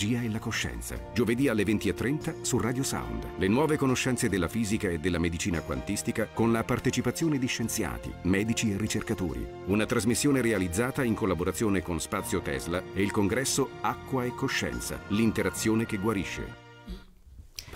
Gia e la coscienza. Giovedì alle 20.30 su Radio Sound. Le nuove conoscenze della fisica e della medicina quantistica con la partecipazione di scienziati, medici e ricercatori. Una trasmissione realizzata in collaborazione con Spazio Tesla e il congresso Acqua e Coscienza, l'interazione che guarisce.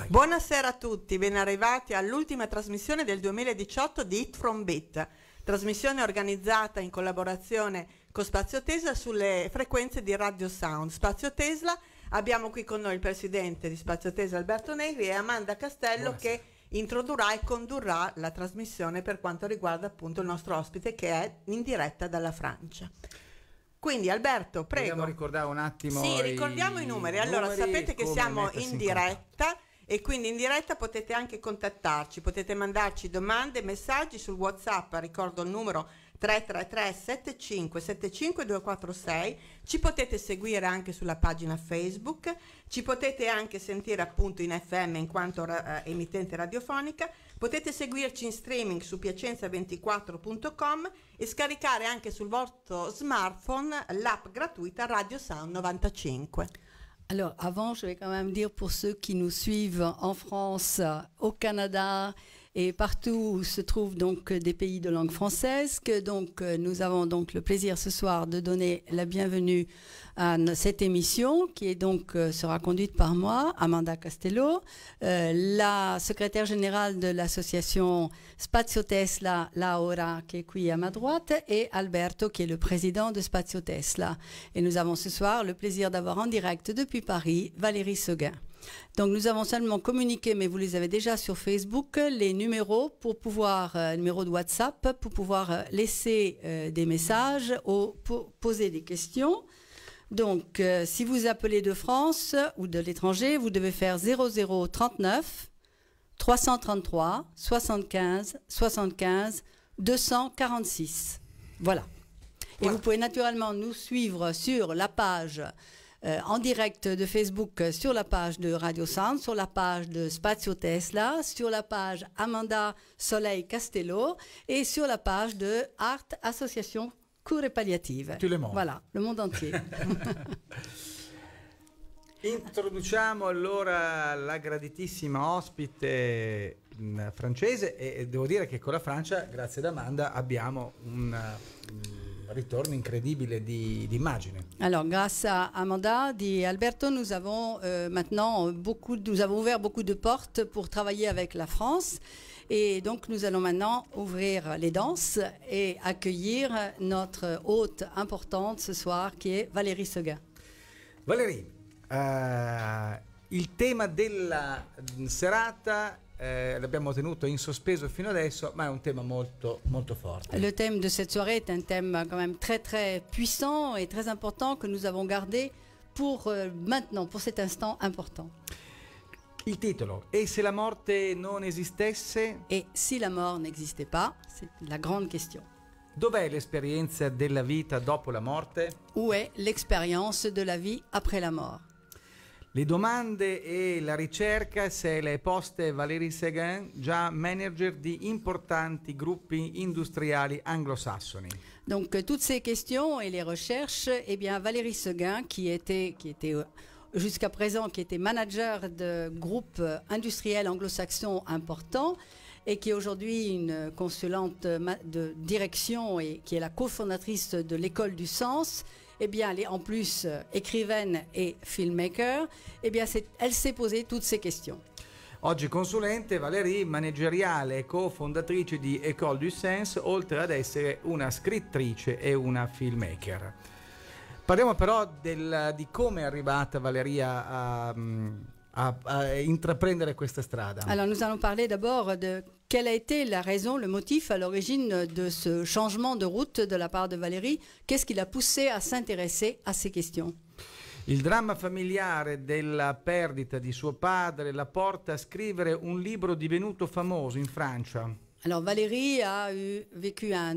Buonasera a tutti, ben arrivati all'ultima trasmissione del 2018 di It From Bit, trasmissione organizzata in collaborazione con Spazio Tesla sulle frequenze di Radio Sound. Spazio Tesla, abbiamo qui con noi il presidente di Spazio Tesla Alberto Negri e Amanda Castello Buonasera. che introdurrà e condurrà la trasmissione per quanto riguarda appunto il nostro ospite che è in diretta dalla Francia. Quindi Alberto, prego. Vogliamo ricordare un attimo Sì, ricordiamo i numeri. Allora, numeri, sapete che siamo in in diretta e quindi in diretta potete anche contattarci, potete mandarci domande, messaggi sul WhatsApp, ricordo il numero 333 75 75 246, ci potete seguire anche sulla pagina Facebook, ci potete anche sentire appunto in FM in quanto ra- eh, emittente radiofonica, potete seguirci in streaming su piacenza24.com e scaricare anche sul vostro smartphone l'app gratuita Radio Sound 95. Alors, avant, je vais quand même dire pour ceux qui nous suivent en France, au Canada et partout où se trouvent donc des pays de langue française que donc euh, nous avons donc le plaisir ce soir de donner la bienvenue à cette émission qui donc euh, sera conduite par moi, Amanda Castello, euh, la secrétaire générale de l'association Spazio Tesla Laura qui est qui à ma droite et Alberto qui est le président de Spazio Tesla. Et nous avons ce soir le plaisir d'avoir en direct depuis Paris Valérie Seguin. Donc nous avons seulement communiqué, mais vous les avez déjà sur Facebook, les numéros pour pouvoir, euh, numéros de WhatsApp, pour pouvoir euh, laisser euh, des messages ou poser des questions. Donc euh, si vous appelez de France ou de l'étranger, vous devez faire 0039 333 75 75 246. Voilà. Et Voilà. vous pouvez naturellement nous suivre sur la page euh, en direct de Facebook, euh, sur la page de Radio Sound, sur la page de Spazio Tesla, sur la page Amanda Soleil Castello et sur la page de Art Association Cure Palliative. Tout le monde. Voilà, le monde entier. Introduciamo allora la graditissima ospite mh, francese e e devo dire che con la Francia, grazie ad Amanda, abbiamo un uh, ritorno incredibile di, di immagine. Alors, grâce à Amanda dit Alberto, nous avons euh, maintenant beaucoup, nous avons ouvert beaucoup de portes pour travailler avec la France. Et donc, nous allons maintenant ouvrir les danses et accueillir notre hôte importante ce soir qui est Valérie Seguin. Valerie, eh, il della mh, serata eh, l'abbiamo tenuto in sospeso fino adesso, ma è un tema molto, molto forte. Le thème de cette soirée est un thème quand même très très puissant et très important que nous avons gardé pour euh, maintenant, pour cet instant important. Il titolo, E se la morte non esistesse? Et si la mort n'existait pas, c'est la grande question. Dov'è l'esperienza della vita dopo la morte? Où est l'expérience de la vie après la mort? Le domande e la ricerca se le poste Valérie Seguin, già manager di importanti gruppi industriali anglosassoni. Donc euh, toutes ces questions et les recherches, eh Valérie Seguin, qui était, euh, jusqu'à présent, qui était manager de groupes industriels anglo-saxons importants et qui est aujourd'hui une consulante ma- de direction et qui est la cofondatrice de l'école du sens, eh bien elle est en plus euh, écrivaine et filmmaker, eh bien elle s'est posé toutes ces questions. Oggi consulente, Valérie manageriale e cofondatrice di École du Sens, oltre ad essere una scrittrice e una filmmaker. Parliamo però del- di come è arrivata Valeria a, a- a intraprendere questa strada. Alors nous allons parler d'abord de quelle a été la raison, le motif à l'origine de ce changement de route de la part de Valérie? Qu'est-ce qui l'a poussé à s'intéresser à ces questions? Il dramma familiare della perdita di suo padre la porta a scrivere un libro divenuto famoso in Francia. Alors Valérie a vécu un,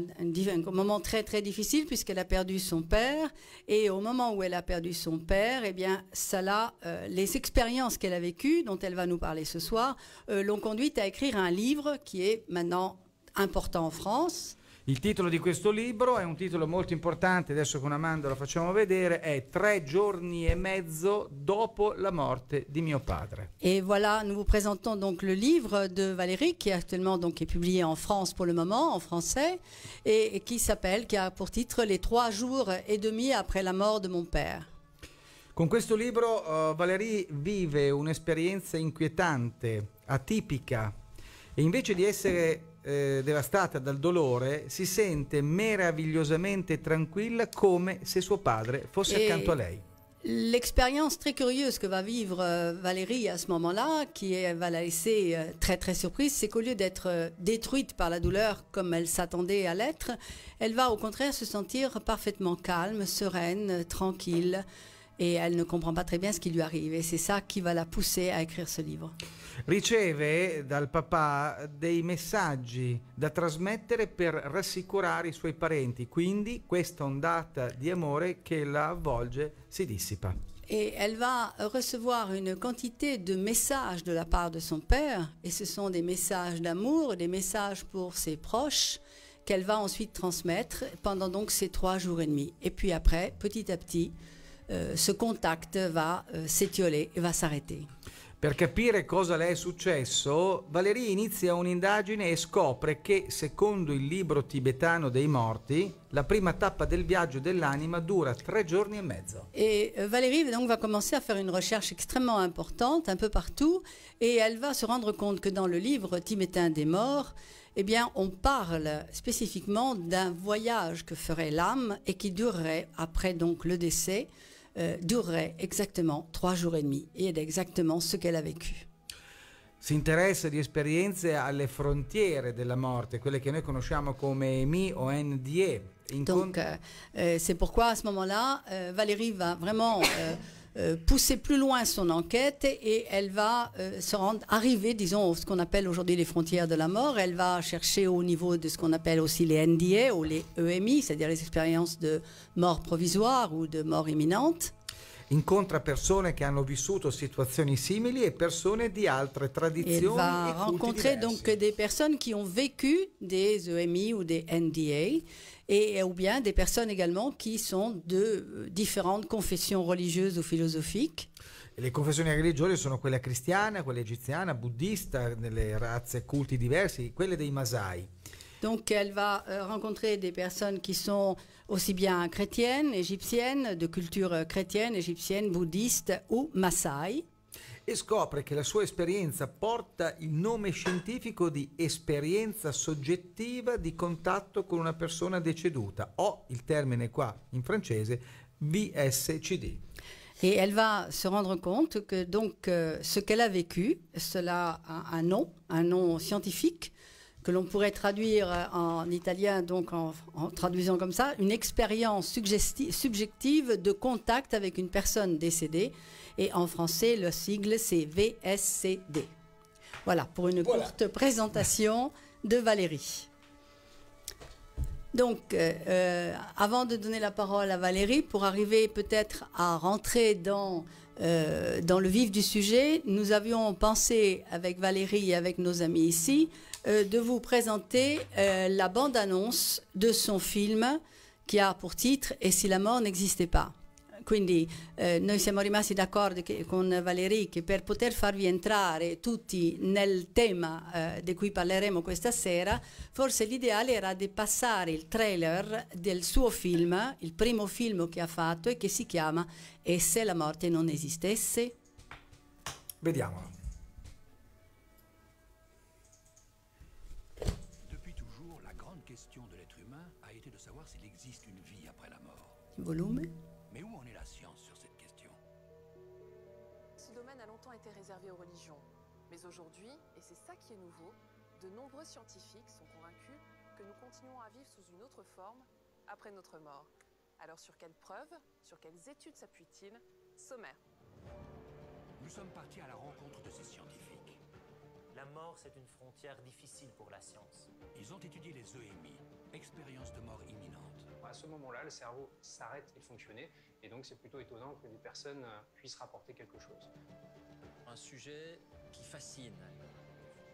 moment très très difficile puisqu'elle a perdu son père et au moment où elle a perdu son père, eh bien ça euh, les expériences qu'elle a vécues, dont elle va nous parler ce soir, euh, l'ont conduite à écrire un livre qui est maintenant important en France. Il titolo di questo libro è un titolo molto importante, adesso con Amanda lo facciamo vedere, è Tre giorni e mezzo dopo la morte di mio padre. Et voilà, nous vous présentons donc le livre de Valérie qui actuellement donc est publié en France pour le moment, en français, et qui s'appelle, qui a pour titre Les trois jours et demi après la mort de mon père. Con questo libro uh, Valérie vive un'esperienza inquietante, atipica, e invece di essere eh, devastata dal dolore, si sente meravigliosamente tranquilla come se suo padre fosse E- accanto a lei. L'expérience très curieuse que va vivre euh, Valérie à ce moment-là, qui est- va la laisser euh, très très surprise, c'est qu'au lieu d'être euh, détruite par la douleur comme elle s'attendait à l'être, elle va au contraire se sentir parfaitement calme, sereine, tranquille, et elle ne comprend pas très bien ce qui lui arrive. Et c'est ça qui va la pousser à écrire ce livre. Riceve dal papà dei messaggi da trasmettere per rassicurare i suoi parenti, quindi questa ondata di amore che la avvolge si dissipa. Et elle va recevoir une quantité de messages de la part de son père, et ce sont des messages d'amour, des messages pour ses proches, qu'elle va ensuite transmettre pendant donc ces trois jours et demi. Et puis après, petit à petit, euh, ce contact va euh, s'étioler et va s'arrêter. Per capire cosa le è successo, Valerie inizia un'indagine e scopre che, secondo il libro tibetano dei morti, la prima tappa del viaggio dell'anima dura tre giorni e mezzo. Et euh, Valérie donc, va commencer à faire une recherche extrêmement importante un peu partout et elle va se rendre compte que dans le livre tibétain des morts, eh bien, on parle spécifiquement d'un voyage que ferait l'âme et qui durerait, après donc le décès, euh, durerait exactement trois jours et demi et est exactement ce qu'elle a vécu. Si interessa di esperienze alle frontiere della morte, quelle che noi conosciamo come EMI o NDE. Donc, euh, euh, c'est pourquoi à ce moment-là, euh, Valérie va vraiment euh, pousser plus loin son enquête et elle va euh, se rendre, arriver, disons, à ce qu'on appelle aujourd'hui les frontières de la mort. Elle va chercher au niveau de ce qu'on appelle aussi les NDA ou les EMI, c'est-à-dire les expériences de mort provisoire ou de mort imminente. incontra persone che hanno vissuto situazioni simili e persone di altre Et elle tradizioni va e culti rencontrer diversi. donc des personnes qui ont vécu des EMI ou des NDA et ou bien des personnes également qui sont de euh, différentes confessions religieuses ou philosophiques. E Le confessioni religiose sono quella cristiana, quella egiziana, buddista, nelle razze culti diversi, quelle dei Masai. Donc elle va euh, rencontrer des personnes qui sont aussi bien chrétiennes, égyptiennes, de culture euh, chrétienne, égyptienne, bouddhiste ou Maasai. E scopre che la sua esperienza porta il nome scientifico di esperienza soggettiva di contatto con una persona deceduta, o il termine qua in francese VSCD. Et elle va se rendre compte que donc euh, ce qu'elle a vécu, cela a un nom, un nom scientifique que l'on pourrait traduire en italien, donc en, en traduisant comme ça, une expérience subjective de contact avec une personne décédée. Et en français, le sigle, c'est VSCD. Voilà, pour une Voilà. courte présentation de Valérie. Donc, euh, euh, avant de donner la parole à Valérie, pour arriver peut-être à rentrer dans, euh, dans le vif du sujet, nous avions pensé avec Valérie et avec nos amis ici euh, de vous présenter la bande-annonce de son film qui a pour titre Et si la mort n'existait pas Quindi eh, noi siamo rimasti d'accordo che- con Valerie che per poter farvi entrare tutti nel tema eh, di cui parleremo questa sera, forse l'ideale era di passare il trailer del suo film, il primo film che ha fatto e che si chiama E se la morte non esistesse? Vediamolo. Depuis preuves, sur quelles études s'appuie-t-il Sommaire. Nous sommes partis à la rencontre de ces scientifiques. La mort, c'est une frontière difficile pour la science. Ils ont étudié les EMI, expériences de mort imminente. À ce moment-là, le cerveau s'arrête de fonctionner et donc c'est plutôt étonnant que des personnes euh, puissent rapporter quelque chose. Un sujet qui fascine.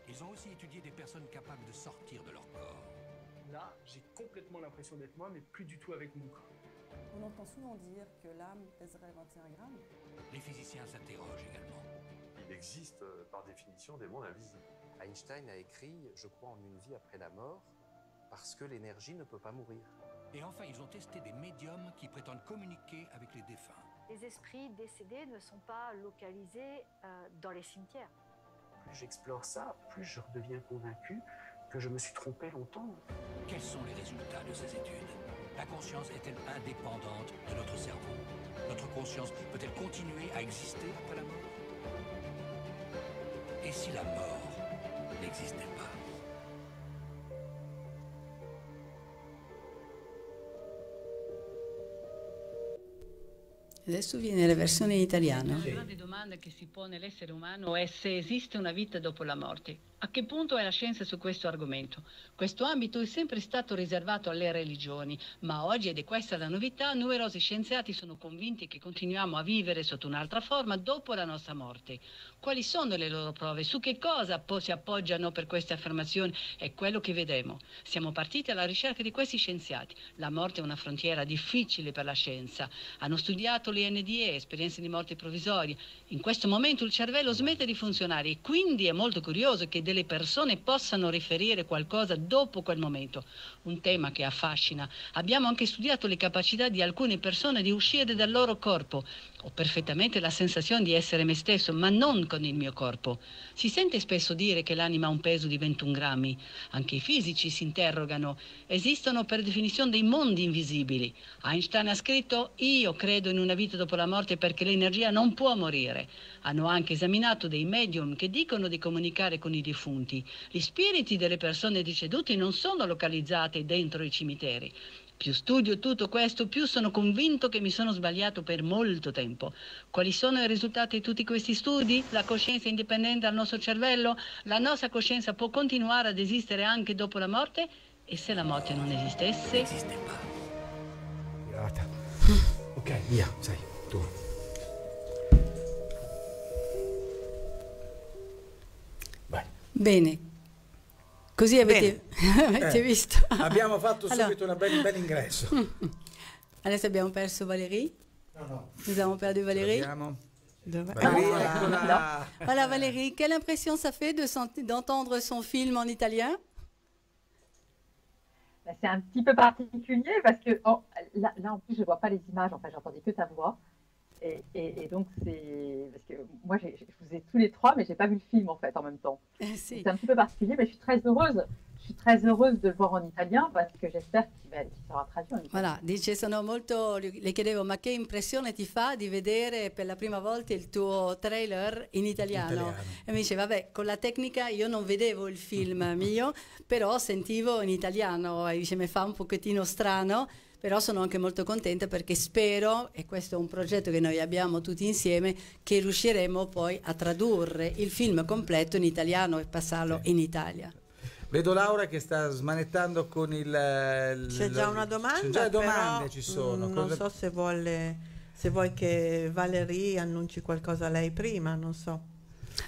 Ils ont aussi étudié des personnes capables de sortir de leur corps. Là, j'ai complètement l'impression d'être moi, mais plus du tout avec mon corps. On entend souvent dire que l'âme pèserait 21 grammes. Les physiciens s'interrogent également. Il existe, euh, par définition, des mondes invisibles. Einstein a écrit Je crois en une vie après la mort parce que l'énergie ne peut pas mourir. Et enfin, ils ont testé des médiums qui prétendent communiquer avec les défunts. Les esprits décédés ne sont pas localisés euh, dans les cimetières. Plus j'explore ça, plus je redeviens convaincu que je me suis trompé longtemps. Quels sont les résultats de ces études? La conscience est-elle indépendante de notre cerveau? Notre conscience peut-elle continuer à exister après la mort? Et si la mort n'existait pas? Adesso viene la versione in italiano. La grande domanda che si pone l'essere umano è se esiste una vita dopo la morte. A che punto è la scienza su questo argomento? Questo ambito è sempre stato riservato alle religioni, ma oggi, ed è questa la novità, numerosi scienziati sono convinti che continuiamo a vivere sotto un'altra forma dopo la nostra morte. Quali sono le loro prove? Su che cosa si appoggiano per queste affermazioni? È quello che vedremo. Siamo partiti alla ricerca di questi scienziati. La morte è una frontiera difficile per la scienza. Hanno studiato le NDE, esperienze di morte provvisorie. In questo momento il cervello smette di funzionare e quindi è molto curioso che delle persone possano riferire qualcosa dopo quel momento. Un tema che affascina. Abbiamo anche studiato le capacità di alcune persone di uscire dal loro corpo. Ho perfettamente la sensazione di essere me stesso, ma non con il mio corpo. Si sente spesso dire che l'anima ha un peso di 21 grammi. Anche i fisici si interrogano. Esistono per definizione dei mondi invisibili. Einstein ha scritto Io credo in una vita dopo la morte perché l'energia non può morire. Hanno anche esaminato dei medium che dicono di comunicare con i defunti. Gli spiriti delle persone decedute non sono localizzati dentro i cimiteri. Più studio tutto questo, più sono convinto che mi sono sbagliato per molto tempo. Quali sono i risultati di tutti questi studi? La coscienza indipendente dal nostro cervello? La nostra coscienza può continuare ad esistere anche dopo la morte? E se la morte non esistesse? Esiste pas. Pirata. ok, via, sei tu. Bene, così avete, avete Eh, visto. Abbiamo fatto Allora- subito un bel, bel ingresso. Adesso abbiamo perso Valérie. No, no. Nous avons perdu Valérie. Ah, eccola. Voilà Valérie, quelle impression ça fait de d'entendre son film en italien? Ben, c'est un petit peu particulier parce que oh, là, là, en plus je vois pas les images, enfin j'entendais que ta voix. Et, et- et donc c'est parce que moi je vous ai tous les trois, mais j'ai pas vu le film en fait en même temps. sì. C'est un petit peu particulier, mais je suis très heureuse. Je suis très heureuse de le voir en italien parce que j'espère qu'il va- qu'il sera traduit en italien. Voilà, dice sono molto, le chiedevo ma che impressione ti fa di vedere per la prima volta il tuo trailer in italiano? Italiano. E mi dice vabbè con la tecnica io non vedevo il film mio, però sentivo in italiano e dice mi fa un pochettino strano, però sono anche molto contenta perché spero, e questo è un progetto che noi abbiamo tutti insieme, che riusciremo poi a tradurre il film completo in italiano e passarlo in Italia. Vedo Laura che sta smanettando con il... il- C'è già una domanda. C'è già domande, ci sono. mm, Non Cosa- so se vuole, se vuoi che Valerie annunci qualcosa lei prima, non so.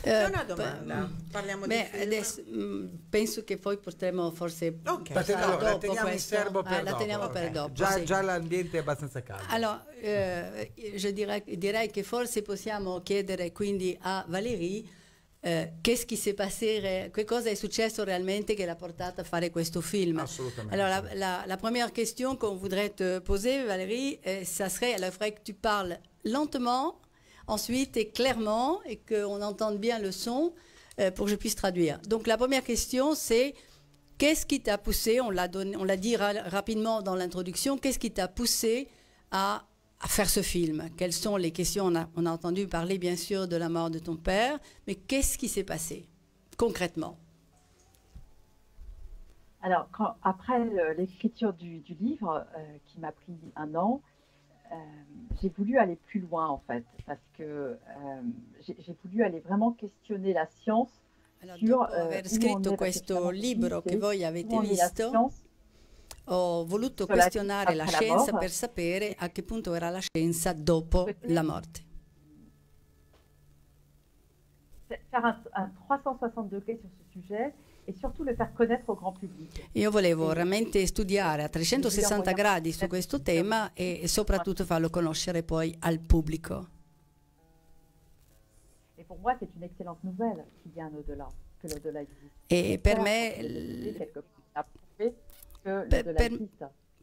C'è Eh, una beh, domanda. mm, Parliamo beh, di film. adesso, mm, penso che poi potremo forse Ok. La teniamo, dopo la teniamo in questo. serbo per Ah, la dopo, teniamo per ok. dopo, Già, sì. già l'ambiente è abbastanza caldo. Allora, eh, je dirais, direi che forse possiamo chiedere quindi a Valérie eh, qu'est-ce qui s'est passé, che cosa è successo realmente che l'ha portata a fare questo film. Assolutamente. Alors, la, la- la première question qu'on voudrait te poser, Valérie, euh, ça serait, alors, il faudrait que tu parles lentement, ensuite et clairement, et qu'on entende bien le son euh, pour que je puisse traduire. Donc, la première question, c'est qu'est-ce qui t'a poussé, on l'a dit ra- rapidement dans l'introduction, qu'est-ce qui t'a poussé à, faire ce film? Quelles sont les questions? On a, entendu parler, bien sûr, de la mort de ton père, mais qu'est-ce qui s'est passé concrètement? Alors, après l'écriture du, du livre, euh, qui m'a pris un an, euh, j'ai voulu aller plus loin, en fait, parce que euh, j'ai voulu aller vraiment questionner la science Alors, sur dopo euh, aver scritto est questo la libro che voi avete la visto, science ho voluto questionare la la scienza mort. per sapere a che punto era la scienza dopo la morte. faire un, un 360 degrés sur ce sujet et surtout le faire connaître au grand public. Io volevo veramente studiare a 360 gradi su questo tema e, e soprattutto farlo conoscere poi al pubblico. Et pour moi, c'est une excellente nouvelle a un au-delà, que l'au-delà existe. E per me, per, per-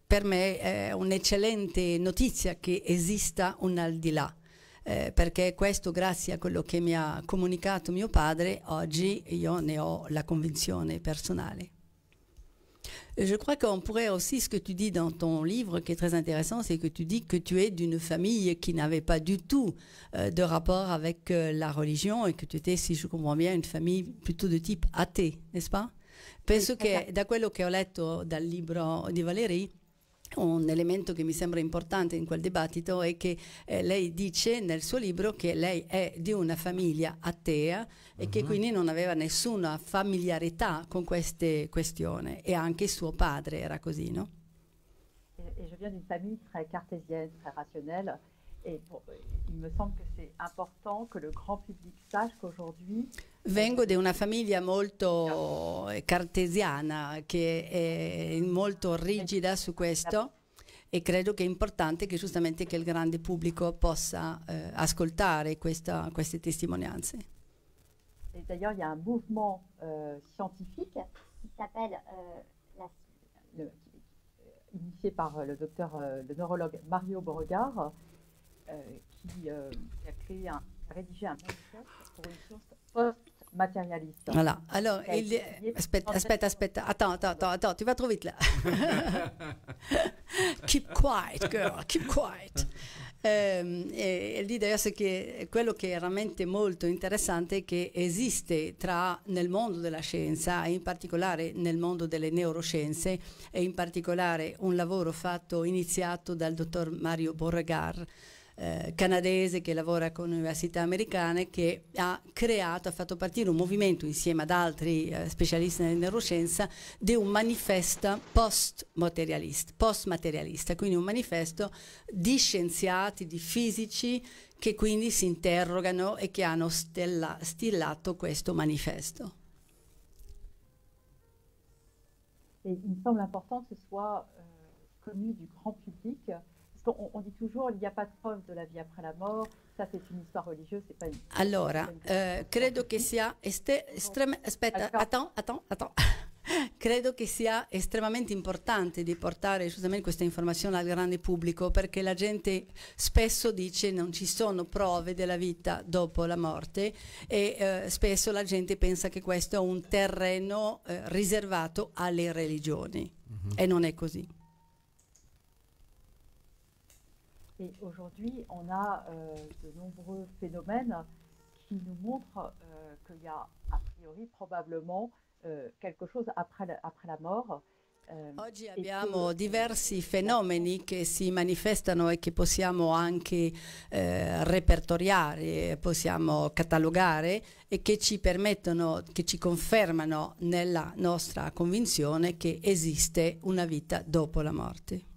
per me è un'eccellente notizia che esista un al di là. Eh, perché questo grazie a quello che mi ha comunicato mio padre, oggi io ne ho la convinzione personnelle. Et Je crois qu'on pourrait aussi, ce que tu dis dans ton livre, qui est très intéressant, c'est que tu dis que tu es d'une famille qui n'avait pas du tout euh, de rapport avec euh, la religion et que tu étais, si je comprends bien, une famille plutôt de type athée, n'est-ce pas? Penso che da quello che ho letto dal libro di Valérie, un elemento che mi sembra importante in quel dibattito è che eh, lei dice nel suo libro che lei è di una famiglia atea e che Mhm. quindi non aveva nessuna familiarità con queste questioni e anche suo padre era così, no? Et, et je viens d'une famille très cartésienne, très rationnelle. Et pour- il me semble que c'est important que le grand public sache qu'aujourd'hui, Vengo da una famiglia molto cartesiana che è molto rigida su questo e credo che è importante che giustamente che il grande pubblico possa eh, ascoltare questa- queste testimonianze. et d'ailleurs il y a un mouvement euh, scientifique qui s'appelle euh, qui- initié par euh, le docteur, euh, le neurologue Mario Beauregard, euh, qui, euh, qui a créé un, rédigé un manifeste pour une science post-matérialiste. Voilà. Alors, il- étudié aspetta, aspetta, aspetta. Attends, attends, attends, attends, tu vas trop vite là. keep quiet, girl, keep quiet. Ehm, e e lì adesso che quello che è veramente molto interessante è che esiste tra nel mondo della scienza, e in particolare nel mondo delle neuroscienze, e in particolare un lavoro fatto, iniziato dal dottor Mario Beauregard, eh, canadese che lavora con università americane, che ha creato, ha fatto partire un movimento insieme ad altri eh, specialisti nella neuroscienza di un manifesto post-materialista, post-materialista, quindi un manifesto di scienziati, di fisici che quindi si interrogano e che hanno stella- stillato questo manifesto. Et il me semble important que ce soit euh, public, qu'on on dit toujours il n'y a pas de preuve de la vie après la mort, ça c'est une histoire religieuse, c'est pas une. Allora, eh, credo che sia este- estrem- aspetta, attends, attends, attends. Credo che sia estremamente importante di portare giustamente questa informazione al grande pubblico perché la gente spesso dice non ci sono prove della vita dopo la morte e eh, spesso la gente pensa che questo è un terreno eh, riservato alle religioni e non è così. Et aujourd'hui, on a euh, de nombreux phénomènes qui nous montrent euh, qu'il y a a priori probablement euh, quelque chose après la, après la mort. euh, Oggi abbiamo diversi fenomeni che si manifestano e che possiamo anche eh, repertoriare, possiamo catalogare e che ci permettono, che ci confermano nella nostra convinzione che esiste una vita dopo la morte.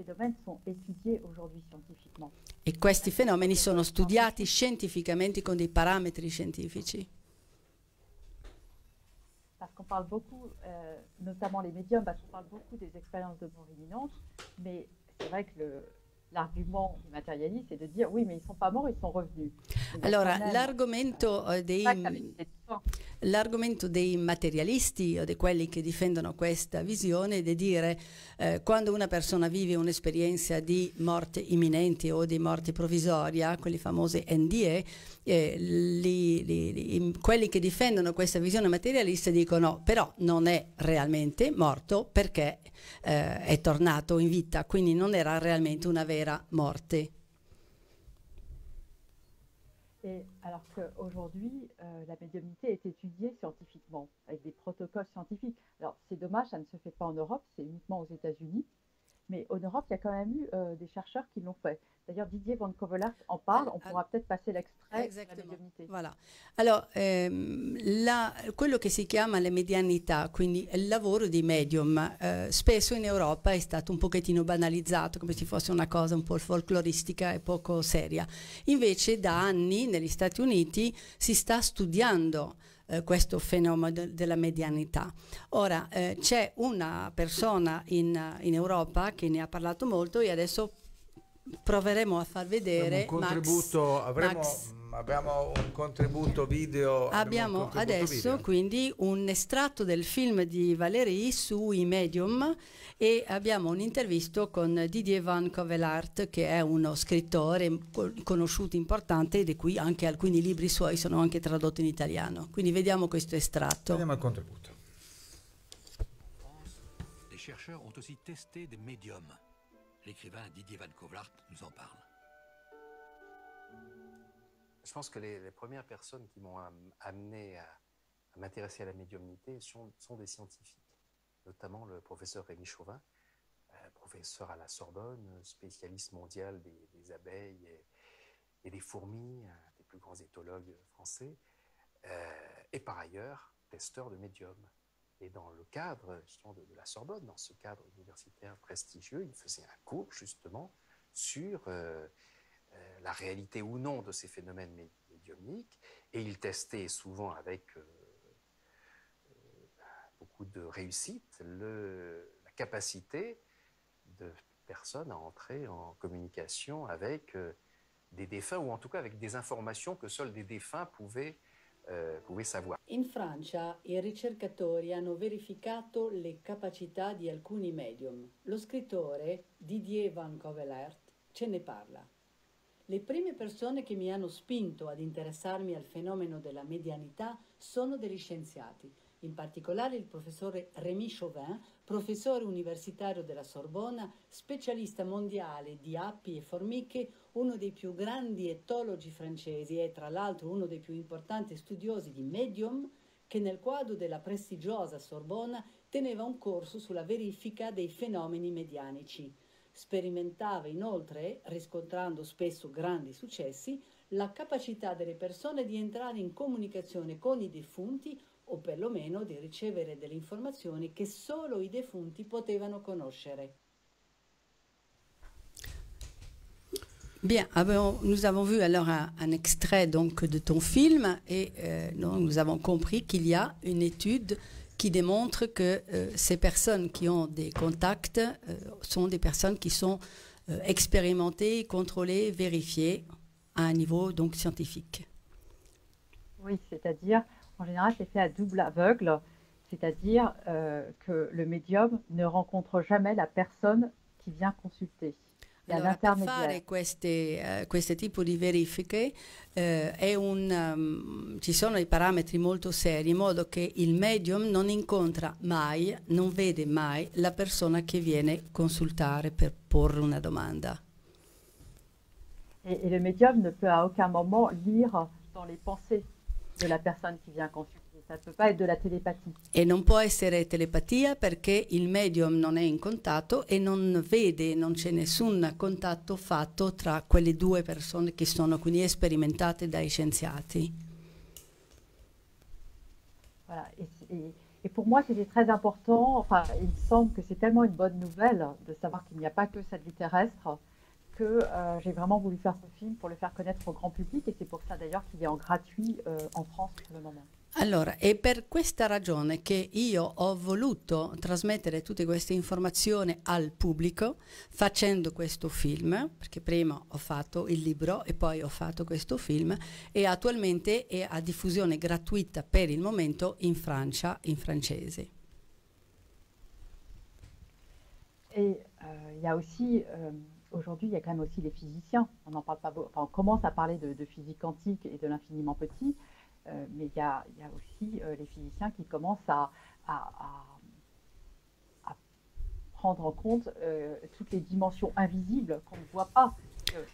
Et ces phénomènes sont étudiés aujourd'hui scientifiquement. E questi fenomeni sono studiati scientificamente con dei parametri scientifici. Parce qu'on parle beaucoup, euh, notamment les médiums, parce qu'on parle beaucoup des expériences de mort imminente, mais c'est vrai que le- l'argument du matérialiste, c'est de dire oui, mais ils ne sont pas morts, ils sont revenus. Allora, l'argomento eh, dei, l'argomento dei materialisti o di quelli che difendono questa visione è di dire eh, quando una persona vive un'esperienza di morte imminente o di morte provvisoria, quelli famosi NDE, eh, li- li- li- quelli che difendono questa visione materialista dicono però non è realmente morto perché eh, è tornato in vita, quindi non era realmente una vera morte. Et alors qu'aujourd'hui, euh, la médiumnité est étudiée scientifiquement, avec des protocoles scientifiques. Alors c'est dommage, ça ne se fait pas en Europe, c'est uniquement aux États-Unis. Mais en Europe, il y a quand même eu euh, des chercheurs qui l'ont fait. D'ailleurs, Didier Van Covelart en parle, on pourra peut-être passer l'extrait mediumnità. Voilà. Allora, ehm, la- quello che si chiama la medianità, quindi il lavoro di medium, eh, spesso in Europa è stato un pochettino banalizzato, come se fosse una cosa un po' folcloristica e poco seria. Invece da anni negli Stati Uniti si sta studiando eh, questo fenomeno de- della medianità. Ora, eh, c'è una persona in, in Europa che ne ha parlato molto e adesso proveremo a far vedere un Max- contributo, avremo, Max. Abbiamo un contributo video. Abbiamo un contributo adesso video. quindi un estratto del film di Valérie sui medium e abbiamo un intervisto con Didier Van Covelart che è uno scrittore co- conosciuto importante di cui anche alcuni libri suoi sono anche tradotti in italiano. Quindi vediamo questo estratto. Vediamo il contributo. Les chercheurs ont aussi testé des médiums. L'écrivain Didier Van Kovlart nous en parle. Je pense que les, premières personnes qui m'ont am- amené à, m'intéresser à la médiumnité sont, des scientifiques, notamment le professeur Rémi Chauvin, euh, professeur à la Sorbonne, spécialiste mondial des, abeilles et, des fourmis, un des plus grands éthologues français, euh, et par ailleurs testeur de médium. Et dans le cadre justement de, la Sorbonne, dans ce cadre universitaire prestigieux, il faisait un cours justement sur euh, la réalité ou non de ces phénomènes mé- médiumniques, et il testait souvent avec euh, euh, beaucoup de réussite la capacité de personnes à entrer en communication avec euh, des défunts, ou en tout cas avec des informations que seuls des défunts pouvaient, euh, savoir. In Francia i ricercatori hanno verificato le capacità di alcuni medium. Lo scrittore Didier Van Covelert ce ne parla. Le prime persone che mi hanno spinto ad interessarmi al fenomeno della medianità sono degli scienziati, in particolare il professore Rémy Chauvin, professore universitario della Sorbona, specialista mondiale di api e formiche, uno dei più grandi etologi francesi e tra l'altro uno dei più importanti studiosi di medium, che nel quadro della prestigiosa Sorbona teneva un corso sulla verifica dei fenomeni medianici. Sperimentava inoltre, riscontrando spesso grandi successi, la capacità delle persone di entrare in comunicazione con i defunti o perlomeno di ricevere delle informazioni che solo i defunti potevano conoscere. Bien, avons- nous avons vu alors un, un extrait donc de ton film et euh, nous avons compris qu'il y a une étude qui démontre que euh, ces personnes qui ont des contacts euh, sont des personnes qui sont euh, expérimentées, contrôlées, vérifiées à un niveau donc scientifique. Oui, c'est-à-dire, en général, c'est fait à double aveugle, c'est-à-dire que le médium ne rencontre jamais la personne qui vient consulter. Il a Allora, per fare queste, eh, questo tipo di verifiche è un, um, ci sono dei parametri molto seri in modo che il medium non incontra mai, non vede mai la persona che viene consultare per porre una domanda. Et le médium ne peut à aucun moment lire dans les pensées de la personne qui vient consulter. Ça ne peut pas être de la télépathie. E non può essere telepatia perché il medium non è in contatto e non vede, non c'è nessun contatto fatto tra quelle due persone che sono quindi sperimentate dai scienziati. Voilà. Et, et- et pour moi, c'était très important. Enfin, il me semble que c'est tellement une bonne nouvelle de savoir qu'il n'y a pas que cette vie terrestre que euh, j'ai vraiment voulu faire ce film pour le faire connaître au grand public. Et c'est pour ça d'ailleurs qu'il est en gratuit euh, en France pour le moment. Allora, è per questa ragione che io ho voluto trasmettere tutte queste informazioni al pubblico facendo questo film, perché prima ho fatto il libro e poi ho fatto questo film e attualmente è a diffusione gratuita per il momento in Francia, in francese. Et euh, il y a aussi, euh, aujourd'hui, il y a quand même aussi les physiciens. On en parle pas enfin, on commence à parler de, de physique quantique et de l'infiniment petit, euh, mais il y a, il y a aussi euh, les physiciens qui commencent à, à- à- à prendre en compte euh, toutes les dimensions invisibles qu'on ne voit pas. Euh,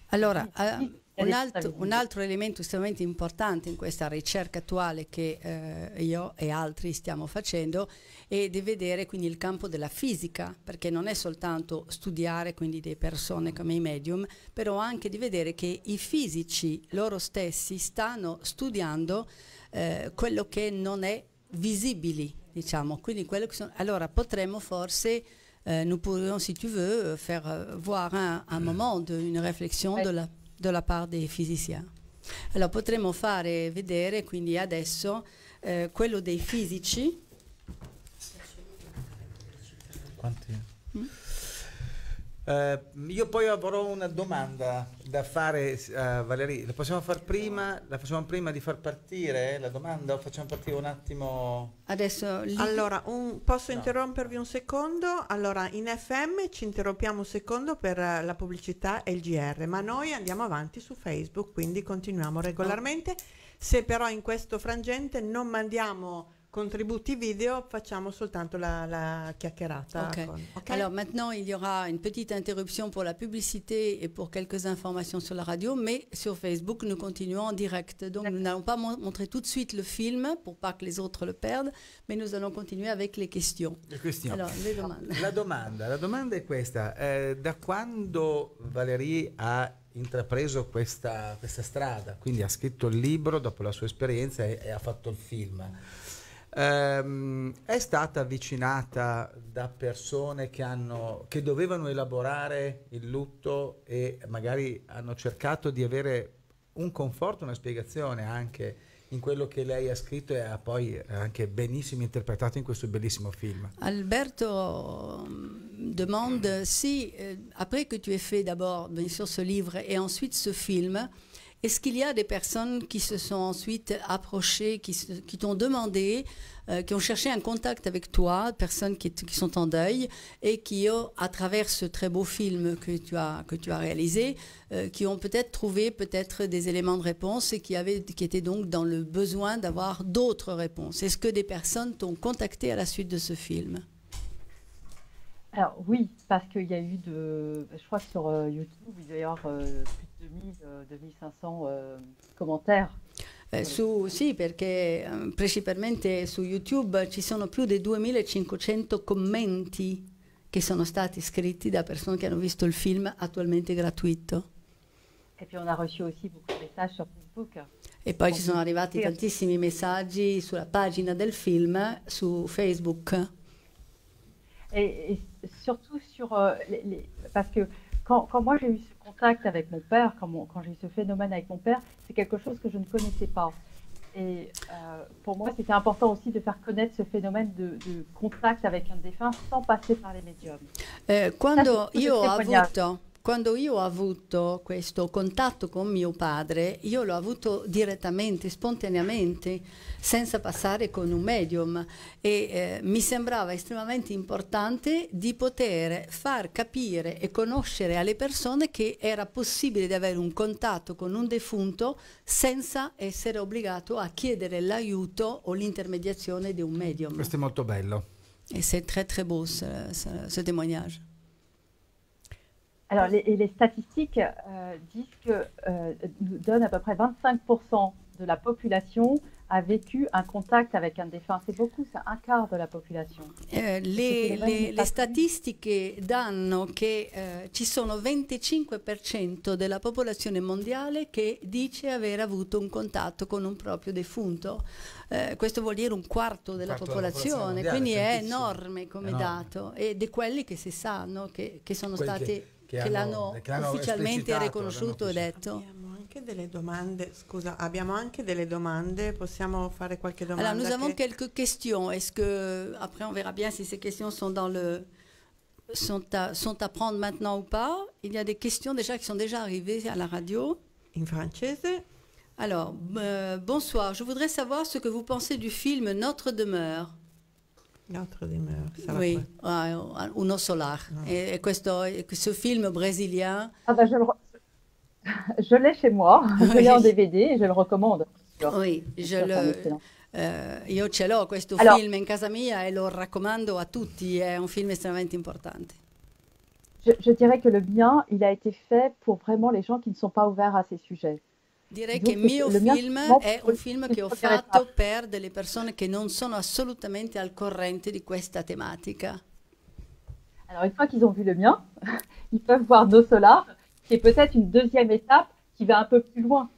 Eh, un altro, un altro, elemento estremamente importante in questa ricerca attuale che eh, io e altri stiamo facendo è di vedere quindi il campo della fisica, perché non è soltanto studiare quindi delle persone come i medium, però anche di vedere che i fisici loro stessi stanno studiando eh, quello che non è visibile, diciamo. Quindi quello che sono, allora potremmo forse euh, nous pourrions, si tu veux, faire euh, voir un, un moment, de, une réflexion de la de la part dei physiciens. Allora potremmo fare vedere quindi adesso eh, quello dei fisici. Quanti? Uh, io poi avrò una domanda da fare a uh, Valeria. La possiamo fare prima? La facciamo prima di far partire la domanda o facciamo partire un attimo? Adesso lì... Allora, un, posso no. interrompervi un secondo? Allora, in FM ci interrompiamo un secondo per uh, la pubblicità e il GR, ma noi andiamo avanti su Facebook, quindi continuiamo regolarmente. Oh. Se però in questo frangente non mandiamo contributi video, facciamo soltanto la, la chiacchierata. Okay. Con, okay. Alors maintenant, il y aura une petite interruption pour la publicité et pour quelques informations sur la radio, mais sur Facebook, nous continuons en direct. Donc nous n'allons pas mo montrer tout de suite le film pour pas que les autres le perdent, mais nous allons continuer avec les questions. Le questions. Alors, le domande. La domanda, la domanda è questa. Eh, da quando Valérie ha intrapreso questa, questa strada, quindi ha scritto il libro dopo la sua esperienza e, e ha fatto il film ehm, è stata avvicinata da persone che, hanno, che dovevano elaborare il lutto e magari hanno cercato di avere un conforto, una spiegazione anche in quello che lei ha scritto e ha poi anche benissimo interpretato in questo bellissimo film. Alberto mm, demande si, euh, après que tu aies fait d'abord bien sûr ce livre et ensuite ce film, Est-ce qu'il y a des personnes qui se sont ensuite approchées, qui, t'ont demandé, euh, qui ont cherché un contact avec toi, personnes qui, sont en deuil, et qui, ont, à travers ce très beau film que tu as, que tu as réalisé, euh, qui ont peut-être trouvé peut-être des éléments de réponse et qui, avaient, qui étaient donc dans le besoin d'avoir d'autres réponses? Est-ce que des personnes t'ont contacté à la suite de ce film? Alors oui, parce qu'il y a eu de, je crois que sur euh, YouTube, il doit y avoir euh, plus de 2000, euh, 2500 euh, commentaires. Eh, su, sì, perché eh, principalmente su YouTube ci sono più di 2500 commenti che sono stati scritti da persone che hanno visto il film attualmente gratuito. E poi on a reçu aussi beaucoup de messages sur Facebook. E poi ci sono arrivati tantissimi messaggi sulla pagina del film su Facebook. Et, et surtout sur euh, les, les, parce que quand, quand moi j'ai eu ce contact avec mon père, quand, mon, quand j'ai eu ce phénomène avec mon père, c'est quelque chose que je ne connaissais pas. Et euh, pour moi, c'était important aussi de faire connaître ce phénomène de, de, contact avec un défunt sans passer par les médiums. Eh, quando io ho avuto Quando io ho avuto questo contatto con mio padre, io l'ho avuto direttamente, spontaneamente, senza passare con un medium e eh, mi sembrava estremamente importante di poter far capire e conoscere alle persone che era possibile di avere un contatto con un defunto senza essere obbligato a chiedere l'aiuto o l'intermediazione di un medium. Questo è molto bello. E c'est très très beau ce, ce, ce témoignage. Alors, les, et les statistiques euh, disent que euh, nous donnent à peu près 25% de la population a vécu un contact avec un défunt. C'est beaucoup, c'est un quart de la population. Eh, le, le, le, statistiche danno che eh, ci sono 25% della popolazione mondiale che dice aver avuto un contatto con un proprio defunto. Eh, questo vuol dire un quarto della quarto popolazione, della popolazione quindi è enorme come enorme. dato ed è quelli che si sanno che, che sono Quelli stati... Che che, che l'hanno, l'hanno ufficialmente riconosciuto e detto. Abbiamo anche delle domande, scusa, abbiamo anche delle domande, possiamo fare qualche domanda Alors nous avons che... quelques questions, est-ce que, après on verra bien si ces questions sont dans le... Sont à, sont à prendre maintenant ou pas. Il y a des questions déjà qui sont déjà arrivées à la radio. In francese. Alors, euh, bonsoir. Je voudrais savoir ce que vous pensez du film Notre demeure. L'altro di me. Oui, uh, Uno Solar. No. E, e questo, questo, film brésilien. Ah bah je, je l'ai chez moi, je l'ai en DVD et je le recommande. Oui, je le, uh, io ce l'ho questo alors, film in casa mia e lo raccomando a tutti, è un film estremamente importante. je, je dirais que le mien, il a été fait pour vraiment les gens qui ne sont pas ouverts à ces sujets. Direi che il que mio film è un film che ho fatto per delle persone che non sono assolutamente al corrente di questa tematica. Alors, une fois qu'ils ont vu le mien, ils peuvent voir No Solar, qui est peut-être une deuxième étape qui va un peu plus loin.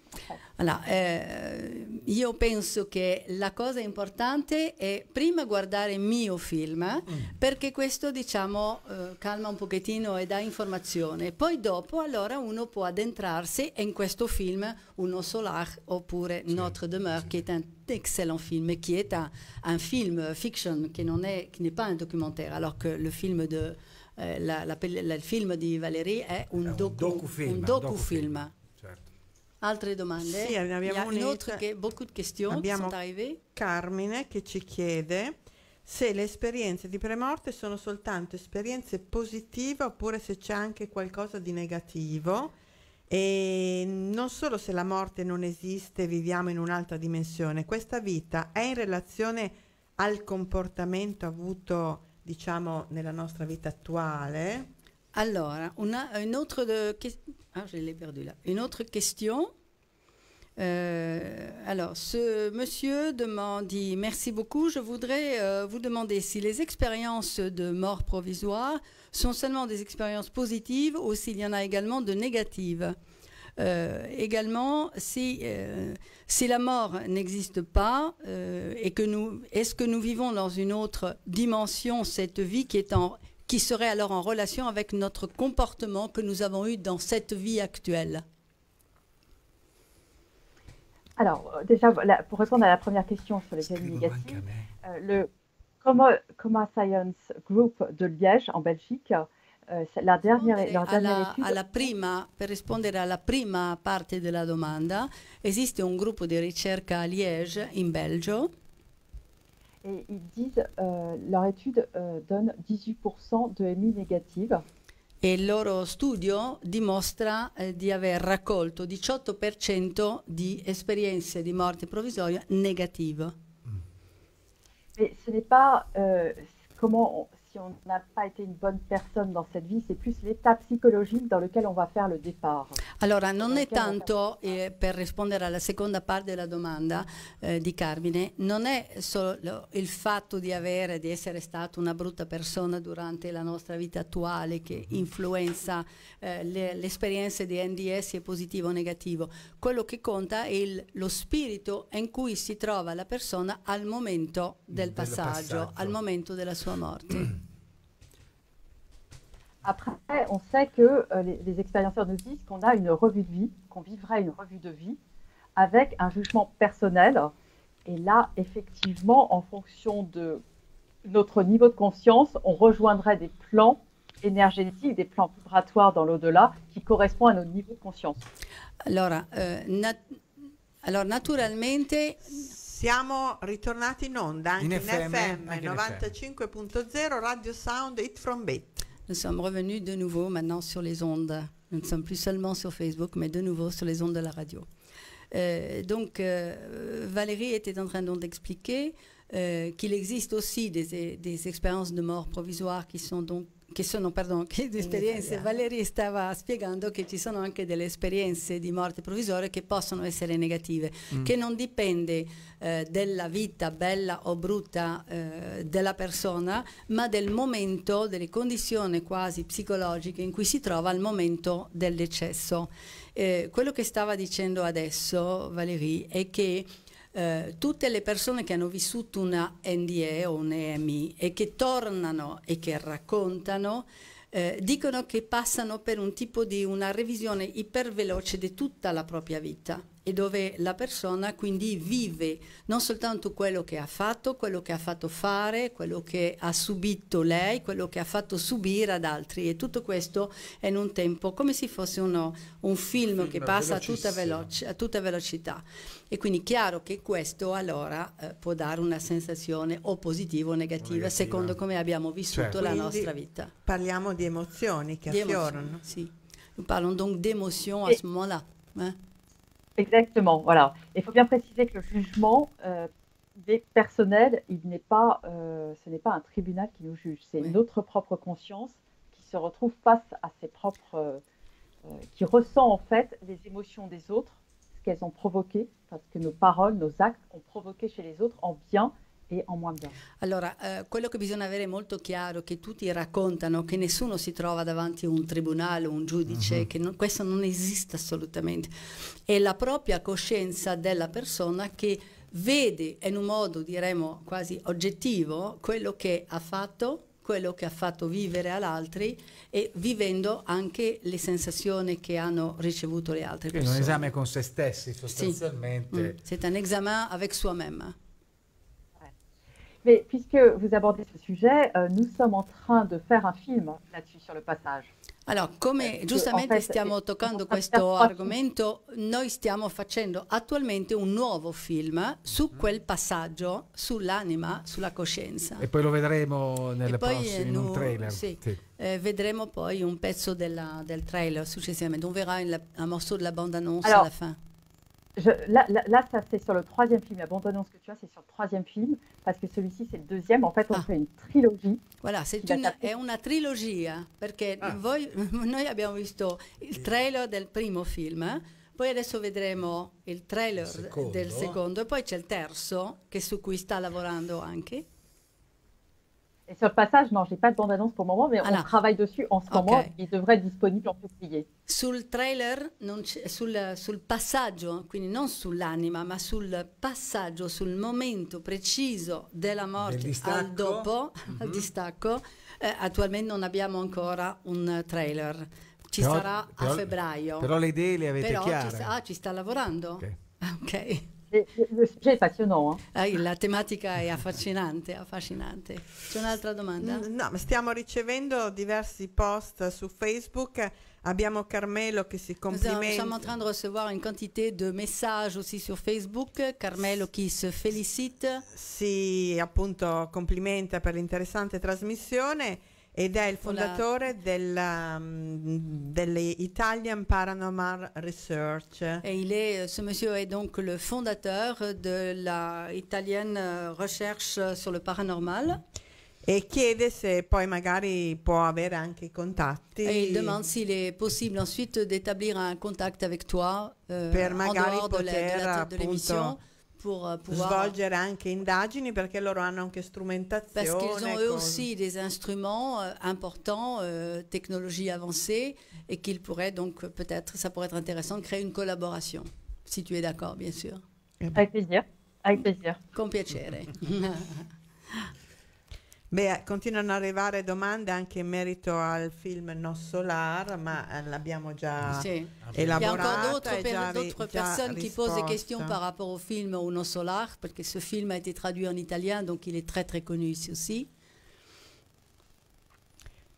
Allora, eh, io penso che la cosa importante è prima guardare il mio film, perché questo diciamo eh, calma un pochettino e dà informazione. Poi dopo allora uno può addentrarsi in questo film Uno Solar oppure Notre Demeure, qui est un excellent film, qui est un, un film fiction, qui è- qui n'est pas un documentaire, alors que le film de... eh, la- la la- il film di Valérie è un, docu- docufilm, un un docufilm. Altre domande? Sì, ne abbiamo une un'altra. autre que- beaucoup de questions Abbiamo. Carmine che ci chiede se le esperienze di premorte sono soltanto esperienze positive oppure se c'è anche qualcosa di negativo e non solo se la morte non esiste, viviamo in un'altra dimensione, questa vita è in relazione al comportamento avuto, diciamo, nella nostra vita attuale? Alors, on a ah, je l'ai perdu là. Une autre question. Euh, alors, ce monsieur demande, dit merci beaucoup. Je voudrais euh, vous demander si les expériences de mort provisoire sont seulement des expériences positives ou s'il y en a également de négatives. Euh, également, si, si la mort n'existe pas et que nous, est-ce que nous vivons dans une autre dimension cette vie qui est en, qui serait alors en relation avec notre comportement que nous avons eu dans cette vie actuelle Alors, euh, déjà, voilà, pour répondre à la première question sur les avis négatifs, euh, le Coma, Coma Science Group de Liège, en Belgique, euh, c'est la dernière, leur dernière alla, étude. alla prima, per rispondere alla prima parte della domanda, esiste un gruppo di ricerca a Liège, in Belgio, Et ils disent, euh, leur étude euh, donne 18% de MI négative. e il loro studio dimostra eh, di aver raccolto 18% di esperienze di morte provvisoria negative. Mais ce n'est pas euh, comment, on- si on n'a pas été une bonne personne dans cette vie, c'est plus l'état psychologique dans lequel on va faire le départ. Allora, non è tanto, eh, per rispondere alla seconda parte della domanda eh, di Carmine, non è solo lo- il fatto di avere, di essere stato una brutta persona durante la nostra vita attuale che influenza eh, le, le esperienze di NDS sia positivo o negativo. Quello che conta è il- lo spirito in cui si trova la persona al momento del Del passaggio, passaggio. al momento della sua morte. Après, on sait que euh, les, les expérienceurs nous disent qu'on a une revue de vie, qu'on vivrait une revue de vie avec un jugement personnel. Et là, effectivement, en fonction de notre niveau de conscience, on rejoindrait des plans énergétiques, des plans vibratoires dans l'au-delà qui correspondent à notre niveau de conscience. Allora, eh, nat- allora, naturalmente Siamo ritornati in onda anche In in, FM, FM, anche in 95.0 Radio Sound It From Bit. Nous sommes revenus de nouveau maintenant sur les ondes. Nous ne sommes plus seulement sur Facebook, mais de nouveau sur les ondes de la radio. Euh, donc, euh, Valérie était en train d'expliquer euh, qu'il existe aussi des, des expériences de mort provisoire qui sont donc che sono, pardon, che di esperienze, Valerie stava spiegando che ci sono anche delle esperienze di morte provvisoria che possono essere negative, Mm. che non dipende eh, della vita bella o brutta eh, della persona, ma del momento, delle condizioni quasi psicologiche in cui si trova al momento del decesso. Eh, quello che stava dicendo adesso Valerie è che eh, tutte le persone che hanno vissuto una NDE o un EMI e che tornano e che raccontano eh, dicono che passano per un tipo di una revisione iperveloce di tutta la propria vita e dove la persona quindi vive non soltanto quello che ha fatto, quello che ha fatto fare, quello che ha subito lei, quello che ha fatto subire ad altri e tutto questo è in un tempo come se fosse uno, un film, film che passa a tutta, veloce, a tutta velocità e quindi chiaro che questo allora eh, può dare una sensazione o positiva o negativa, Negativa. secondo come abbiamo vissuto Certo. la Quindi nostra vita. Parliamo di emozioni che Di affiorano. si. Nous parlons donc d'émotions à Et- ce moment-là. hein. Exactement, voilà. Il faut bien préciser que le jugement euh, il est personnel, il n'est pas, euh, ce n'est pas un tribunal qui nous juge, c'est notre propre conscience qui se retrouve face à ses propres, euh, euh, qui ressent en fait les émotions des autres, ce qu'elles ont provoqué, parce que nos paroles, nos actes ont provoqué chez les autres en bien e en moins bien. Allora, eh, quello che bisogna avere molto chiaro, che tutti raccontano che nessuno si trova davanti a un tribunale, un giudice, Mhm. che non- questo non esiste assolutamente. È la propria coscienza della persona che vede in un modo, diremmo, quasi oggettivo quello che ha fatto quello che ha fatto vivere altri e vivendo anche le sensazioni che hanno ricevuto le altre Quindi un persone. esame con se stessi sostanzialmente. Mm, C'est un examen avec soi-même. Mais puisque vous abordez ce sujet, euh, nous sommes en train de faire un film là-dessus sur le passage. Allora, come giustamente en fait, stiamo toccando questo argomento, noi stiamo facendo attualmente un nuovo film su quel passaggio, sull'anima, sulla coscienza. E poi lo vedremo prossime, eh, in un nu- trailer. sì. Sì. Eh, vedremo poi un pezzo della- del trailer successivamente. On verra une- un morceau de la bande-annonce à Alors, la fin. Je, là, là, là, ça c'est sur le troisième film. La bande-annonce que tu as, c'est sur le troisième film, parce que celui-ci, c'est le deuxième. En fait, on fait une trilogie. Voilà, c'est une- è una trilogia, perché voi- noi abbiamo visto il trailer del primo film, eh, poi adesso vedremo il trailer secondo. del secondo e poi c'è il terzo che su cui sta lavorando anche. Et sur le passage, non, j'ai pas de bande-annonce pour le moment, mais Ah, on travaille dessus en ce Ok. moment. Il devrait être disponible en février. Sul trailer, sul, sul passaggio, quindi non sull'anima, ma sul passaggio, sul momento preciso della morte al dopo, al Mhm. distacco, eh, attualmente non abbiamo ancora un trailer. Ci Però- sarà però- a febbraio. però le idee le avete Però ci chiare? sta- ah, ci sta lavorando? Ok. Et est passionnant. hein. Ah, la tematica è affascinante, affascinante. C'è un'altra domanda? Mm, No, ma stiamo ricevendo diversi post su Facebook. Abbiamo Carmelo che si Nous sommes en complimenta. train de recevoir une quantité de messages aussi sur Facebook. Carmelo qui se félicite. Si appunto complimenta per l'interessante trasmissione ed è il fondatore della, mm, delle Italian Paranormal Research. Et il est, ce monsieur est donc le fondateur de la italienne recherche sur le paranormal. E chiede se poi magari può avere anche i contatti. Et il demande s'il est possible ensuite d'établir un contact avec toi euh, per en magari dehors de la- de poter de l'émission appunto pour euh, pouvoir svolgere anche indagini perché loro hanno anche Parce strumentazione. qu'ils ont eux aussi des instruments euh, importants, euh, technologie avancée, et qu'ils pourraient donc euh, peut-être, ça pourrait être intéressant de créer une collaboration, si tu es d'accord, bien sûr. Avec plaisir. Avec plaisir. Con piacere. Beh, continuano ad arrivare domande anche in merito al film No Solar, ma eh, l'abbiamo già Sì. Il y a encore elaborato d'autres e per- già, ri- d'autres già personnes qui posent des questions par rapport au film Uno Solar, parce que ce film a été traduit en italien, donc il est très très connu ici aussi.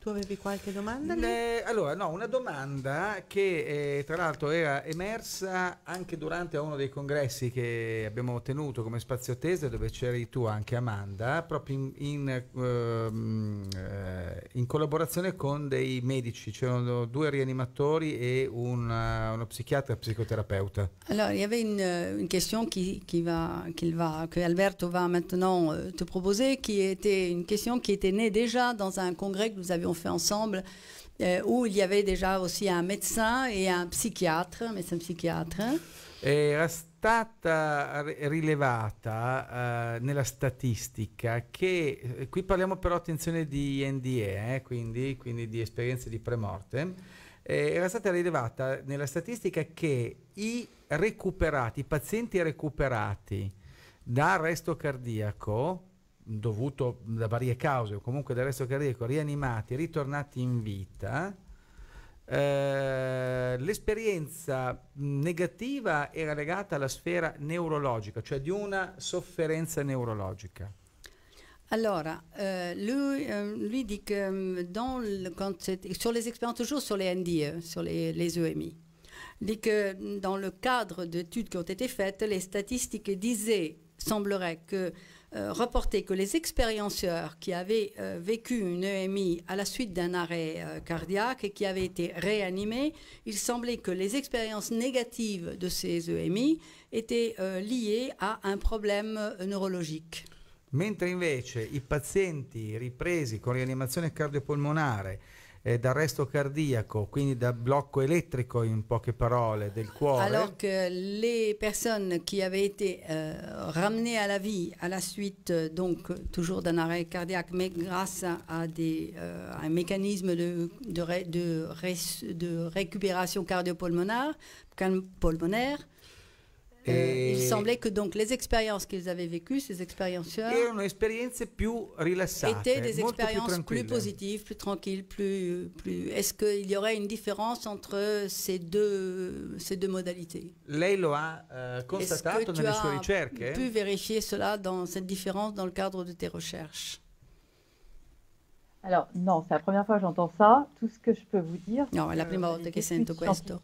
Tu avevi qualche domanda? lì? Eh, allora, no, una domanda che eh, tra l'altro era emersa anche durante uno dei congressi che abbiamo tenuto come Spazio Tese, dove c'eri tu anche Amanda, proprio in, in, eh, in collaborazione con dei medici, c'erano due rianimatori e una- uno psichiatra e psicoterapeuta. Alors, il y avait une, une question qui, qui va, qu'il va, que Alberto va maintenant euh, te proposer, qui était une question qui était née déjà dans un congrès que nous avions fait ensemble, euh, où il y avait déjà aussi un médecin et un psychiatre, un médecin psychiatre. Era stata ri- rilevata eh, nella statistica che, eh, qui parliamo però attenzione di NDE, eh, quindi, quindi di esperienze di premorte, eh, era stata rilevata nella statistica che i recuperati, i pazienti recuperati da arresto cardiaco, dovuto da varie cause o comunque da arresto cardiaco, rianimati, ritornati in vita, eh, l'esperienza negativa era legata alla sfera neurologica, cioè di una sofferenza neurologica. Alors, euh, lui, euh, lui dit que euh, dans le- quand sur les expériences, toujours sur les NDE, sur les, les EMI, dit que mm, dans le cadre d'études qui ont été faites, les statistiques disaient, semblerait que euh, reporter que les expérienceurs qui avaient euh, vécu une EMI à la suite d'un arrêt euh, cardiaque et qui avaient été réanimés, il semblait que les expériences négatives de ces EMI étaient euh, liées à un problème neurologique. Mentre invece i pazienti ripresi con rianimazione cardiopolmonare eh, d'arresto cardiaco, quindi da blocco elettrico in poche parole del cuore? Alors que les personnes qui avaient été euh, ramenées à la vie à la suite euh, donc toujours d'un arrêt cardiaque, mais grâce à, des, euh, un mécanisme de, de, ré- de de récupération cardiopulmonaire, pulmonaire, euh, Et- il semblait que donc les expériences qu'ils avaient vécues, ces expérienceurs, Erano esperienze più rilassate, étaient des expériences plus positives, plus tranquilles, plus, plus. Est-ce qu'il y aurait une différence entre ces deux, ces deux modalités? Lei lo ha Est-ce que constatato tu nelle sue as ricerche? pu vérifier cela dans cette différence dans le cadre de tes recherches? Alors, non, c'est la première fois que j'entends ça. Tout ce que je peux vous dire. No, è la que prima volta che sento questo.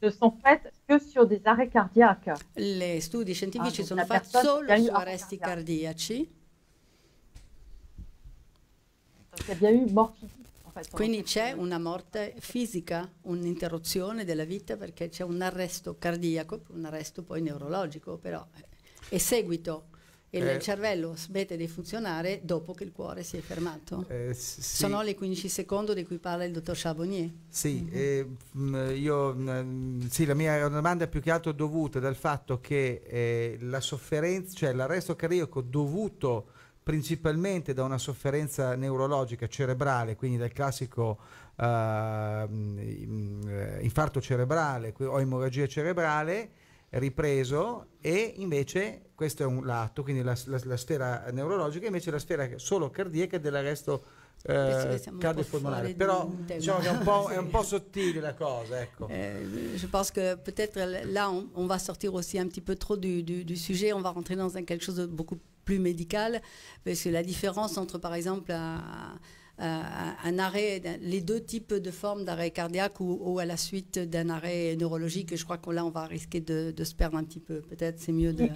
Ne sont faites que sur des arrêts cardiaques. Les studi scientifici Ah, sono fatti solo su arresti cardiaci, quindi c'è una morte fisica, un'interruzione della vita perché c'è un arresto cardiaco, un arresto poi neurologico però, e seguito. E Eh. il cervello smette di funzionare dopo che il cuore si è fermato. Eh, sì. Sono le 15 secondi di cui parla il dottor Charbonnier. Sì, eh, mh, io, mh, sì, la mia domanda è più che altro dovuta dal fatto che eh, la sofferenza, cioè l'arresto cardiaco dovuto principalmente da una sofferenza neurologica cerebrale, quindi dal classico eh, eh, infarto cerebrale o emorragia cerebrale, ripreso e invece questo è un lato, quindi la, la- la sfera neurologica, invece la sfera solo cardiaca dell'arresto eh, cardiopulmonare. Però diciamo che è un, po', è un po' sottile la cosa, ecco. Euh, je pense que peut-être là, on, on va sortir aussi un petit peu trop du, du- du sujet, on va rentrer dans un- quelque chose de beaucoup plus médical, parce que la différence entre, par exemple, un- un arrêt, les deux types de formes d'arrêt cardiaque ou, ou à la suite d'un arrêt neurologique, je crois que là, on va risquer de, de se perdre un petit peu. Peut-être c'est mieux de...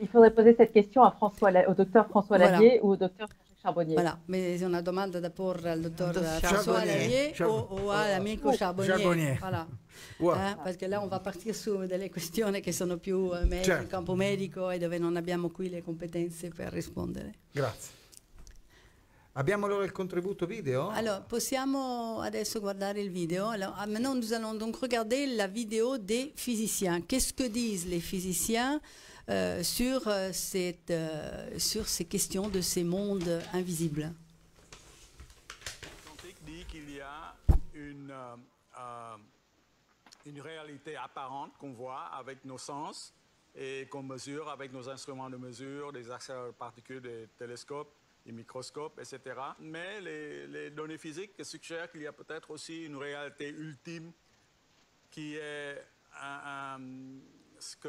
Il faudrait poser cette question à François, au docteur François Voilà. Lavier ou au docteur Charbonnier. Voilà, mais c'est una domanda da porre al Dottor François. Lavier Char- o, o all'amico Oh, Charbonnier. Charbonnier. Voilà. Wow. Eh, perché là on va partire su delle questioni che sono più eh, mediche, Certo. in campo medico e dove non abbiamo qui le competenze per rispondere. Grazie. Abbiamo allora il contributo video? Alors, possiamo adesso guardare il video. Alors, ah, maintenant, nous allons donc regarder la vidéo des physiciens. Qu'est-ce que disent les physiciens euh, sur, euh, cette, euh, sur ces questions de ces mondes invisibles? Scientifique dit qu'il y a une, euh, euh, une réalité apparente qu'on voit avec nos sens et qu'on mesure avec nos instruments de mesure, des accélérateurs de particules, des télescopes, des microscopes, etc. Mais les, données physiques suggèrent qu'il y a peut-être aussi une réalité ultime qui est un- ce que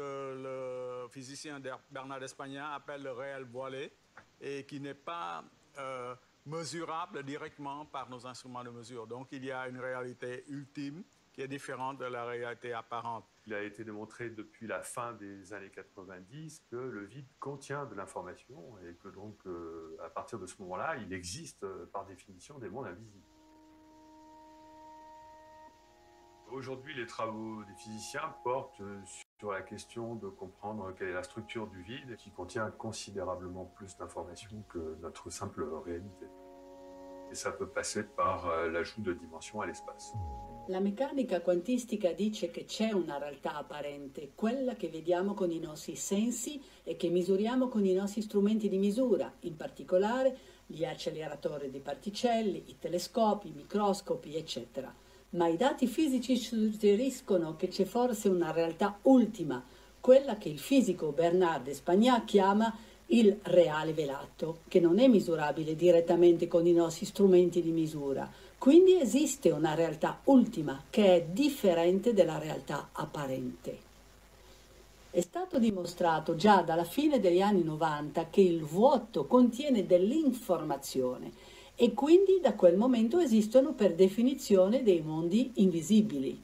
le physicien Bernard Espagna appelle le réel voilé et qui n'est pas euh, mesurable directement par nos instruments de mesure. Donc il y a une réalité ultime qui est différente de la réalité apparente. Il a été démontré depuis la fin des années 90 que le vide contient de l'information et que donc euh, à partir de ce moment-là, il existe euh, par définition des mondes invisibles. Aujourd'hui, les travaux des physiciens portent euh, sur la question de comprendre quelle est la structure du vide qui contient considérablement plus d'informations que notre simple réalité. Et ça peut passer par euh, l'ajout de dimensions à l'espace. La meccanica quantistica dice che c'è una realtà apparente, quella che vediamo con i nostri sensi e che misuriamo con i nostri strumenti di misura, in particolare gli acceleratori di particelle, i telescopi, i microscopi, eccetera. Ma i dati fisici suggeriscono che c'è forse una realtà ultima, quella che il fisico Bernard Espagnat chiama il reale velato, che non è misurabile direttamente con i nostri strumenti di misura. Quindi esiste una realtà ultima che è differente dalla realtà apparente. È stato dimostrato già dalla fine degli anni 90 che il vuoto contiene dell'informazione e quindi da quel momento esistono per definizione dei mondi invisibili.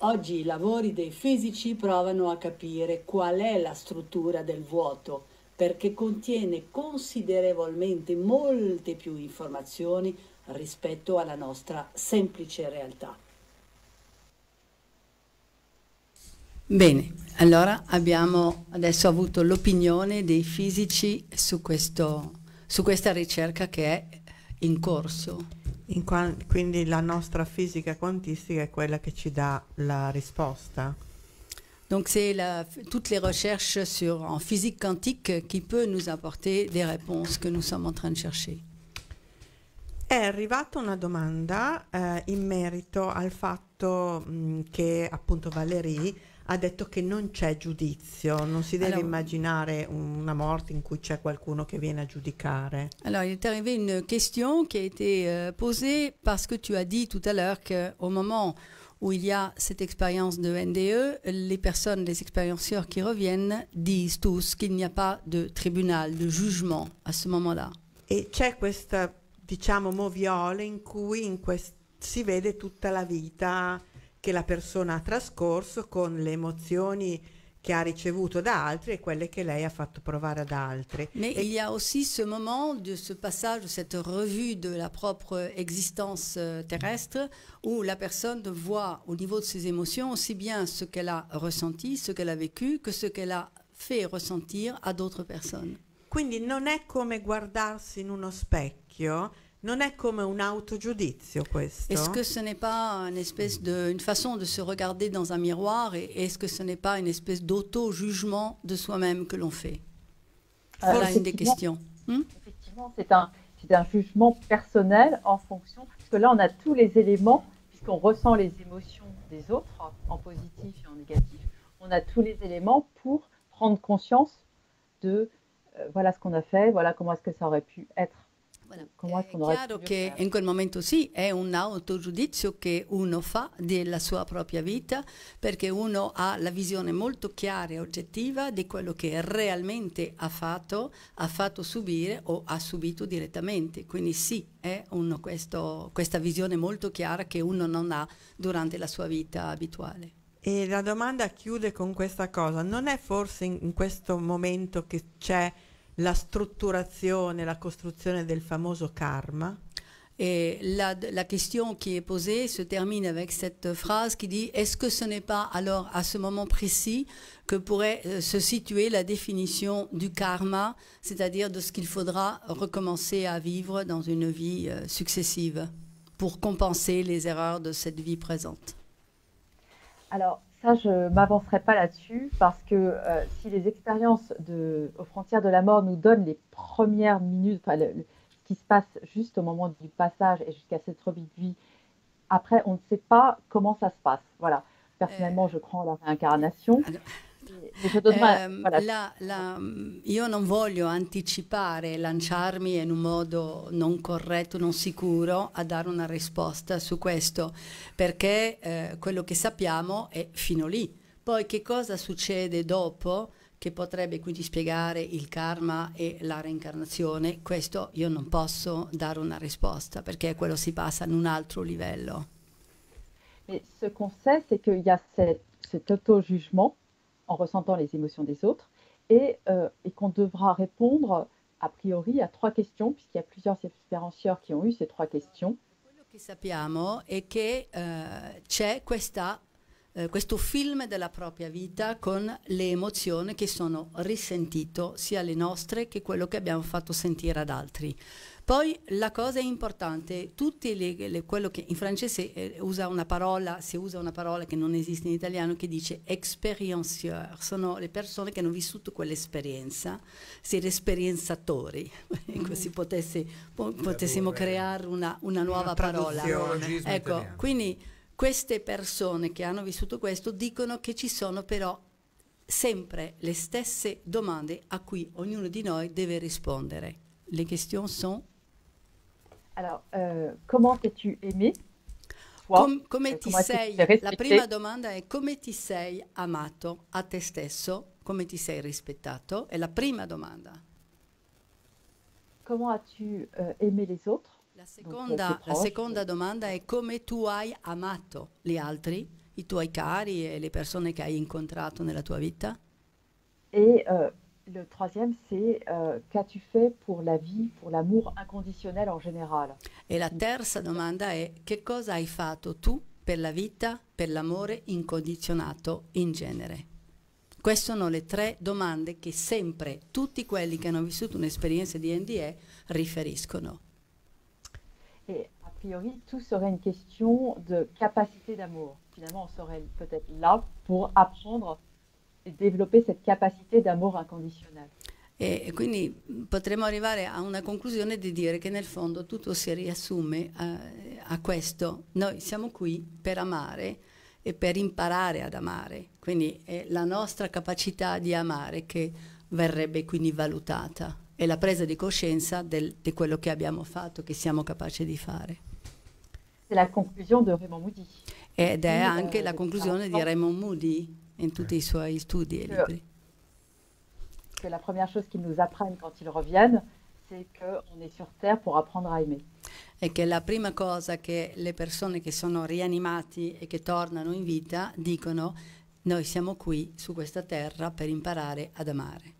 Oggi i lavori dei fisici provano a capire qual è la struttura del vuoto perché contiene considerevolmente molte più informazioni rispetto alla nostra semplice realtà. Bene, allora abbiamo adesso avuto l'opinione dei fisici su, questo, su questa ricerca che è in corso. Quindi la nostra fisica quantistica è quella che ci dà la risposta. Donc c'est la- toutes les recherches sur, en physique quantique qui peut nous apporter des réponses que nous sommes en train de chercher. È arrivata una domanda eh, in merito al fatto mh, che appunto Valérie ha detto che non c'è giudizio, non si deve Allora- immaginare una morte in cui c'è qualcuno che viene a giudicare. Alors, il est arrivé une question qui a été euh, posée parce que tu as dit tout à l'heure qu'au moment où il y a cette expérience de NDE, les personnes, les expérienceurs qui reviennent disent tous qu'il n'y a pas de tribunal, de jugement à ce moment-là. E c'è questa, diciamo, moviole in cui in si vede tutta la vita che la persona ha trascorso con le emozioni che ha ricevuto da altri e quelle che lei ha fatto provare ad altri. Mais E- il y a aussi ce moment de ce passage, de cette revue de la propre existence euh, terrestre, où la personne voit au niveau de ses émotions aussi bien ce qu'elle a ressenti, ce qu'elle a vécu, que ce qu'elle a fait ressentir à d'autres personnes. Quindi non è come guardarsi in uno specchio, non è come un autogiudizio questo? Est-ce que ce n'est pas une espèce de, une façon de se regarder dans un miroir et est-ce que ce n'est pas une espèce d'auto-jugement de soi-même que l'on fait? Euh, Voilà une des effectivement. questions. Hmm? Effectivement, c'est un, c'est un jugement personnel en fonction, parce que là, on a tous les éléments, puisqu'on ressent les émotions des autres, en positif et en négatif. On a tous les éléments pour prendre conscience de, euh, voilà ce qu'on a fait, voilà comment est-ce que ça aurait pu être. È chiaro che in quel momento sì, è un autogiudizio che uno fa della sua propria vita perché uno ha la visione molto chiara e oggettiva di quello che realmente ha fatto, ha fatto subire o ha subito direttamente. Quindi sì, è uno questo- questa visione molto chiara che uno non ha durante la sua vita abituale. E la domanda chiude con questa cosa, non è forse in, in questo momento che c'è la strutturazione, la costruzione del famoso karma? Et la, la question qui est posée se termine avec cette phrase qui dit Est-ce que ce n'est pas alors à ce moment précis que pourrait euh, se situer la définition du karma, c'est-à-dire de ce qu'il faudra recommencer à vivre dans une vie euh, successive pour compenser les erreurs de cette vie présente? Alors, ça, je ne m'avancerai pas là-dessus parce que euh, si les expériences de, aux frontières de la mort nous donnent les premières minutes, enfin, le- le- ce qui se passe juste au moment du passage et jusqu'à cette revue de vie, après, on ne sait pas comment ça se passe. Voilà. Personnellement, je crois en la réincarnation. Ehm, la- la- io non voglio anticipare, lanciarmi in un modo non corretto, non sicuro a dare una risposta su questo, perché eh, quello che sappiamo è fino lì. Poi che cosa succede dopo, che potrebbe quindi spiegare il karma e la reincarnazione, questo io non posso dare una risposta, perché quello si passa in un altro livello. Mais ce qu'on sait, c'est qu'il y a cette- cet auto-jugement en ressentant les émotions des autres et, euh, et qu'on devra répondre a priori à trois questions, puisqu'il y a plusieurs expérienceurs qui ont eu ces trois questions. che sappiamo è che eh, c'è questa, eh, questo film della propria vita con le emozioni che sono sia le nostre che quello che abbiamo fatto sentire ad altri. Poi la cosa importante, tutti le, le- quello che in francese eh, usa una parola, si usa una parola che non esiste in italiano che dice experiencieur, sono le persone che hanno vissuto quell'esperienza, si esperienzatori, così potessi, po- potessimo creare una, una nuova parola. traduzione. Ecco, italiano. quindi queste persone che hanno vissuto questo dicono che ci sono però sempre le stesse domande a cui ognuno di noi deve rispondere. Le questions sont Alors, euh, comment t'es-tu aimé Com- come Euh, ti sei, t'es la prima domanda è come ti sei amato a te stesso, come ti sei rispettato, è la prima domanda. Comment as-tu euh, aimé les autres? La Donc, seconda, tes la proches, seconda domanda è come tu hai amato gli altri, i tuoi cari e le persone che hai incontrato nella tua vita. Et euh, le troisième, c'est euh, qu'as-tu fait pour la vie, pour l'amour inconditionnel en général? E la terza domanda è che cosa hai fatto tu per la vita, per l'amore incondizionato in genere? Queste sono le tre domande che sempre tutti quelli che hanno vissuto un'esperienza di NDE riferiscono. Et a priori, tout serait une question de capacité d'amour. Finalement, on serait peut-être là pour apprendre et développer cette capacité d'amour inconditionnel. E quindi potremmo arrivare a una conclusione di dire che nel fondo tutto si riassume a, a questo. Noi siamo qui per amare e per imparare ad amare. Quindi è la nostra capacità di amare che verrebbe quindi valutata. È la presa di coscienza del, di quello che abbiamo fatto, che siamo capaci di fare. C'est la conclusion de Raymond Moody. Ed è anche eh, la conclusione di Raymond Moody in tutti i suoi studi e Che- libri. Que la première chose qu'ils nous apprennent quand ils reviennent, c'est qu'on est sur Terre pour apprendre à aimer. è che la prima cosa che le persone che sono rianimati e che tornano in vita dicono noi siamo qui su questa terra per imparare ad amare.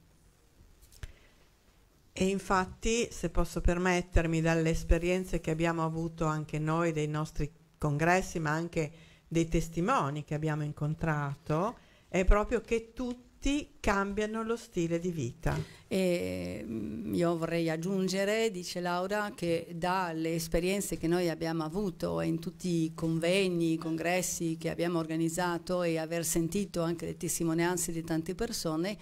E infatti, se posso permettermi, dalle esperienze che abbiamo avuto anche noi dei nostri congressi, ma anche dei testimoni che abbiamo incontrato, è proprio che tutti cambiano lo stile di vita. E mm, io vorrei aggiungere, dice Laura, che dalle esperienze che noi abbiamo avuto in tutti i convegni, i congressi che abbiamo organizzato e aver sentito anche le testimonianze di tante persone,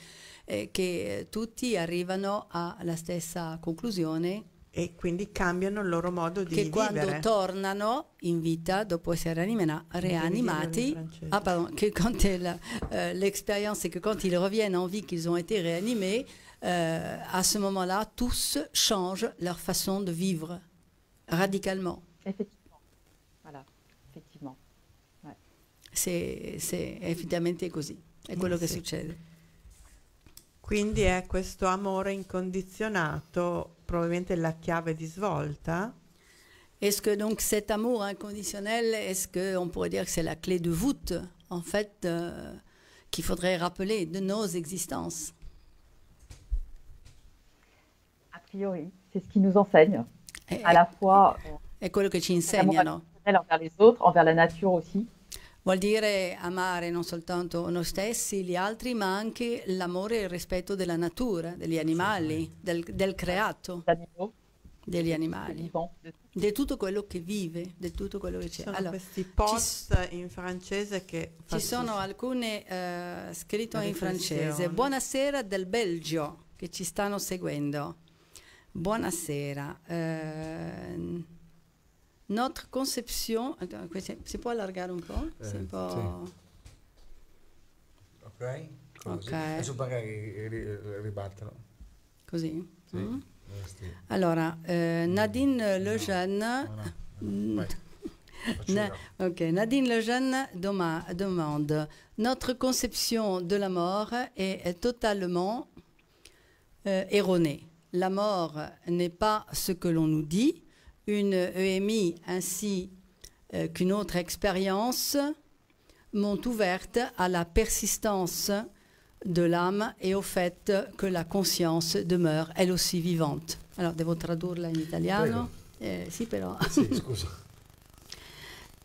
eh, che tutti arrivano alla stessa conclusione E quindi cambiano il loro modo di che quando vivere. tornano in vita dopo essere animena- dirlo réanimati, ah pardon, que quand euh, l'expérience c'est que quand ils reviennent en vie, qu'ils ont été réanimés, euh, à ce moment-là, tous changent leur façon de vivre radicalement. Effectivement. Voilà, effectivement. Ouais. C'est, effettivamente così, è quello che sì. succede. Quindi è questo amore incondizionato probabilmente la chiave di svolta. Est-ce que donc cet amour inconditionnel, est-ce qu'on pourrait dire que c'est la clé de voûte, en fait, euh, qu'il faudrait rappeler de nos existences A priori, c'est ce qui nous enseigne. Eh, à la fois euh, È quello che ci l'amour insegnano. inconditionnel envers les autres, envers la nature aussi. Vuol dire amare non soltanto noi stessi, gli altri, ma anche l'amore e il rispetto della natura, degli animali, del, del creato, degli animali, di tutto quello che vive, di tutto quello che Ci c'è. sono Allora, questi ci, post in francese che ci sono alcune eh, scritto in francese. Buonasera del Belgio che ci stanno seguendo. Buonasera. Eh, notre conception, attends, si può allargare un po'? Eh, sì. Ok? Così. Ok. Adesso magari ri- ribaltano. Così? Sì. Mm? Questi. Allora, eh, Nadine Lejeune. Mm. Na- ok, Nadine Lejeune doma- demande Notre conception de la mort est, est totalement euh, erronée. La mort n'est pas ce que l'on nous dit. Une EMI ainsi euh, qu'une autre expérience m'ont ouverte à la persistance de l'âme et au fait que la conscience demeure elle aussi vivante. Alors, devo tradurla in italiano? Eh, sì, però. Sì, scusa.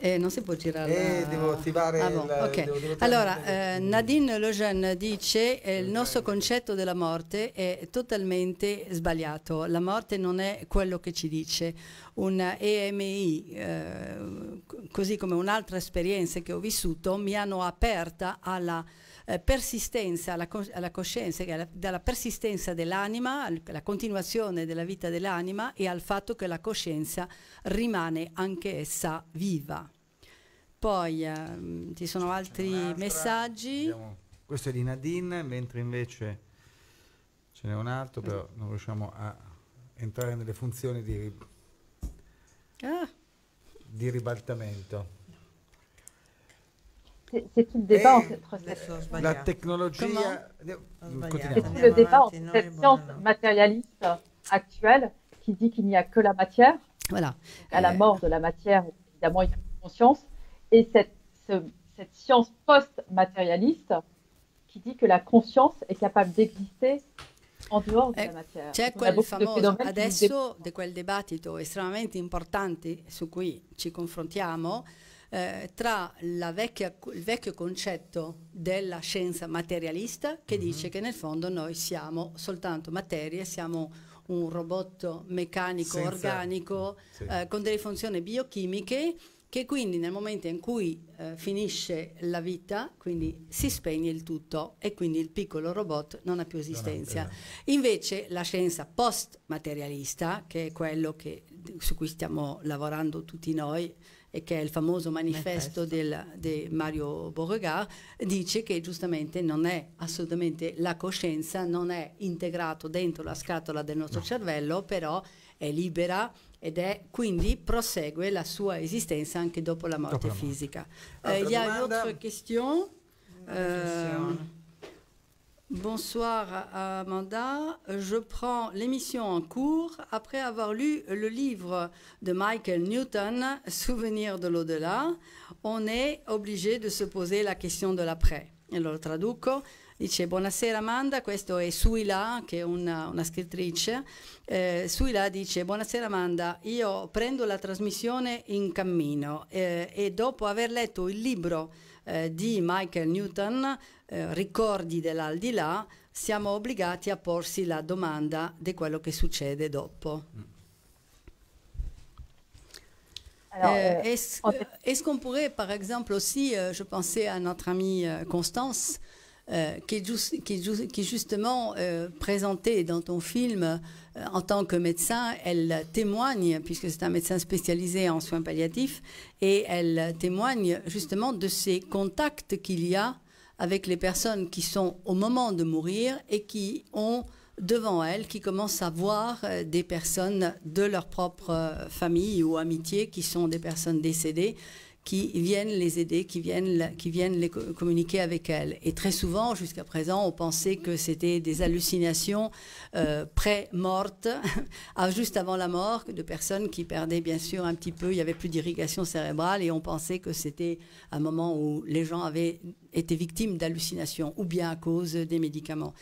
Eh, non si può girare. Eh, devo attivare Ah, bon, il- ok. devo- devo allora, eh, Nadine Lejeune dice eh, il nostro concetto della morte è totalmente sbagliato. La morte non è quello che ci dice. Un EMI, eh, così come un'altra esperienza che ho vissuto, mi hanno aperta alla eh, persistenza, alla, cos- alla coscienza, che è la- dalla persistenza dell'anima, al- alla continuazione della vita dell'anima e al fatto che la coscienza rimane anche essa viva. Poi ehm, ci sono altri messaggi. Vediamo. Questo è di Nadine, mentre invece ce n'è un altro, però non riusciamo a entrare nelle funzioni di, Ah, di ribaltamento. C'est c'est tout le débat Eh, entre cette, La Continuiamo. c'est tout le débat entre cette science matérialiste actuelle qui dit qu'il n'y a que la matière. Voilà. À la Euh, mort de la matière, évidemment, il y a une conscience. Et cette, ce- cette science post-matérialiste qui dit que la conscience est capable d'exister en dehors de la matière. C'è On a quel famoso, adesso di quel dibattito estremamente importante su cui ci confrontiamo eh, tra vecchia- il vecchio concetto della scienza materialista che dice che nel fondo noi siamo soltanto materie, siamo un robot meccanico, Senza- organico, Sì. eh, con delle funzioni biochimiche che quindi nel momento in cui eh, finisce la vita, quindi si spegne il tutto e quindi il piccolo robot non ha più esistenza. Invece la scienza post-materialista, che è quello che- su cui stiamo lavorando tutti noi e che è il famoso manifesto del- di Mario Beauregard, dice che giustamente non è assolutamente la coscienza, non è integrato dentro la scatola del nostro cervello, però è libera ed è quindi prosegue la sua esistenza anche dopo la morte Dopo la morte. fisica. Il y a une domanda? autre question. Bonsoir Amanda, je prends l'émission en cours après avoir lu le livre de Michael Newton, Souvenir de l'au-delà. On est obligé de se poser la question de l'après. Lo traduco. Dice buonasera Amanda, questo è Suila che è una, una scrittrice. Eh, Suila dice buonasera Amanda, io prendo la trasmissione in cammino eh, e dopo aver letto il libro eh, di Michael Newton, eh, Ricordi dell'aldilà, siamo obbligati a porsi la domanda di quello che succede dopo. Alors, Euh, est-ce, en fait- est-ce qu'on pourrait, par exemple, aussi, euh, je pensais à notre amie euh, Constance, qui, qui qui justement présentée dans ton film en tant que médecin, elle témoigne, puisque c'est un médecin spécialisé en soins palliatifs, et elle témoigne justement de ces contacts qu'il y a avec les personnes qui sont au moment de mourir et qui ont devant elles, qui commencent à voir euh, des personnes de leur propre euh, famille ou amitié qui sont des personnes décédées qui viennent les aider, qui viennent, qui viennent les co- communiquer avec elles. Et très souvent, jusqu'à présent, on pensait que c'était des hallucinations euh, pré-mortes, à- juste avant la mort, de personnes qui perdaient bien sûr un petit peu, il y avait plus d'irrigation cérébrale et on pensait que c'était un moment où les gens avaient été victimes d'hallucinations ou bien à cause des médicaments.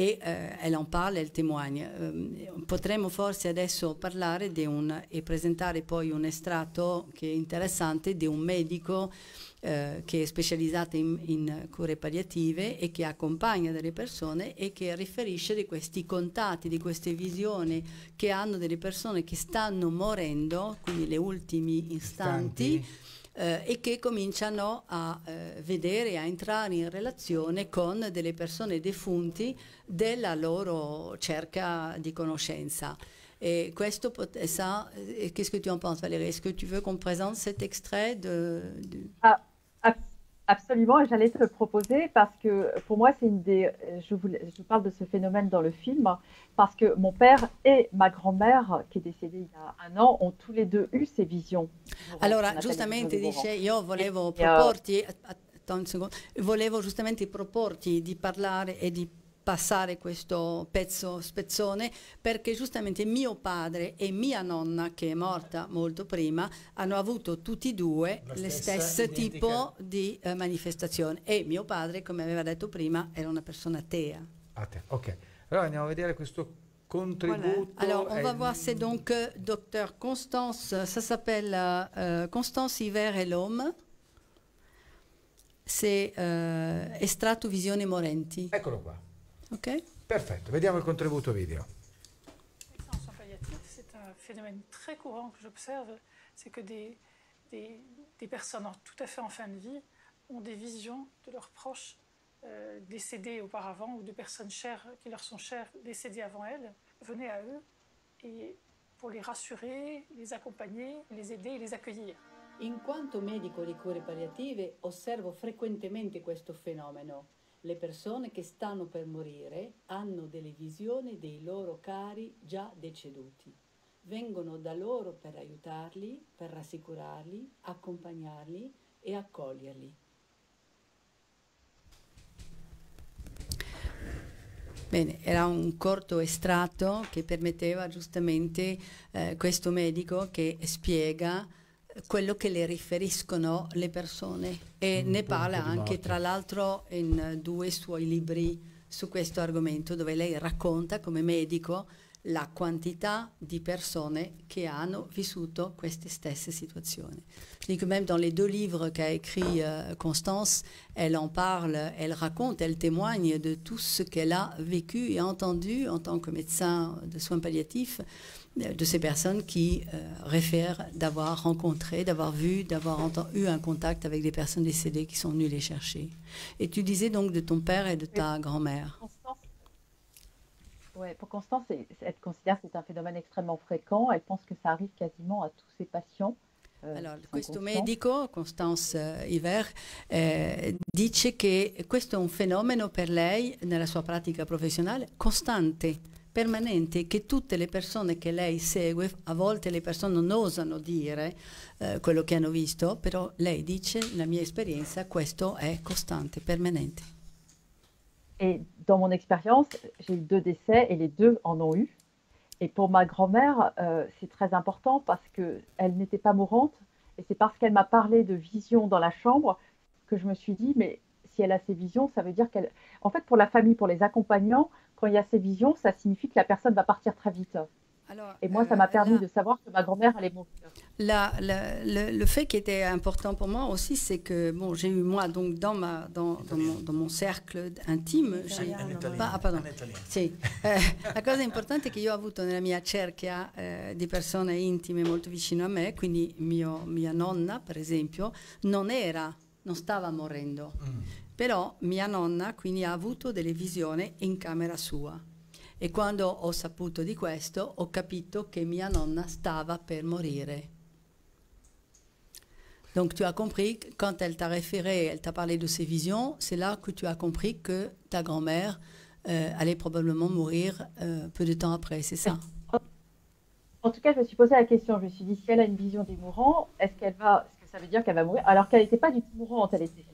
E eh, elle en parle, elle témoigne. Ehm, potremmo forse adesso parlare di un, e presentare poi un estratto che è interessante di un medico eh, che è specializzato in, in cure palliative e che accompagna delle persone e che riferisce di questi contatti, di queste visioni che hanno delle persone che stanno morendo, quindi le ultimi istanti eh, e che cominciano a eh, vedere, a entrare in relazione con delle persone defunti della loro cerca di conoscenza. Et questo pot- et ça, euh, qu'est-ce que tu en penses Valérie? Est-ce que tu veux qu'on présente cet extrait Ah, ab- absolument, j'allais te le proposer parce que pour moi, c'est une des. Je parle de ce phénomène dans le film parce que mon père et ma grand-mère, qui est décédée il y a un an, ont tous les deux eu ces visions. Allora, giustamente dice, io volevo E, eh, proporti, un secondo, volevo giustamente proporti di parlare e di passare questo pezzo, spezzone, perché giustamente mio padre e mia nonna, che è morta molto prima, hanno avuto tutti e due La le stessa stesse identica- tipo di eh, manifestazioni. E mio padre, come aveva detto prima, era una persona atea. A te, ok. Allora andiamo a vedere questo contributo. Alors, on È va voir, c'est donc euh, docteur Constance, ça s'appelle euh, Constance Hiver et l'homme. C'est euh, Estratto Visione Morenti. Eccolo qua. Ok Perfetto, vediamo il contributo video. C'est un phénomène très courant que j'observe, c'est que des, des- des personnes en- tout à fait en fin de vie ont des visions de leurs proches euh, décédés auparavant ou de personnes chères qui leur sont chères décédées avant elles. Venez à eux et pour les rassurer, les accompagner, les aider et les accueillir. In quanto medico di cure palliative osservo frequentemente questo fenomeno. Le persone che stanno per morire hanno delle visioni dei loro cari già deceduti. Vengono da loro per aiutarli, per rassicurarli, accompagnarli e accoglierli. Bene, era un corto estratto che permetteva giustamente eh, questo medico che spiega quello che le riferiscono le persone e Un ne parla anche tra l'altro in due suoi libri su questo argomento dove lei racconta come medico la quantità di persone che hanno vissuto queste stesse situazioni. Je dis que même dans les deux livres qu'a écrit euh, Constance, elle en parle, elle raconte, elle témoigne de tout ce qu'elle a vécu et entendu en tant que médecin de soins palliatifs euh, de ces personnes qui euh, réfèrent d'avoir rencontré, d'avoir vu, d'avoir eu un contact avec des personnes décédées qui sont venues les chercher. Et tu disais donc de ton père et de ta grand-mère. Ouais, pour Constance, elle considère que c'est un phénomène extrêmement fréquent. Elle pense que ça arrive quasiment à tous ses patients. Eh, allora, questo medico, Constance Iver, eh, dice che questo è un fenomeno per lei, nella sua pratica professionale, costante, permanente, che tutte le persone che lei segue, a volte le persone non osano dire eh, quello che hanno visto, però lei dice, nella mia esperienza, questo è costante, permanente. Et dans mon expérience, j'ai eu deux décès et les deux en ont eu. Et pour ma grand-mère, euh, c'est très important parce qu'elle n'était pas mourante. Et c'est parce qu'elle m'a parlé de visions dans la chambre que je me suis dit, mais si elle a ces visions, ça veut dire qu'elle... En fait, pour la famille, pour les accompagnants, quand il y a ces visions, ça signifie que la personne va partir très vite. Et moi, ça m'a euh, permis de savoir que ma grand-mère allait mourir. Le, le, fait qui était important pour moi aussi, c'est que bon, j'ai eu moi donc dans ma dans, dans, mon, dans mon, cercle intime, j'ai ah, pardon. Sì. Eh, la cosa importante è che io ho avuto nella mia cerchia eh, di persone intime molto vicino a me, quindi mio, mia nonna, per esempio, non era non stava morendo. Mm. Però mia nonna quindi ha avuto delle visioni in camera sua e quando ho saputo di questo ho capito che mia nonna stava per morire. Donc tu as compris, quand elle t'a référé, elle t'a parlé de ses visions, c'est là que tu as compris que ta grand-mère euh, allait probablement mourir euh, peu de temps après, c'est ça? En tout cas, je me suis posé la question, je me suis dit, si elle a une vision des mourants, est-ce qu'elle va, est-ce que ça veut dire qu'elle va mourir? Alors qu'elle n'était pas du tout mourante, elle était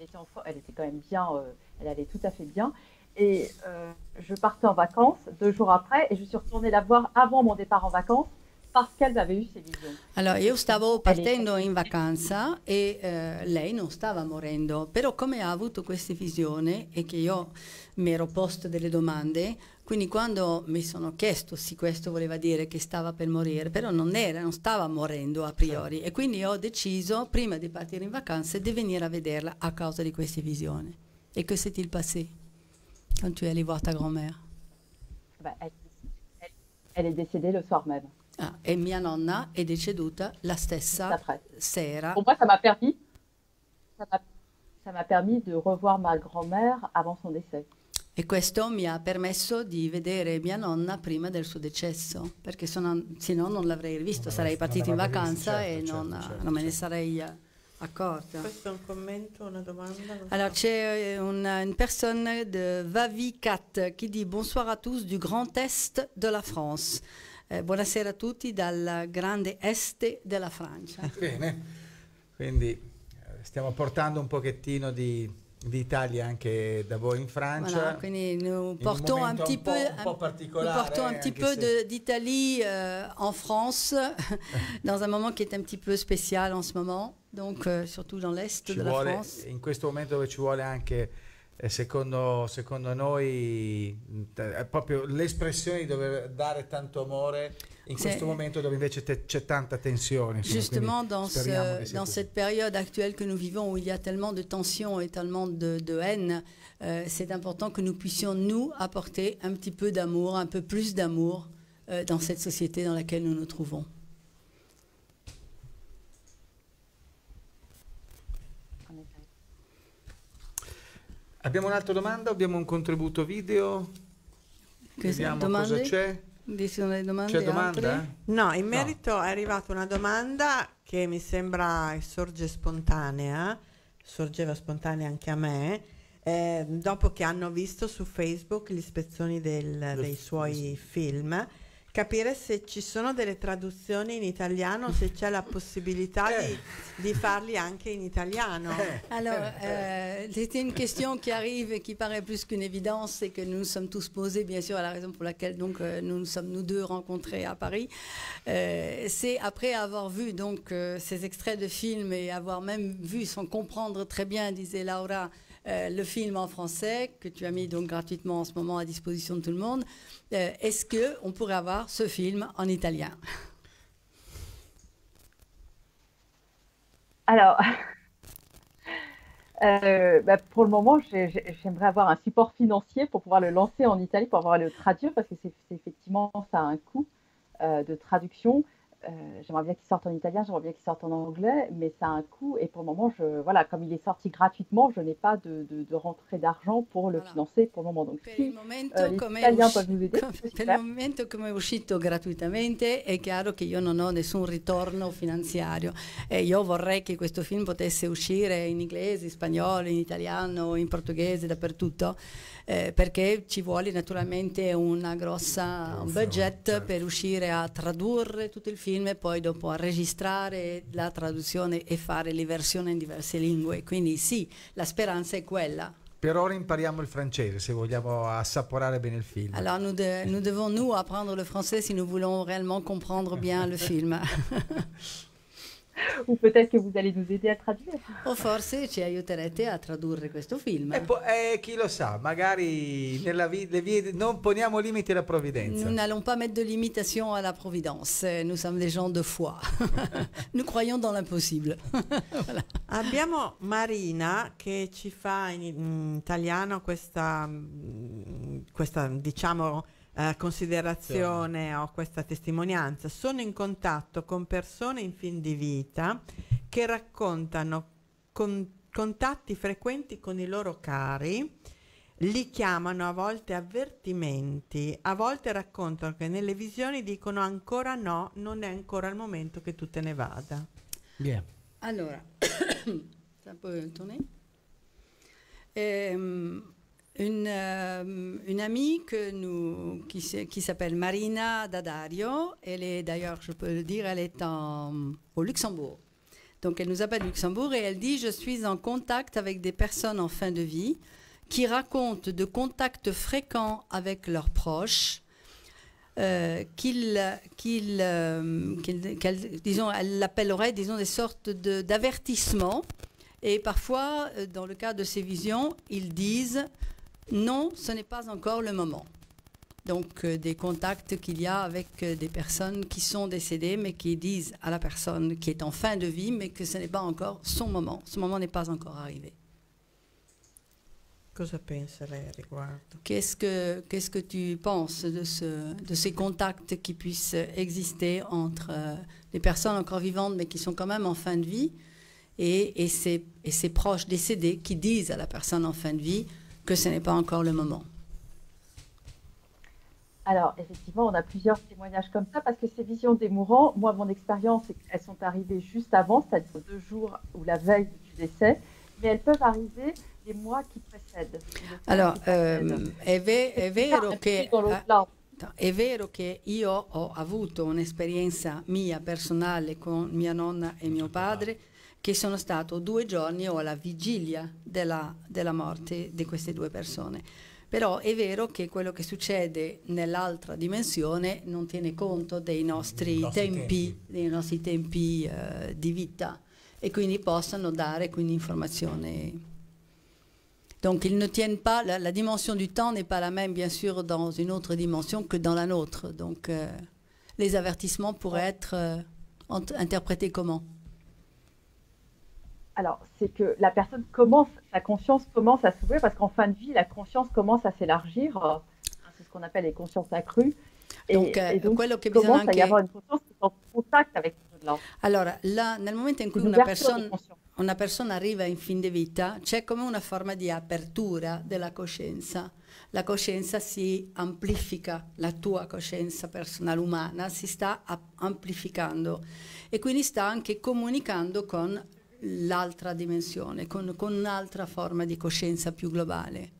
quand même bien, euh, elle allait tout à fait bien. Et euh, je partais en vacances deux jours après et je suis retournée la voir avant mon départ en vacances qu'elle avait eu ces visions. Allora, io stavo partendo in vacanza e eh, lei non stava morendo, però come ha avuto queste visioni e che io mi ero posto delle domande, quindi quando mi sono chiesto se questo voleva dire che stava per morire, però non era, non stava morendo a priori e quindi ho deciso prima di partire in vacanza di venire a vederla a causa di queste visioni. E che s'est-il passé? Quand tu es allé voir ta grand-mère bah, elle, elle, elle, est décédée le soir même. Ah, e mia nonna è deceduta la stessa sera. Pour moi, ça m'a permis, ça m'a permis de revoir ma grand-mère avant son décès. E questo mi ha permesso di vedere mia nonna prima del suo decesso, perché sono, se no non l'avrei visto, sarei partita in vacanza certo, e certo, non, certo, non me ne certo. sarei accorta. Questo è un commento, una domanda Alors c'è una, une personne de Vavicat qui dit bonsoir à tous du Grand Est de la France. Eh, buonasera a tutti dal grande est della Francia. Bene, quindi eh, stiamo portando un pochettino di, di Italia anche da voi in Francia. Voilà, quindi nous portons un, un petit peu, un, nous portons un petit peu d'Italie euh, en France dans un moment qui est un petit peu spécial en ce moment. donc euh, surtout dans l'est della vuole, France. In questo momento dove ci vuole anche, eh, secondo, secondo, noi, eh, proprio l'espressione di dover dare tanto amore in questo momento dove invece c'è tanta tensione. Justement, dans, ce, dans cette période actuelle que nous vivons où il y a tellement de tensions et tellement de, de haine, euh, c'est important que nous puissions, nous, apporter un petit peu d'amour, un peu plus d'amour euh, dans cette société dans laquelle nous nous trouvons. Abbiamo un'altra domanda? Abbiamo un contributo video? Vediamo cosa c'è. Domande C'è domanda? No, in merito no. è arrivata una domanda che mi sembra sorge spontanea, sorgeva spontanea anche a me, eh, dopo che hanno visto su Facebook le ispezioni del, dei suoi film capire se ci sono delle traduzioni in italiano, se c'è la possibilità eh. di, di, farli anche in italiano. Eh. Alors, euh, c'était une question qui arrive et qui paraît plus qu'une évidence et que nous nous sommes tous posés, bien sûr, à la raison pour laquelle donc, euh, nous nous sommes nous deux rencontrés à Paris. Euh, c'est après avoir vu donc euh, ces extraits de films et avoir même vu sans comprendre très bien, disait Laura, euh, le film en français que tu as mis donc gratuitement en ce moment à disposition de tout le monde. Euh, Est-ce que on pourrait avoir ce film en italien? Alors, euh, bah, pour le moment, j'ai- j'ai- j'aimerais avoir un support financier pour pouvoir le lancer en Italie, pour pouvoir le traduire, parce que c'est effectivement, ça a un coût de traduction. Euh, j'aimerais bien qu'il sorte en italien, j'aimerais bien qu'il sorte en anglais, mais ça a un coût. Et pour le moment, je, voilà, comme il est sorti gratuitement, je n'ai pas de, de, de rentrée d'argent pour le financer pour le moment. Donc, si momento, euh, come usci- peuvent nous aider, per il momento come è uscito gratuitamente è chiaro che io non ho nessun ritorno finanziario e io vorrei che questo film potesse uscire in inglese, in spagnolo, in italiano, in portoghese, dappertutto eh, perché ci vuole naturalmente una grossa, un budget per riuscire a tradurre tutto il film e poi dopo a registrare la traduzione e fare le versioni in diverse lingue. Quindi sì, la speranza è quella. Per ora impariamo il francese se vogliamo assaporare bene il film. Alors nous, de- nous devons nous apprendre le français si nous voulons réellement comprendre bien le film. Ou peut-être que vous allez nous aider à traduire. o forse ci aiuterete a tradurre questo film. E po- eh, chi lo sa, magari nella vi- le vie non poniamo limiti alla provvidenza. Nous n'allons pas mettre de limitation à la providence. Euh, Nous sommes des gens de foi. nous croyons dans l'impossible. Abbiamo Marina che ci fa in, in italiano questa, mm, questa diciamo, eh, considerazione o questa testimonianza. Sono in contatto con persone in fin di vita che raccontano con- contatti frequenti con i loro cari. Li chiamano a volte avvertimenti, a volte raccontano che nelle visioni dicono ancora no, non è ancora il momento che tu te ne vada. Bien. Tourner. Euh, une, euh, une amie qui, s'appelle Marina Dadario, elle est d'ailleurs, je peux le dire, elle est au Luxembourg. Donc elle nous appelle Luxembourg et elle dit, je suis en contact avec des personnes en fin de vie qui racontent de contacts fréquents avec leurs proches, euh, qu'il, qu'il, euh, disons, elle l'appellerait, disons, des sortes d'avertissements. Et parfois, euh, dans le cas de ces visions, ils disent non, ce n'est pas encore le moment. Donc, euh, des contacts qu'il y a avec euh, des personnes qui sont décédées, mais qui disent à la personne qui est en fin de vie, mais que ce n'est pas encore son moment. Ce moment n'est pas encore arrivé. Cosa pensa lei a riguardo? Qu'est-ce que, qu'est-ce que tu penses de, ce, de ces contacts qui puissent exister entre euh, les personnes encore vivantes mais qui sont quand même en fin de vie et, et, ses, et ses proches décédés qui disent à la personne en fin de vie que ce n'est pas encore le moment. Alors, effectivement, on a plusieurs témoignages comme ça parce que ces visions des mourants, moi, mon expérience, qu'elles sont arrivées juste avant, c'est-à-dire deux jours ou la veille du décès, mais elles peuvent arriver les mois qui précèdent. Alors, ehm, è, ve- è vero che, è vero che io ho avuto un'esperienza mia personale con mia nonna e mio padre che sono stato due giorni o alla vigilia della, della morte di queste due persone. Però è vero che quello che succede nell'altra dimensione non tiene conto dei nostri, nostri tempi, tempi. dei nostri tempi eh, di vita e quindi possono dare quindi informazioni donc, ils ne tiennent pas, la, la dimension du temps n'est pas la même, bien sûr, dans une autre dimension que dans la nôtre. Donc, euh, les avertissements pourraient être euh, interprétés comment Alors, c'est que la personne commence, sa conscience commence à s'ouvrir parce qu'en fin de vie, la conscience commence à s'élargir. euh, C'est ce qu'on appelle les consciences accrues. Et Donc, eh, donc, commence à y avoir une conscience qui est en contact avec là. Allora, là, nel momento in cui Une una persona, una persona arriva in fin di vita, c'è come una forma di apertura della coscienza. La coscienza si amplifica, la tua coscienza personale umana si sta amplificando e quindi sta anche comunicando con l'altra dimensione, con, con un'altra forma di coscienza più globale.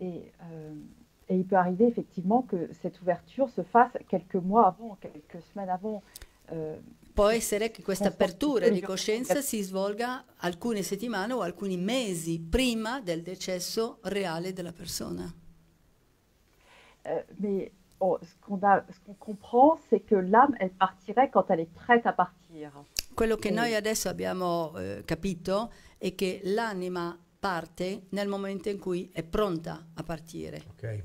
Et, euh, et il peut arriver effectivement que cette ouverture se fasse quelques mois avant, quelques semaines avant. euh, Può essere che questa apertura di coscienza si svolga alcune settimane o alcuni mesi prima del decesso reale della persona. euh, mais oh, ce qu'on a- ce qu'on comprend, c'est que l'âme, elle partirait quand elle est prête à partir. Quello che noi adesso abbiamo eh, capito e che l'anima parte nel momento in cui è pronta a partire. Ok.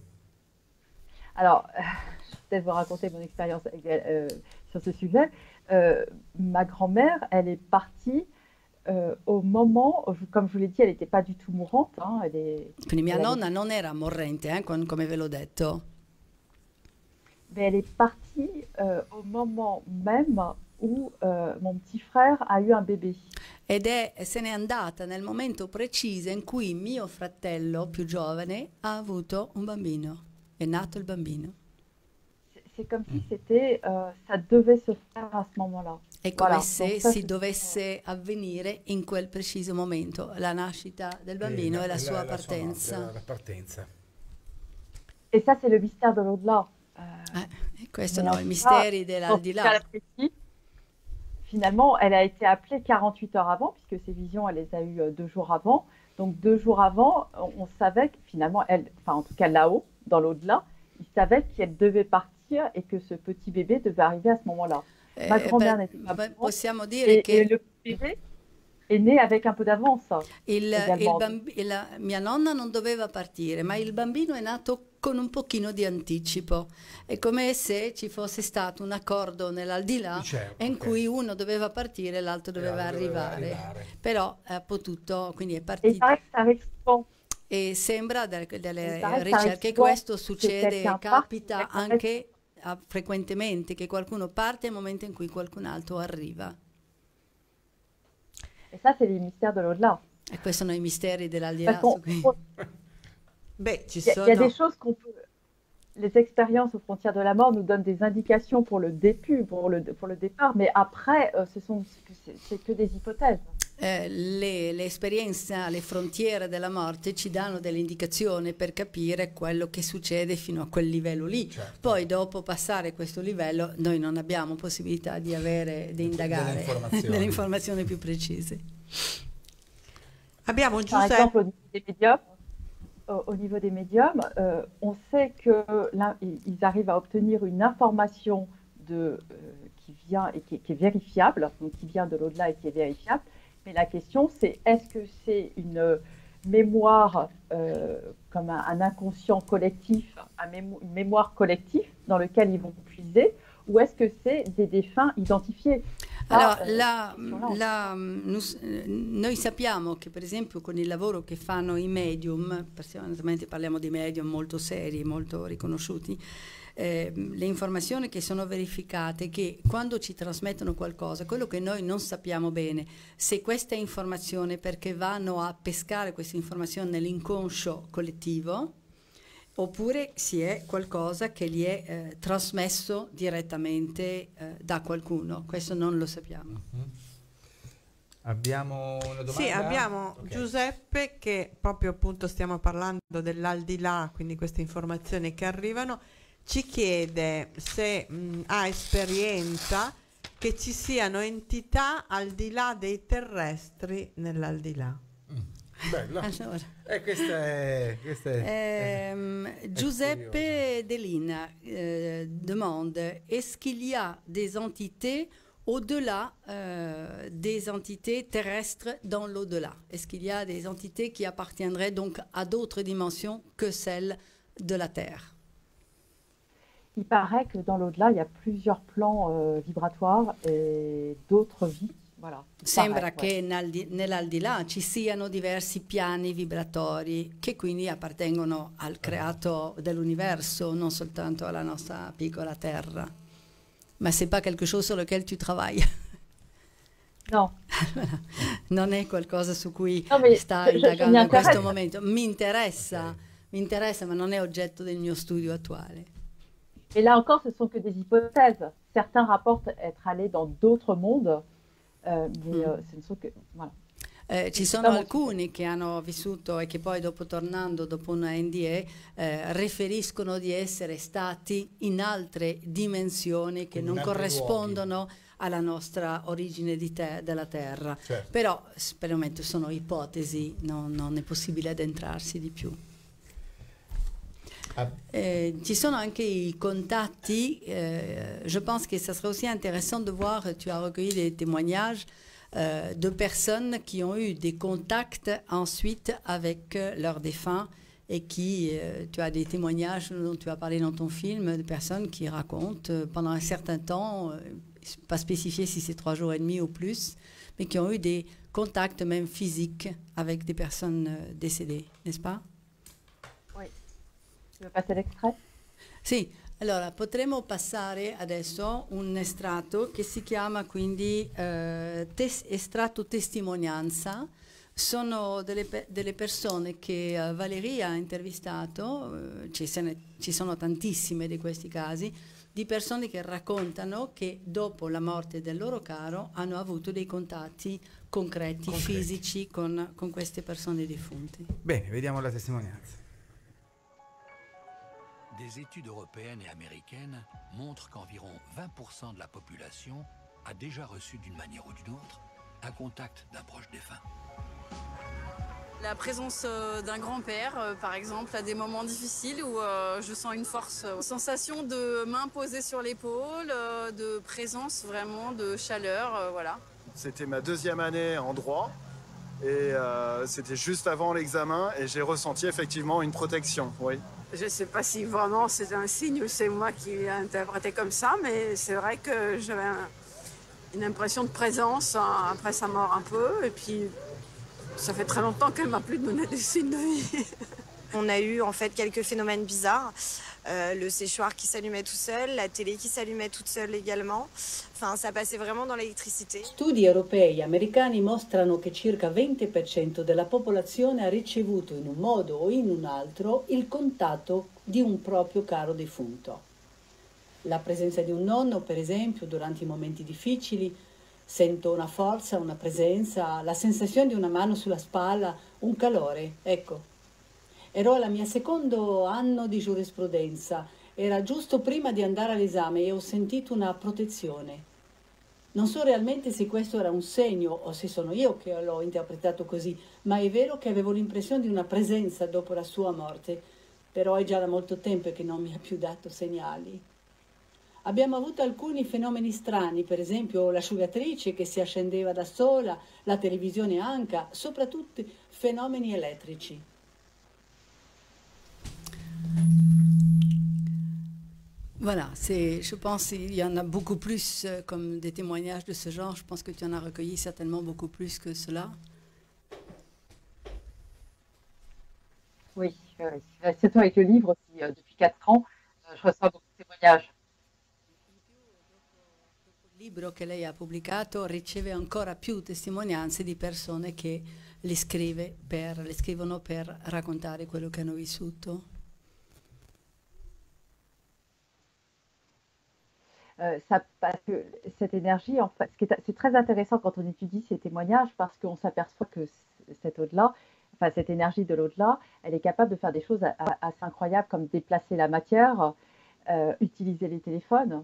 Alors, je vais peut-être vous raconter mon expérience euh, sur ce sujet. Euh, ma grand-mère, elle est partie euh, au moment, comme je vous l'ai dit, elle n'était pas du tout mourante. Hein, elle est, Quindi mia elle nonna non era morrente, eh, con- come ve l'ho detto. Mais elle est partie euh, au moment même où euh, mon petit frère a eu un bébé. Ed è, se n'è andata nel momento preciso in cui mio fratello più giovane ha avuto un bambino. È nato il bambino. C'est- comme si c'était, euh, ça devait se faire à ce moment-là. È come Voilà. se si c'est- dovesse avvenire in quel preciso momento la nascita del bambino e, la, sua partenza. la- la partenza. Et ça, c'est le mystère de l'au-delà. Questo i misteri dell'aldilà. précis, Finalement, elle a été appelée 48 heures avant, puisque ces visions, elle les a eues euh, deux jours avant. Donc deux jours avant, on, savait que finalement, elle, enfin en tout cas là-haut, dans l'au-delà, il savait qu'elle devait partir et que ce petit bébé devait arriver à ce moment-là. Ma Eh, grand-mère per- n'était pas possiamo dire et, che et le bébé est né avec un peu d'avance. mia nonna non doveva partire, ma il bambino è nato con un pochino di anticipo. È come se ci fosse stato un accordo nell'aldilà Certo, in ok. cui uno doveva partire e l'altro doveva l'altro doveva arrivare. arrivare. Però ha potuto, quindi è partito. souvent. E sembra dal- dalle ça arrive ricerche che questo que succede, parte capita fait- anche ah, frequentemente, che qualcuno parte nel momento in cui qualcun altro arriva. Et ça, c'est les mystères de l'au-delà. E questi sono i misteri dell'aldilà. Il y, a- il y a sono... des choses qu'on peut. Les expériences aux frontières de la mort nous donnent des indications pour le début, pour le, pour le départ, mais après, euh, ce sont c'est que des hypothèses. Eh, le, le esperienze alle frontiere della morte ci danno delle indicazioni per capire quello che succede fino a quel livello lì. Certo. Poi dopo passare questo livello noi non abbiamo possibilità di avere, di indagare informazioni. delle informazioni più precise. Abbiamo Giuseppe. Au niveau des médiums, euh, on sait que là, ils ils arrivent à obtenir une information euh, qui vient et qui, est vérifiable, donc qui vient de l'au-delà et qui est vérifiable. Mais la question, c'est est-ce que c'est une euh, mémoire comme un, inconscient collectif, une mémoire collective dans lequel ils vont puiser, ou est-ce que c'est des défunts identifiés? Allora, Ah, eh, la- no. la- nus- eh, noi sappiamo che per esempio con il lavoro che fanno i medium, personalmente parliamo di medium molto seri, molto riconosciuti, eh, le informazioni che sono verificate, che quando ci trasmettono qualcosa, quello che noi non sappiamo bene, se questa informazione perché vanno a pescare questa informazione nell'inconscio collettivo, oppure se è qualcosa che gli è eh, trasmesso direttamente eh, da qualcuno. Questo non lo sappiamo. Abbiamo una domanda? Sì, abbiamo Ok. Giuseppe che proprio appunto stiamo parlando dell'aldilà, quindi queste informazioni che arrivano, ci chiede se mh, ha esperienza che ci siano entità al di là dei terrestri nell'aldilà. Bello. Allora. Eh, questa è... Questa è Euh, Giuseppe Delina euh, demande est-ce qu'il y a des entités au-delà euh, des entités terrestres dans l'au-delà? Est-ce qu'il y a des entités qui appartiendraient donc à d'autres dimensions que celles de la Terre? Il paraît que dans l'au-delà, il y a plusieurs plans euh, vibratoires et d'autres vies. Voilà. Il Sembra che nell'aldilà ci siano diversi piani vibratori che quindi appartengono al creato dell'universo, non soltanto alla nostra piccola Terra. Ma c'est pas quelque chose sur lequel tu travailles. No. non è qualcosa su cui No, mais sta je- je- je indagando in questo momento. Mi interessa, mi interessa, ma non è oggetto del mio studio attuale. Et là encore, ce sont que des hypothèses. Certains rapportent être allés dans d'autres mondes, euh, mais Mm. sont que. Voilà. Eh, ci sono alcuni che hanno vissuto e che poi dopo tornando dopo una NDE eh, riferiscono di essere stati in altre dimensioni che non in altri corrispondono alla nostra origine di te- della Terra. Certo. Però per il momento sono ipotesi, non, non è possibile addentrarsi di più. Ah, Eh, ci sono anche je pense que ça serait aussi intéressant de voir, tu as recueilli des témoignages euh, de personnes qui ont eu des contacts ensuite avec euh, leurs défunts et qui, euh, tu as des témoignages dont tu as parlé dans ton film, de personnes qui racontent pendant un certain temps, pas spécifié si c'est trois jours et demi ou plus, mais qui ont eu des contacts même physiques avec des personnes décédées, n'est-ce pas? Tu veux passer l'extrait Sì, allora potremmo passare adesso un estratto che si chiama quindi eh, tes- estratto testimonianza. Sono delle, pe- delle persone che eh, Valeria ha intervistato, eh, ci, ci sono tantissime di questi casi, di persone che raccontano che dopo la morte del loro caro hanno avuto dei contatti concreti, Concreti. fisici con, con queste persone defunte. Bene, vediamo la testimonianza. Des études européennes et américaines montrent qu'environ 20% de la population a déjà reçu d'une manière ou d'une autre un contact d'un proche défunt. La présence euh, d'un grand-père, euh, par exemple, à des moments difficiles où euh, je sens une force, sensation de main posée sur l'épaule, de présence vraiment, de chaleur, voilà. C'était ma deuxième année en droit et euh, c'était juste avant l'examen et j'ai ressenti effectivement une protection, oui. Je ne sais pas si vraiment c'est un signe ou c'est moi qui l'ai interprété comme ça, mais c'est vrai que j'avais un- une impression de présence hein, après sa mort un peu. Et puis, ça fait très longtemps qu'elle m'a plus donné des signes de vie. On a eu en fait quelques phénomènes bizarres. Euh, le séchoir qui s'allumait tout seul, la télé qui s'allumait toute seule également. Enfin, ça passait vraiment dans l'électricité. Studi europei e americani mostrano che circa 20% della popolazione ha ricevuto in un modo o in un altro il contatto di un proprio caro defunto. La presenza di un nonno, per esempio, durante i momenti difficili, sento una forza, una presenza, la sensazione di una mano sulla spalla, un calore, ecco. Ero al mio secondo anno di giurisprudenza, era giusto prima di andare all'esame e ho sentito una protezione. Non so realmente se questo era un segno o se sono io che l'ho interpretato così, ma è vero che avevo l'impressione di una presenza dopo la sua morte, però è già da molto tempo che non mi ha più dato segnali. Abbiamo avuto alcuni fenomeni strani, per esempio l'asciugatrice che si accendeva da sola, la televisione anche, soprattutto fenomeni elettrici. Voilà, c'est, je pense qu'il y en a beaucoup plus euh, comme des témoignages de ce genre. Je pense que tu en as recueilli certainement beaucoup plus que cela. Oui, oui. surtout avec le livre aussi, euh, depuis 4 ans, euh, je reçois beaucoup de témoignages. Il libro che lei ha pubblicato riceve ancora più testimonianze di persone che le, scrive per, le scrivono per raccontare quello che hanno vissuto. Euh, ça, parce que cette énergie, en fait, ce c'est très intéressant quand on étudie ces témoignages parce qu'on s'aperçoit que cet au-delà, enfin cette énergie de l'au-delà, elle est capable de faire des choses assez incroyables comme déplacer la matière, euh, utiliser les téléphones.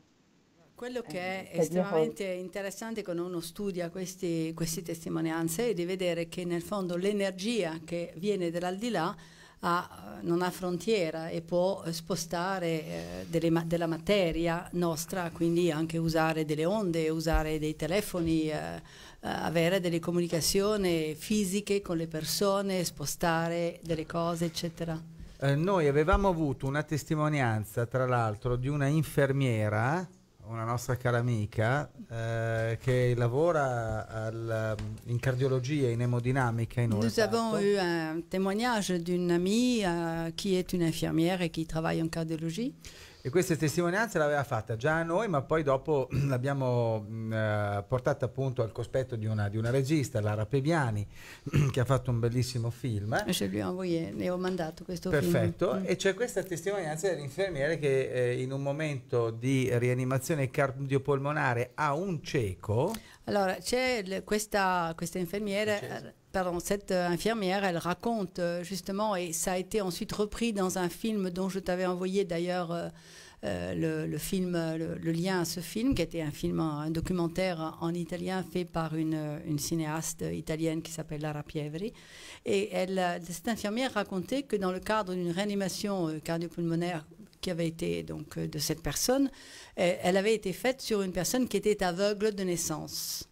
Quello che è c'est-à-dire, estremamente interessante quando uno studia questi- queste testimonianze è di vedere che nel fondo l'energia che viene dall'aldilà ha, non ha frontiera e può spostare eh, delle della materia nostra, quindi anche usare delle onde, usare dei telefoni, eh, eh, avere delle comunicazioni fisiche con le persone, spostare delle cose, eccetera. Eh, noi avevamo avuto una testimonianza, tra l'altro, di una infermiera, una nostra cara amica, eh, che lavora al- in cardiologia e in emodinamica in Nous avons eu un témoignage d'une amie euh, qui est une infirmière et qui travaille en cardiologie. E questa testimonianza l'aveva fatta già a noi, ma poi dopo l'abbiamo mh, eh, portata appunto al cospetto di una, di una regista, Lara Peviani, che ha fatto un bellissimo film. Je lui envoyé, le ho mandato questo Perfetto, film. Mm. e c'è questa testimonianza dell'infermiere che eh, in un momento di rianimazione cardiopolmonare ha un cieco. Allora, c'è questa, questa infermière, euh, pardon, cette euh, infirmière, elle raconte euh, justement, et ça a été ensuite repris dans un film dont je t'avais envoyé d'ailleurs euh, le, film, le, lien à ce film, qui était un film, documentaire en italien fait par une, cinéaste italienne qui s'appelle Lara Pievri. Et cette infirmière racontait que dans le cadre d'une réanimation cardiopulmonaire qui avait été donc de cette personne, elle avait été faite sur une personne qui était aveugle de naissance.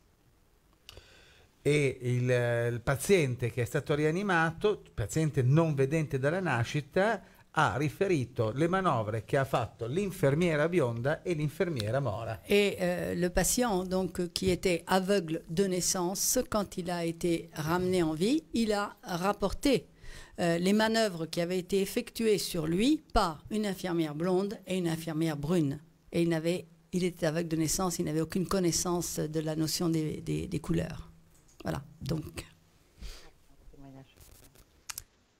E il, il paziente che è stato rianimato, paziente non vedente dalla nascita, ha riferito le manovre che ha fatto l'infermiera bionda et l'infermiera mora. Et euh, le patient, donc, qui était aveugle de naissance, quand il a été ramené en vie, il a rapporté euh, les manœuvres qui avaient été effectuées sur lui par une infirmière blonde et une infirmière brune. Et il, n'avait, il était aveugle de naissance, il n'avait aucune connaissance de la notion des couleurs. Voilà, donc.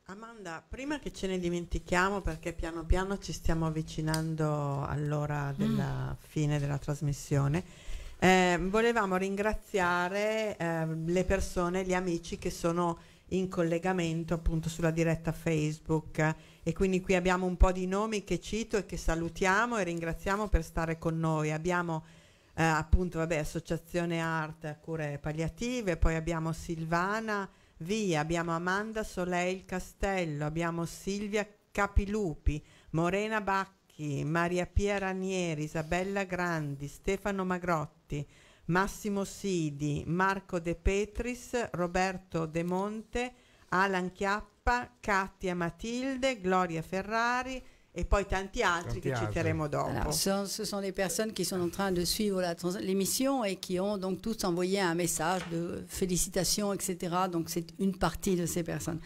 Amanda, prima che ce ne dimentichiamo, perché piano piano ci stiamo avvicinando all'ora della fine della trasmissione, eh, volevamo ringraziare eh, le persone, gli amici che sono in collegamento appunto sulla diretta Facebook e quindi qui abbiamo un po' di nomi che cito e che salutiamo e ringraziamo per stare con noi. Abbiamo eh, appunto vabbè, Associazione Art Cure Palliative, poi abbiamo Silvana Via, abbiamo Amanda Soleil Castello, abbiamo Silvia Capilupi, Morena Bacchi, Maria Pia Ranieri, Isabella Grandi, Stefano Magrotti, Massimo Sidi, Marco De Petris, Roberto De Monte, Alan Chiappa, Katia Matilde, Gloria Ferrari e poi tanti altri Tanti che altri. citeremo dopo. Alors, ce, ce sont les personnes qui sont en train de suivre l'émission et qui ont donc tous envoyé un message de félicitations, etc. Donc c'est une partie de ces personnes.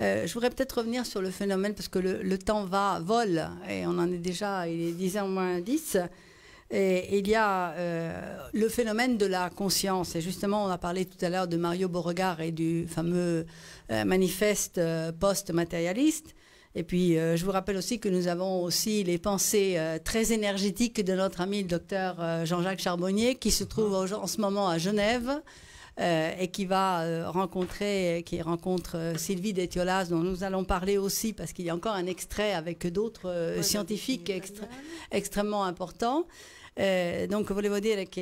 Euh, je voudrais peut-être revenir sur le phénomène parce que le, le temps va, vole et on en est déjà, il est 10h moins 10. Et il y a euh, le phénomène de la conscience. Et justement, on a parlé tout à l'heure de Mario Beauregard et du fameux euh, manifeste euh, post-matérialiste. Et puis, euh, je vous rappelle aussi que nous avons aussi les pensées euh, très énergétiques de notre ami le docteur euh, Jean-Jacques Charbonnier, qui se trouve en ce moment à Genève et qui va rencontrer, qui rencontre Sylvie Détiolas, dont nous allons parler aussi, parce qu'il y a encore un extrait avec d'autres scientifiques extrêmement importants. Eh, dunque volevo dire che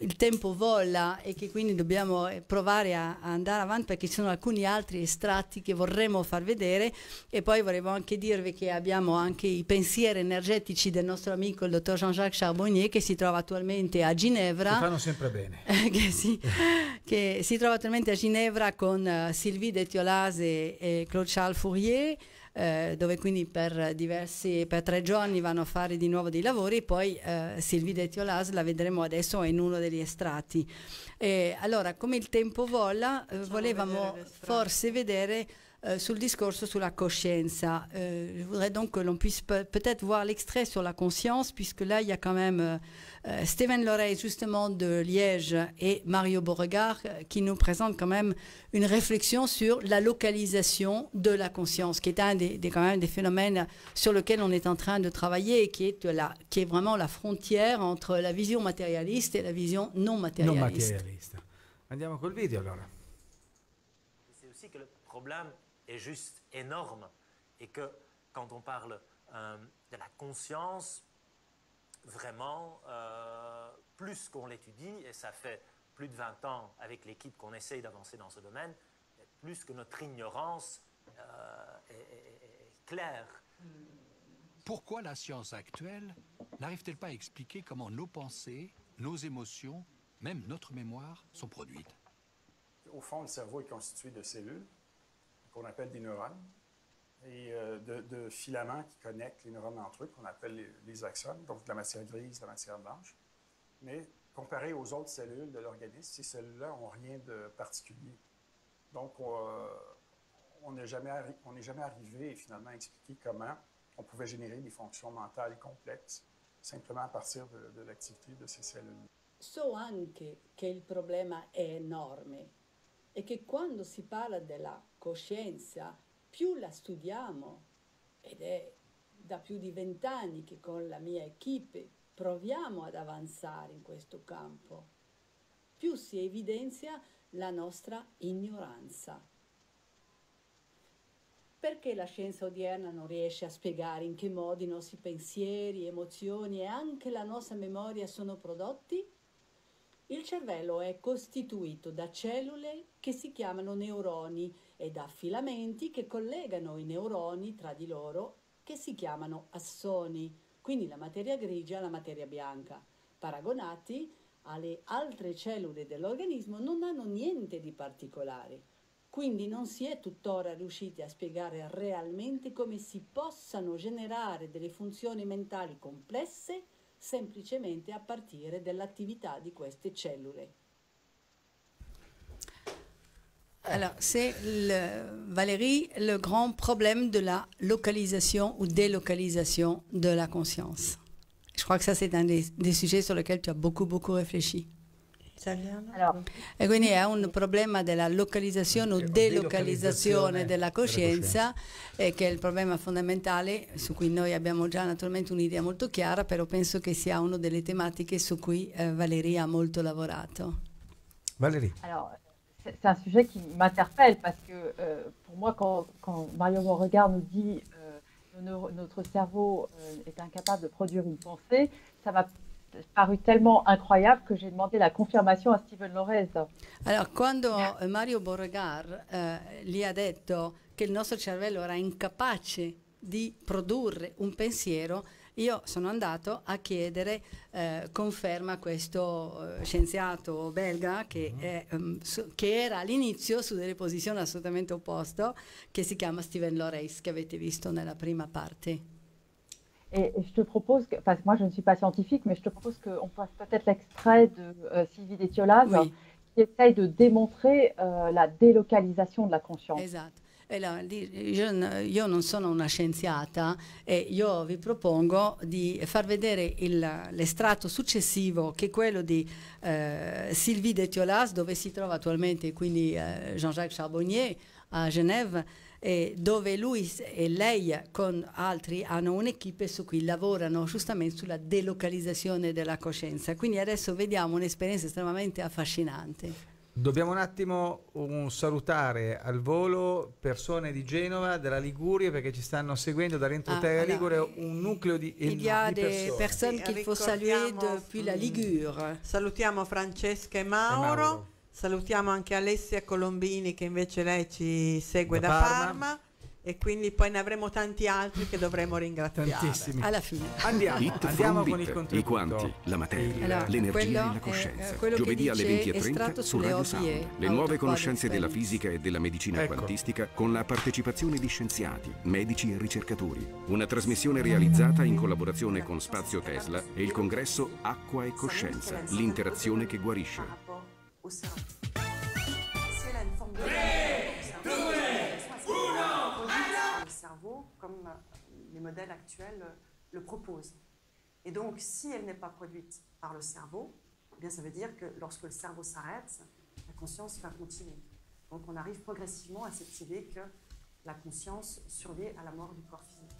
il tempo vola e che quindi dobbiamo eh, provare a, a andare avanti perché ci sono alcuni altri estratti che vorremmo far vedere e poi volevo anche dirvi che abbiamo anche i pensieri energetici del nostro amico il dottor Jean-Jacques Charbonnier che si trova attualmente a Che Ginevra fanno sempre bene. che, si, che si trova attualmente a Ginevra con eh, Sylvie Detiolase e Claude Charles Fourier, eh, dove quindi per diversi, per tre giorni vanno a fare di nuovo dei lavori, poi eh, Sylvie Detiolase la vedremo adesso in uno degli estratti. Eh, allora, come il tempo vola, eh, volevamo forse vedere euh, sul discorso sulla coscienza. Euh, je voudrais donc que l'on puisse pe- peut-être voir l'extrait sur la conscience, puisque là, il y a quand même euh, euh, Steven Lorey, justement de Liège, et Mario Beauregard, euh, qui nous présentent quand même une réflexion sur la localisation de la conscience, qui est un des, des- quand même des phénomènes sur lesquels on est en train de travailler et qui est, la, qui est vraiment la frontière entre la vision matérialiste et la vision non Non matérialiste. Andiamo col video allora. C'est aussi que le problème est juste énorme et que quand on parle euh, de la conscience, vraiment, euh, plus qu'on l'étudie, et ça fait plus de 20 ans avec l'équipe qu'on essaye d'avancer dans ce domaine, plus que notre ignorance euh, est, est- est claire. Pourquoi la science actuelle n'arrive-t-elle pas à expliquer comment nos pensées, nos émotions, même notre mémoire sont produites? Au fond, le cerveau est constitué de cellules qu'on appelle des neurones et euh, de, de filaments qui connectent les neurones entre eux, qu'on appelle les, les axones, donc de la matière grise, de la matière blanche. Mais comparé aux autres cellules de l'organisme, ces cellules-là n'ont rien de particulier. Donc, on euh, n'est jamais, on jamais arrivé finalement à expliquer comment on pouvait générer des fonctions mentales complexes simplement à partir de, de l'activité de ces cellules. So anche che il problema è enorme e che quando si parla della coscienza, più la studiamo, ed è da più di vent'anni che con la mia equipe proviamo ad avanzare in questo campo, più si evidenzia la nostra ignoranza. Perché la scienza odierna non riesce a spiegare in che modi i nostri pensieri, emozioni e anche la nostra memoria sono prodotti? Il cervello è costituito da cellule che si chiamano neuroni e da filamenti che collegano i neuroni tra di loro che si chiamano assoni, quindi la materia grigia e la materia bianca, paragonati alle altre cellule dell'organismo non hanno niente di particolare. Quindi non si è tuttora riusciti a spiegare realmente come si possano generare delle funzioni mentali complesse semplicemente a partire dall'attività di queste cellule. Alors, c'est le- Valérie le grand problème de la localisation ou délocalisation de la conscience. Je crois que ça, c'est un des, des sujets sur lesquels tu as beaucoup, beaucoup réfléchi. Alors, E quindi è un problema della localizzazione o delocalizzazione della coscienza, eh, che è il problema fondamentale su cui noi abbiamo già naturalmente un'idea molto chiara, però penso che sia una delle tematiche su cui eh, Valeria ha molto lavorato. Valérie. Alors, c'est un sujet qui m'interpelle parce que euh, pour moi, quand, quand Mario Beauregard nous dit euh, notre cerveau euh, est incapable de produire une pensée, ça m'a paru tellement incroyable que j'ai demandé la confirmation à Steven Lorez. Allora, quando eh, Mario Beauregard eh, gli ha detto che il nostro cervello era incapace di produrre un pensiero, io sono andato a chiedere eh, conferma a questo eh, scienziato belga che, è, ehm, su- che era all'inizio su delle posizioni assolutamente opposte, che si chiama Steven Loreis, che avete visto nella prima parte. Et, et je te propose, que, parce que moi je ne suis pas scientifique, mais je te propose qu'on fasse peut-être l'extrait de euh, Sylvie Détiolaz qui essaye de démontrer euh, la délocalisation de la conscience. Esatto. Io, non sono una scienziata e io vi propongo di far vedere l'estratto successivo che è quello di eh, Sylvie de Thiolas dove si trova attualmente quindi eh, Jean-Jacques Charbonnier a Genève e dove lui e lei con altri hanno un'equipe su cui lavorano giustamente sulla delocalizzazione della coscienza. Quindi adesso vediamo un'esperienza estremamente affascinante. Dobbiamo un attimo un salutare al volo persone di Genova, della Liguria, perché ci stanno seguendo dall'entroterra Ah, Ligure un nucleo di, Il y a di des persone. personnes qu'il faut saluer ricordiamo, depuis la mm, Ligure. Salutiamo Francesca e Mauro. Mauro. Salutiamo anche Alessia Colombini che invece lei ci segue Da da, Parma. Parma e quindi poi ne avremo tanti altri che dovremo ringraziare. Tantissimi. Alla fine. Andiamo, It andiamo con bit, il contributo. I quanti, la materia, allora, l'energia e la coscienza. È, Giovedì alle 20.30 su Radio Sound. Le nuove conoscenze della fisica e della medicina ecco. quantistica con la partecipazione di scienziati, medici e ricercatori. Una trasmissione realizzata in collaborazione con Spazio Tesla e il congresso Acqua e Coscienza, l'interazione che guarisce. 3 les modèles actuels le proposent. Et donc, si elle n'est pas produite par le cerveau, eh bien, ça veut dire que lorsque le cerveau s'arrête, la conscience va continuer. Donc, on arrive progressivement à cette idée que la conscience survit à la mort du corps physique.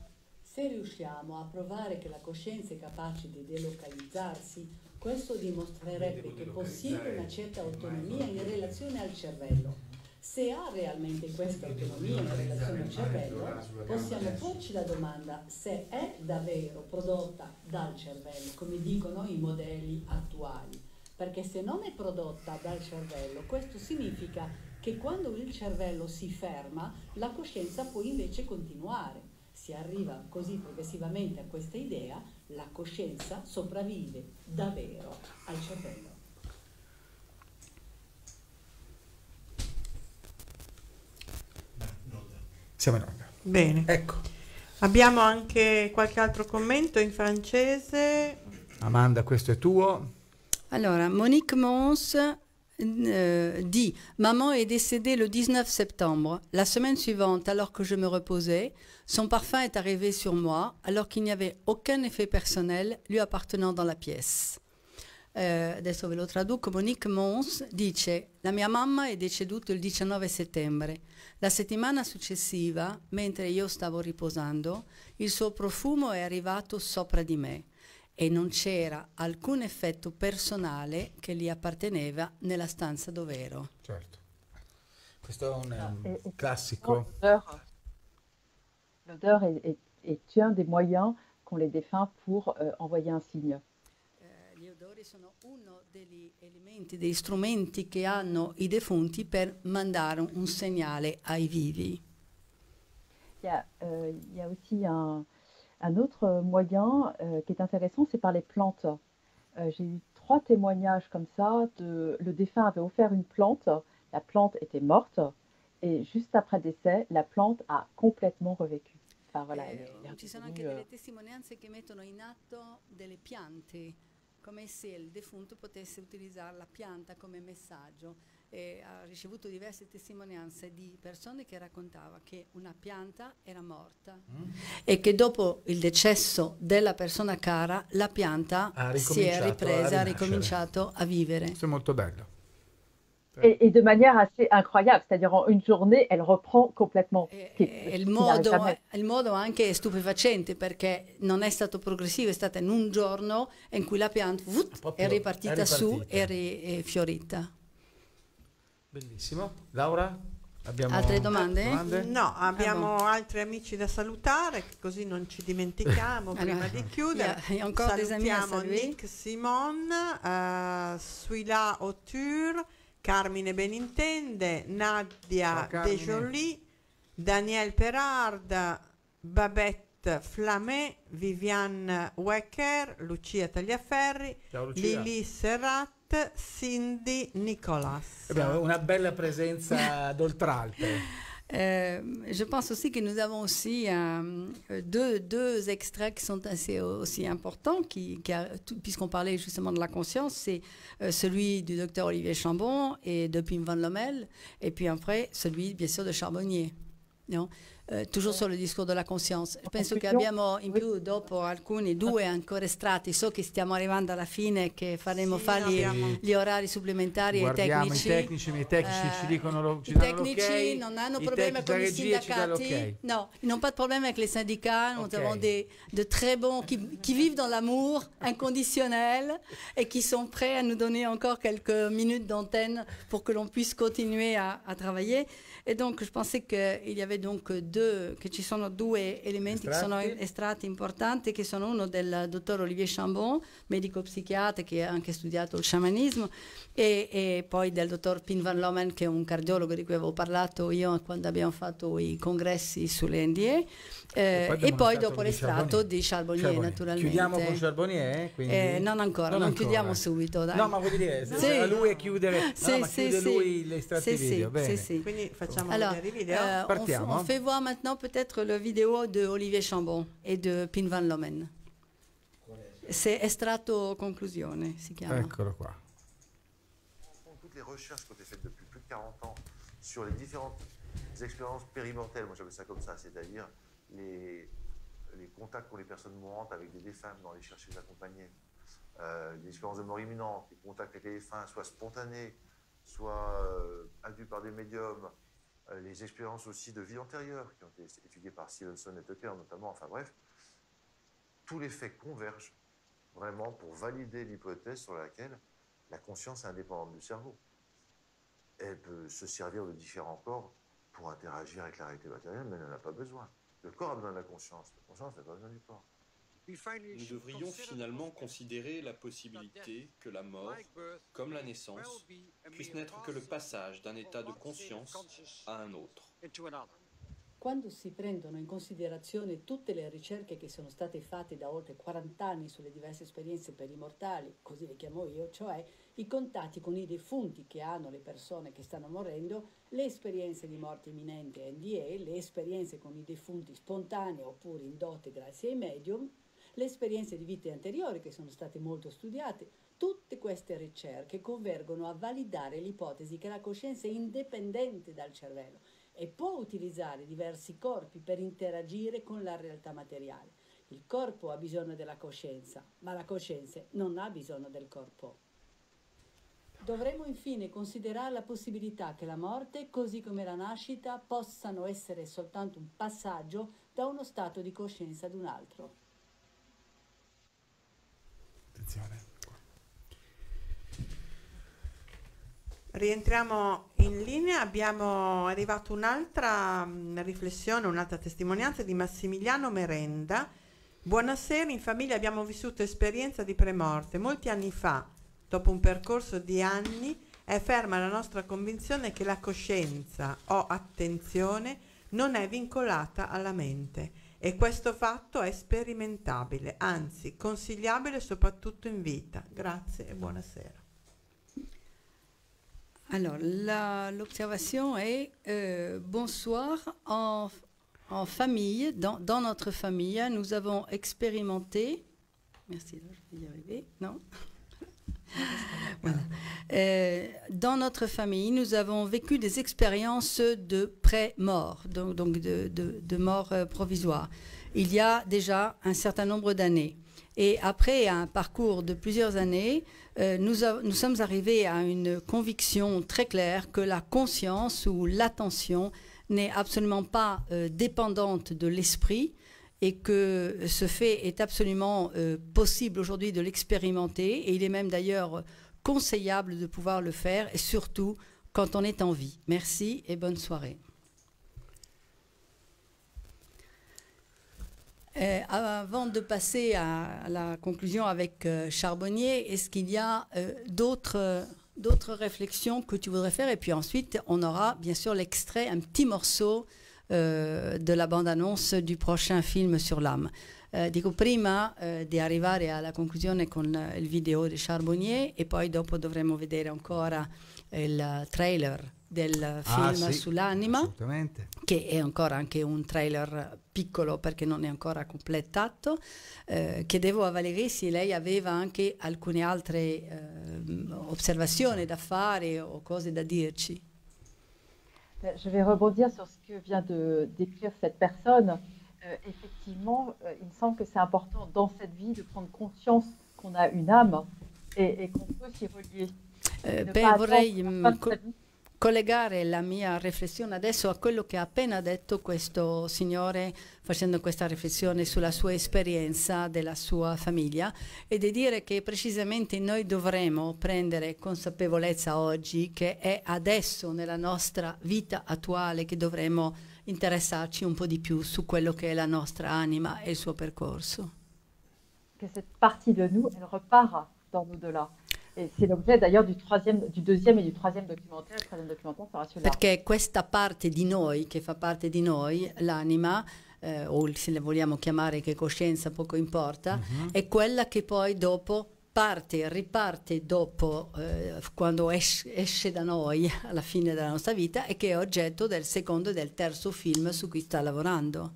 Se riusciamo a provare che la coscienza è capace di delocalizzarsi, questo dimostrerebbe che possiede una certa autonomia in relazione al cervello. Se ha realmente questa autonomia in relazione al cervello, possiamo porci la domanda se è davvero prodotta dal cervello, come dicono i modelli attuali. Perché se non è prodotta dal cervello, questo significa che quando il cervello si ferma, la coscienza può invece continuare. Si arriva così progressivamente a questa idea, la coscienza sopravvive davvero al cervello. Siamo in onda. Bene. Ecco. Abbiamo anche qualche altro commento in francese? Amanda, questo è tuo. Alors, Monique Mons euh, dit Maman est décédée le 19 septembre. La semaine suivante, alors que je me reposais, son parfum est arrivé sur moi, alors qu'il n'y avait aucun effet personnel lui appartenant dans la pièce. Eh, adesso ve lo traduco. Monique Mons dice: La mia mamma è deceduta il 19 settembre. La settimana successiva, mentre io stavo riposando, il suo profumo è arrivato sopra di me e non c'era alcun effetto personale che gli apparteneva nella stanza dove ero. Certo. Questo è un et classico. L'odeur, l'odeur est, est- est un des moyens qu'ont les défunts pour euh, envoyer un signe. Eh, Gli odori sono uno degli elementi, degli strumenti che hanno i defunti per mandare un, segnale ai vivi. Il y a, euh, il y a aussi un, un autre moyen euh, qui est intéressant, c'est par les plantes. euh, j'ai eu trois témoignages comme ça. De, le défunt avait offert une plante, la plante était morte, et juste après décès, la plante a complètement revécu. Enfin, voilà, elle est- elle Ci sono anche euh, delle testimonianze che mettono in atto delle piante, come se il defunto potesse utilizzare la pianta come messaggio. E ha ricevuto diverse testimonianze di persone che raccontavano che una pianta era morta e che dopo il decesso della persona cara la pianta si è ripresa, ha ricominciato a vivere. C'est molto bello. Et, et de manière assez incroyable, c'est-à-dire en une journée, elle reprend complètement. E il modo, il modo anche è stupefacente perché non è stato progressivo, è stato in un giorno in cui la pianta vut, è ripartita è su e è fiorita. Bellissimo. Laura? Abbiamo Altre domande? No, abbiamo Ah, bon. altri amici da salutare, così non ci dimentichiamo prima Allora, di chiudere. il y a- il y a encore des amis à Salutiamo. Nick Simon, eh, Suila Auture, Carmine Benintende, Nadia Ciao, Carmine. Desjoly, Daniel Perard, Babette Flamé, Viviane Wecker, Lucia Tagliaferri, Ciao, Lucia. Lili Serrat, Cindy Nicolas. Abbiamo una bella presenza d'Oltralpe. Euh, je pense aussi que nous avons aussi euh, deux, deux extraits qui sont assez aussi importants, puisqu'on parlait justement de la conscience, c'est euh, celui du docteur Olivier Chambon et de Pim Van Lommel, et puis après celui bien sûr de Charbonnier. no? Eh, toujours sur le discorso della conscienza. Penso che abbiamo in più dopo alcuni due ancora estratti, so che stiamo arrivando alla fine, che faremo Sì, fargli abbiamo- gli orari supplementari ai Guardiamo tecnici. i tecnici, i tecnici ci Eh, dicono lo, ci I danno tecnici l'ok, non hanno i regia ci dà syndicats. l'ok. Non, ils n'ont pas de problème avec les syndicats. Nous Ok. avons des, de très bons qui, qui vivent dans l'amour inconditionnel et qui sont prêts à nous donner encore quelques minutes d'antenne pour que l'on puisse continuer à, à travailler. Et donc, je pensais qu'il y avait donc deux, che ci sono due elementi che sono Estratti. estratti importanti, che sono uno del dottor Olivier Chambon, medico psichiatra che ha anche studiato il sciamanismo, e, e poi del dottor Pin Van Lomen, che è un cardiologo di cui avevo parlato io quando abbiamo fatto i congressi sulle NDA, eh, e poi l'estratto dopo di l'estratto di Charbonnier, Charbonnier. naturalmente. Chiudiamo con Charbonnier? Quindi? Eh, non ancora, non, chiudiamo subito. Dai. No, ma voglio dire, Sì. a lui a chiudere, no, Sì, ma sì, chiude sì. lui sì, sì. Quindi facciamo Alors, vedere i video. euh, on, Partiamo. on fait voir maintenant peut-être le vidéo de Olivier Chambon et de Pin Van Lomen. C'est estratto conclusione, si chiama. Eccolo qua. toutes les recherches qui ont été faites depuis plus de 40 ans sur les différentes expériences périmortelles, moi j'appelle ça comme ça, c'est-à-dire les, contacts pour les personnes mourantes avec des défunts dans les chercher les accompagner, euh, les expériences de mort imminente, les contacts avec les défunts, soit spontanés, soit euh, induits par des médiums, euh, les expériences aussi de vie antérieure qui ont été étudiées par Stevenson et Tucker notamment, enfin bref, tous les faits convergent vraiment pour valider l'hypothèse sur laquelle la conscience est indépendante du cerveau. Elle peut se servir de différents corps pour interagir avec la réalité matérielle, mais elle n'en a pas besoin. Le corps a besoin de la conscience, la conscience n'a pas besoin du corps. Nous devrions finalement considérer la possibilité que la mort, comme la naissance, puisse n'être que le passage d'un état de conscience à un autre. Quando si prendono in considerazione tutte le ricerche che sono state fatte da oltre 40 anni sulle diverse esperienze per i mortali, così le chiamo io, cioè i contatti con i defunti che hanno le persone che stanno morendo, le esperienze di morte imminente NDA, le esperienze con i defunti spontanee oppure indotte grazie ai medium, le esperienze di vite anteriori che sono state molto studiate, tutte queste ricerche convergono a validare l'ipotesi che la coscienza è indipendente dal cervello e può utilizzare diversi corpi per interagire con la realtà materiale. Il corpo ha bisogno della coscienza, ma la coscienza non ha bisogno del corpo. Dovremmo infine considerare la possibilità che la morte, così come la nascita, possano essere soltanto un passaggio da uno stato di coscienza ad un altro. Attenzione. Rientriamo in linea, abbiamo arrivato un'altra mh, riflessione, un'altra testimonianza di Massimiliano Merenda. Buonasera, in famiglia abbiamo vissuto esperienza di premorte. Molti anni fa, dopo un percorso di anni, è ferma la nostra convinzione che la coscienza o attenzione non è vincolata alla mente e questo fatto è sperimentabile, anzi consigliabile soprattutto in vita. Grazie e buonasera. Alors, l'observation est euh, bonsoir en, famille, dans, notre famille, nous avons expérimenté. Merci, je vais y arriver. Non? Voilà. Euh, dans notre famille, nous avons vécu des expériences de pré-mort, donc, de mort euh, provisoire, il y a déjà un certain nombre d'années. Et après un parcours de plusieurs années, euh, nous, sommes arrivés à une conviction très claire que la conscience ou l'attention n'est absolument pas euh, dépendante de l'esprit et que ce fait est absolument euh, possible aujourd'hui de l'expérimenter et il est même d'ailleurs conseillable de pouvoir le faire et surtout quand on est en vie. Merci et bonne soirée. Euh, avant de passer à la conclusion avec euh, Charbonnier, est-ce qu'il y a euh, d'autres d'autres réflexions que tu voudrais faire? Et puis ensuite, on aura bien sûr l'extrait, un petit morceau eh, della bande-annonce du prochain film sur l'âme. Eh, dico prima eh, di arrivare alla conclusione con il video di Charbonnier e poi dopo dovremo vedere ancora il trailer del Ah, film sì, sull'anima che è ancora anche un trailer piccolo perché non è ancora completato. Eh, chiedevo a Valérie se lei aveva anche alcune altre ehm, osservazioni da fare o cose da dirci. Euh, Je vais rebondir sur ce que vient de décrire cette personne. Euh, effectivement, euh, il me semble que c'est important dans cette vie de prendre conscience qu'on a une âme et, et qu'on peut s'y relier. Eh, beh, pas vorrei collegare la mia riflessione adesso a quello che ha appena detto questo signore facendo questa riflessione sulla sua esperienza della sua famiglia e di dire che precisamente noi dovremo prendere consapevolezza oggi che è adesso nella nostra vita attuale che dovremo interessarci un po' di più su quello che è la nostra anima e il suo percorso. que cette partie de nous, elle repart dans l'au-delà. C'est l'objet d'ailleurs du, troisième, du deuxième et du troisième documentaire. Le troisième documentaire sera sur l'art. Perché questa parte di noi, che fa parte di noi, l'anima, eh, o il- se la vogliamo chiamare che coscienza, poco importa, è quella che poi dopo parte, riparte dopo, eh, quando es- esce da noi alla fine della nostra vita e che è oggetto del secondo e del terzo film su cui sta lavorando.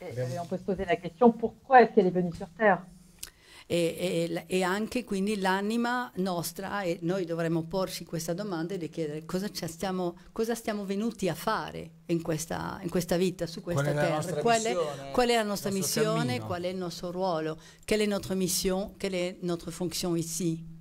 Et, et on peut se poser la question pourquoi est-ce qu'elle est venue sur Terre E, e- e anche quindi l'anima nostra, e noi dovremmo porci questa domanda e di chiedere cosa, ci stiamo, cosa stiamo venuti a fare in questa, in questa vita, su questa Qual è terra. Qual, è, qual è la nostra missione, cammino? qual è il nostro ruolo, quelle est notre mission, quelle est notre fonction ici.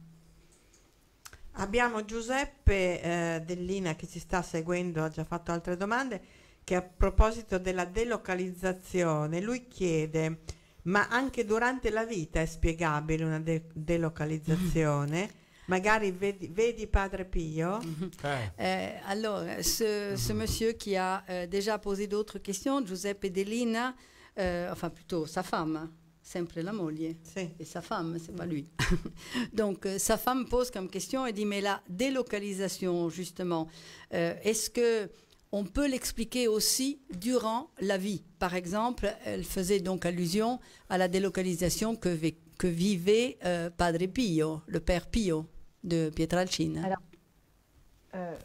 Abbiamo Giuseppe eh, Dellina che ci sta seguendo, ha già fatto altre domande, che a proposito della delocalizzazione, lui chiede, ma anche durante la vita è spiegabile una de- delocalizzazione? Magari vedi, vedi Padre Pio? Euh, alors, ce, ce monsieur qui a euh, déjà posé d'autres questions, Giuseppe Delina, euh, enfin plutôt sa femme, sempre la moglie, et sa femme, c'est pas lui. Donc, euh, sa femme pose comme question et dit, mais la délocalisation, justement, euh, est-ce que on peut l'expliquer aussi durant la vie Par exemple, elle faisait donc allusion à la délocalisation que, que vivait euh, Padre Pio, le père Pio de Pietralcina. Alors, euh,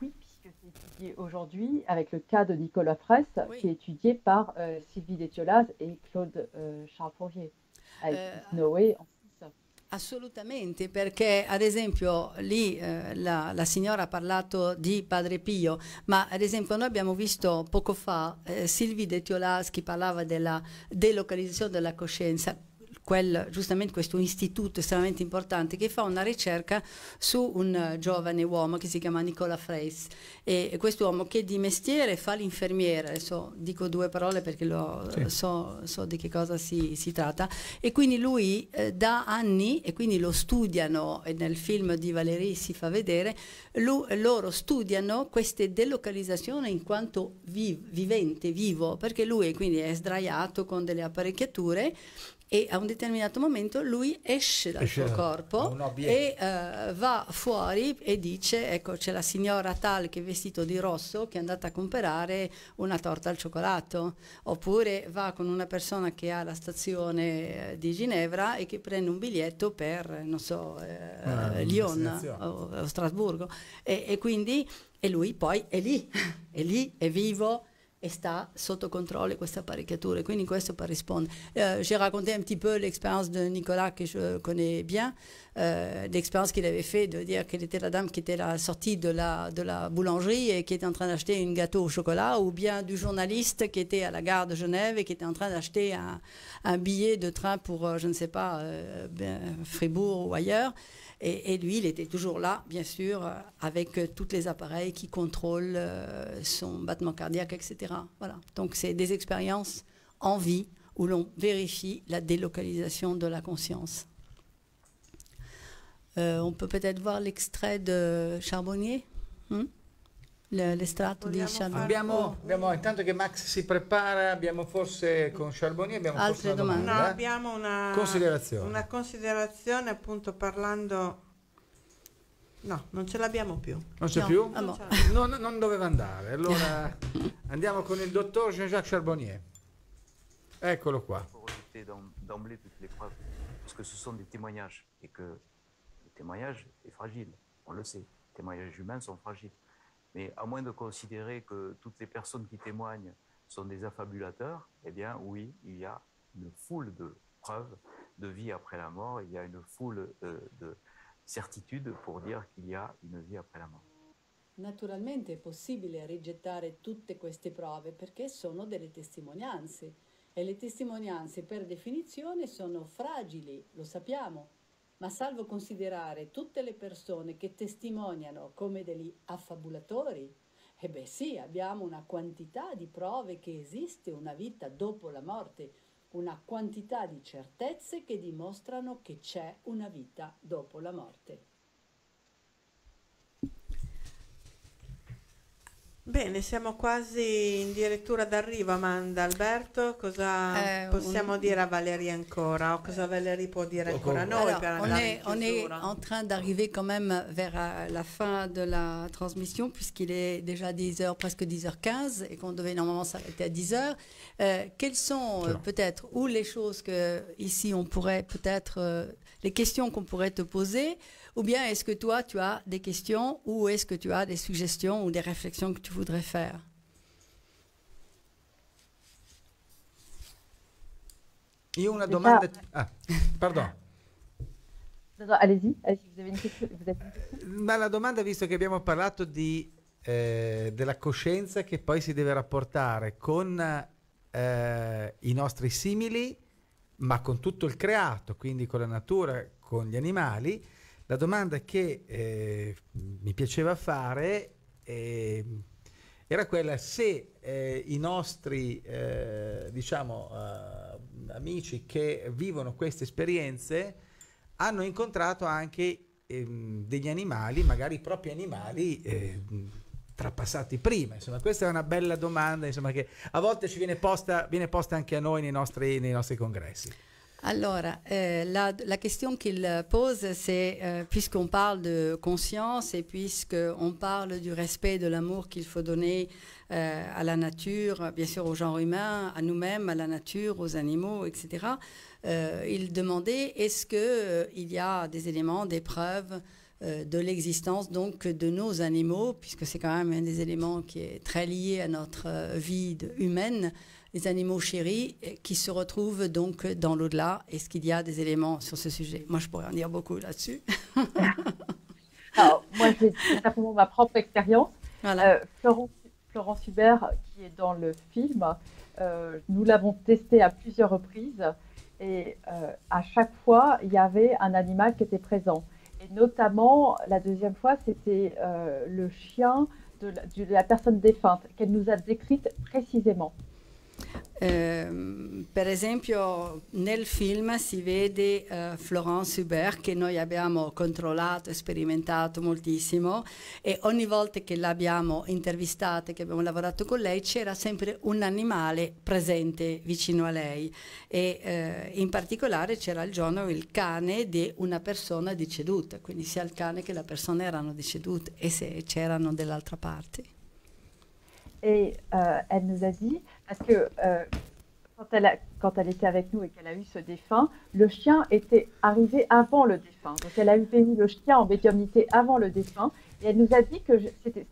oui, puisque c'est étudié aujourd'hui avec le cas de Nicolas Fraisse, qui est étudié par euh, Sylvie Détiolaz et Claude Charles Fourier, avec Noé en. Assolutamente, perché ad esempio lì eh, la, la signora ha parlato di Padre Pio, ma ad esempio noi abbiamo visto poco fa eh, Silvi De Tiolaschi parlava della delocalizzazione della coscienza. Quel, giustamente questo istituto estremamente importante che fa una ricerca su un eh, giovane uomo che si chiama Nicola Freis. E, e quest'uomo che di mestiere fa l'infermiere, adesso dico due parole perché lo, Sì. so, so di che cosa si, si tratta. E quindi lui eh, da anni e quindi lo studiano e nel film di Valérie si fa vedere lu- loro studiano queste delocalizzazioni in quanto vi- vivente, vivo perché lui quindi è sdraiato con delle apparecchiature e a un determinato momento lui esce dal Esce suo corpo e eh, va fuori e dice ecco c'è la signora tal che è vestito di rosso che è andata a comprare una torta al cioccolato. Oppure va con una persona che ha la stazione eh, di Ginevra e che prende un biglietto per non so eh, Ah, Lyon o, o Strasburgo. E, e quindi e lui poi è lì è lì è vivo et sta sotto contrôle queste apparecchiature. Quindi questo per rispondere. Euh, J'ai raconté un petit peu l'expérience de Nicolas que je connais bien, euh, l'expérience qu'il avait fait de dire qu'elle était la dame qui était la sortie de la, boulangerie et qui était en train d'acheter un gâteau au chocolat, ou bien du journaliste qui était à la gare de Genève et qui était en train d'acheter un, un billet de train pour, euh, je ne sais pas, euh, ben, Fribourg ou ailleurs. Et, lui, il était toujours là, bien sûr, euh, avec euh, tous les appareils qui contrôlent euh, son battement cardiaque, etc. Voilà. Donc, c'est des expériences en vie où l'on vérifie la délocalisation de la conscience. On peut peut-être voir l'extrait de Charbonnier? Hmm? Le- L'estratto di Charbonnier. Abbiamo, abbiamo- intanto che Max si prepara, abbiamo forse con Charbonnier abbiamo Altre una domande? No, domanda. abbiamo una Considerazione. una considerazione appunto parlando... No, non ce l'abbiamo più. Non c'è No, più? non ce l'abbiamo. Non, non doveva andare. Allora andiamo con il dottor Jean-Jacques Charbonnier. Eccolo qua. d'emblée toutes les preuves, parce que ce sont des témoignages, et que le témoignage est fragile, on le sait. Les témoignages humains sont fragiles. Mais à moins de considérer que toutes les personnes qui témoignent sont des affabulateurs, eh bien oui, il y a une foule de preuves de vie après la mort, il y a une foule euh, de certitudes pour dire qu'il y a une vie après la mort. Naturalmente è possibile rigettare tutte queste prove perché sono delle testimonianze. E le testimonianze per definizione sono fragili, lo sappiamo, ma salvo considerare tutte le persone che testimoniano come degli affabulatori, e beh sì, abbiamo una quantità di prove che esiste una vita dopo la morte, una quantità di certezze che dimostrano che c'è una vita dopo la morte. Bene, siamo quasi in dirittura d'arrivo, Amanda. Alberto, cosa Eh, possiamo un- dire a Valerie ancora? O cosa Valerie può dire ancora a noi Alors, per on, est, on en train d'arriver quand même vers euh, la fin de la transmission, puisqu'il est déjà 10h, presque 10h15, et qu'on devait normalement s'arrêter à 10h. Euh, quelles sont euh, peut-être, ou les choses que ici on pourrait peut-être, euh, les questions qu'on pourrait te poser, ou bien est-ce que toi tu as des questions, ou est-ce que tu as des suggestions ou des réflexions que tu voudrais faire Io una domanda... Ah, pardon. Non, non, allez-y, allez-y, vous avez une question, vous avez une question Ma la domanda, visto che abbiamo parlato di, eh, della coscienza che poi si deve rapportare con eh, i nostri simili, ma con tutto il creato, quindi con la natura, con gli animali, la domanda che eh, mi piaceva fare eh, era quella se eh, i nostri, eh, diciamo, eh, amici che vivono queste esperienze hanno incontrato anche ehm, degli animali, magari i propri animali eh, trapassati prima. Insomma, questa è una bella domanda insomma, che a volte ci viene posta, viene posta anche a noi nei nostri, nei nostri congressi. Alors, euh, la, question qu'il pose, c'est, euh, puisqu'on parle de conscience et puisqu'on parle du respect de l'amour qu'il faut donner euh, à la nature, bien sûr au genre humain, à nous-mêmes, à la nature, aux animaux, etc., euh, il demandait est-ce qu'il y a des éléments, des preuves de l'existence donc de nos animaux, puisque c'est quand même un des éléments qui est très lié à notre vie humaine, les animaux chéris qui se retrouvent donc dans l'au-delà. Est-ce qu'il y a des éléments sur ce sujet? Moi, je pourrais en dire beaucoup là-dessus. Alors, moi, j'ai simplement ma propre expérience. Voilà. Euh, Florence, Florence Hubert, qui est dans le film, euh, nous l'avons testé à plusieurs reprises et euh, à chaque fois, il y avait un animal qui était présent. Et notamment, la deuxième fois, c'était euh, le chien de la, de la personne défunte qu'elle nous a décrite précisément. Euh, per esempio nel film si vede uh, Florence Hubert che noi abbiamo controllato e sperimentato moltissimo e ogni volta che l'abbiamo intervistata, che abbiamo lavorato con lei, c'era sempre un animale presente vicino a lei e uh, in particolare c'era il giorno il cane di una persona deceduta, quindi sia il cane che la persona erano decedute e se c'erano dall'altra parte. Et euh, elle nous a dit, parce que euh, quand, elle a, quand elle était avec nous et qu'elle a eu ce défunt, le chien était arrivé avant le défunt. Donc elle a eu le chien en médiumnité avant le défunt. Et elle nous a dit que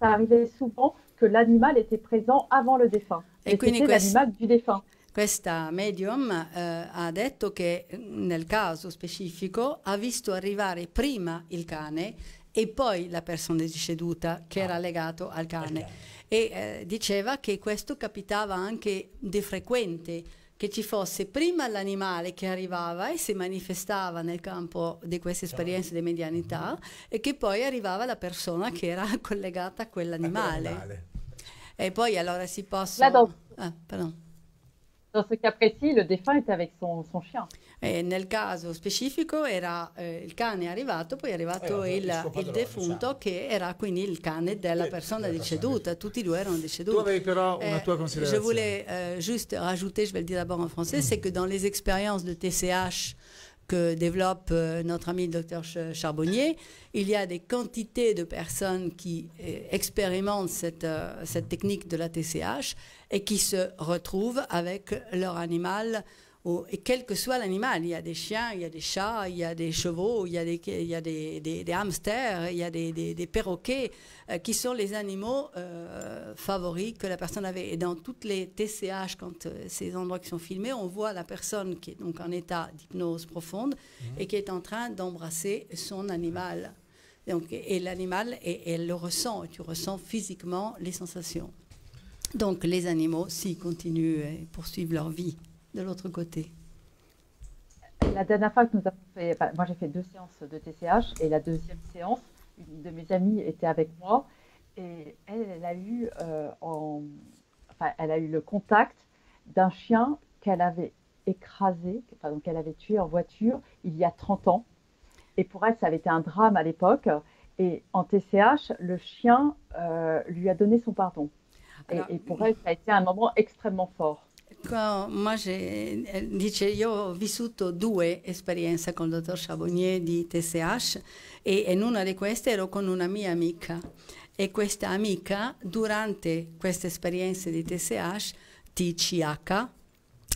ça arrivait souvent que l'animal était présent avant le défunt. Et, et c'était l'animal du défunt. Questa medium eh, ha detto che nel caso specifico ha visto arrivare prima il cane e poi la persona deceduta che ah. era legato al cane. Okay. E eh, diceva che questo capitava anche di frequente, che ci fosse prima l'animale che arrivava e si manifestava nel campo di queste esperienze di medianità mm-hmm. e che poi arrivava la persona che era collegata a quell'animale. E poi allora si possono... Ah, pardon. Dans ce cas précis, le défunt était avec son, son chien. E nel caso specifico era eh, il cane arrivato, poi è arrivato eh, il, il, padrone, il, defunto diciamo. che era quindi il cane della persona deceduta, tutti e due erano deceduti. Tu avevi però una tua considération. Je voulais euh, juste rajouter, je vais le dire d'abord en français, mm. c'est que dans les expériences de TCH que développe euh, notre ami le docteur Charbonnier, il y a des quantités de personnes qui euh, expérimentent cette, euh, cette technique de la TCH et qui se retrouvent avec leur animal et quel que soit l'animal, il y a des chiens, il y a des chats, il y a des chevaux, il y a des, il y a des, des, des hamsters, il y a des, des perroquets, euh, qui sont les animaux euh, favoris que la personne avait. Et dans toutes les TCH, quand euh, ces endroits qui sont filmés, on voit la personne qui est donc en état d'hypnose profonde mmh. et qui est en train d'embrasser son animal. Donc, et l'animal, elle le ressent, tu ressens physiquement les sensations. Donc les animaux, s'ils continuent et poursuivent leur vie. De l'autre côté La dernière fois que nous avons fait, bah, moi j'ai fait deux séances de TCH et la deuxième séance, une de mes amies était avec moi et elle, elle a eu, euh, en, enfin, elle a eu le contact d'un chien qu'elle avait écrasé, enfin, qu'elle avait tué en voiture il y a 30 ans. Et pour elle, ça avait été un drame à l'époque. Et en TCH, le chien euh, lui a donné son pardon. Et, et, pour elle, ça a été un moment extrêmement fort. Ma dice io ho vissuto due esperienze con il dottor Chabonnier di TSH e in una di queste ero con una mia amica e questa amica durante queste esperienze di TSH, TCH,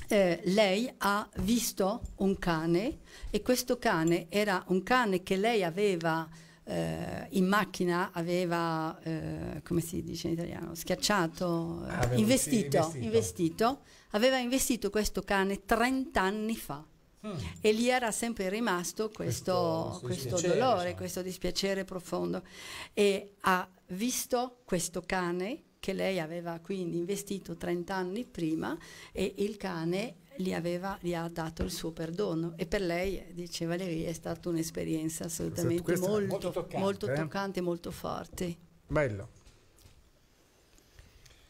eh, lei ha visto un cane e questo cane era un cane che lei aveva eh, in macchina aveva, eh, come si dice in italiano, schiacciato, eh, investito, investito. investito, aveva investito questo cane 30 anni fa. Mm. E gli era sempre rimasto questo, questo, questo dolore, diciamo. questo dispiacere profondo. E ha visto questo cane che lei aveva quindi investito 30 anni prima e il cane gli, aveva, gli, ha dato il suo perdono e per lei, dice Valeria, è stata un'esperienza assolutamente molto, molto, toccante, molto, eh? toccante, molto forte. Bello.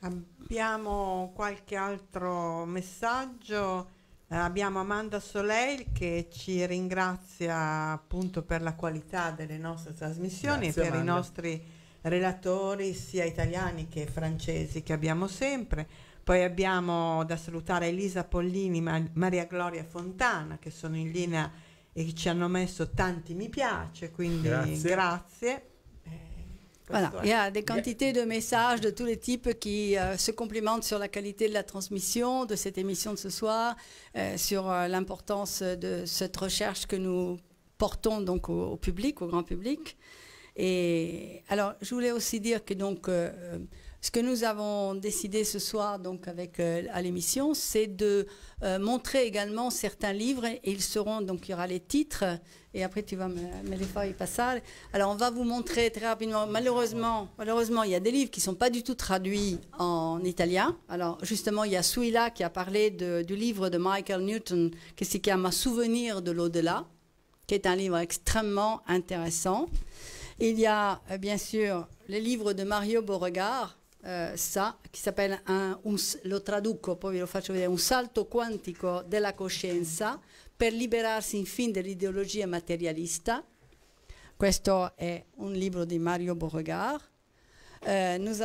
Abbiamo qualche altro messaggio. Eh, abbiamo Amanda Soleil che ci ringrazia appunto per la qualità delle nostre trasmissioni e per Amanda. i nostri relatori sia italiani che francesi che abbiamo sempre. Poi abbiamo da salutare Elisa Pollini, Ma- Maria Gloria Fontana che sono in linea e ci hanno messo tanti mi piace, quindi grazie. grazie. Voilà, il y a des quantités de messages de tous les types qui euh, se complimentent sur la qualité de la transmission de cette émission de ce soir, euh, sur euh, l'importance de cette recherche que nous portons donc au, au, public, au grand public. Et alors, je voulais aussi dire que donc ce que nous avons décidé ce soir donc avec euh, à l'émission, c'est de euh, montrer également certains livres ils seront donc il y aura les titres et après tu vas me, les faire passer. Alors on va vous montrer très rapidement. Malheureusement, malheureusement, il y a des livres qui sont pas du tout traduits en italien. Alors justement, il y a celui-là qui a parlé du livre de Michael Newton qui se chiama Souvenir de l'au-delà, qui est un livre extrêmement intéressant. Il y a euh, bien sûr les livres de Mario Beauregard eh, sa, che s'appelle un, un, lo traduco, poi ve lo faccio vedere, un salto quantico della coscienza per liberarsi infine dell'ideologia materialista. Questo è un libro di Mario Beauregard. Eh, noi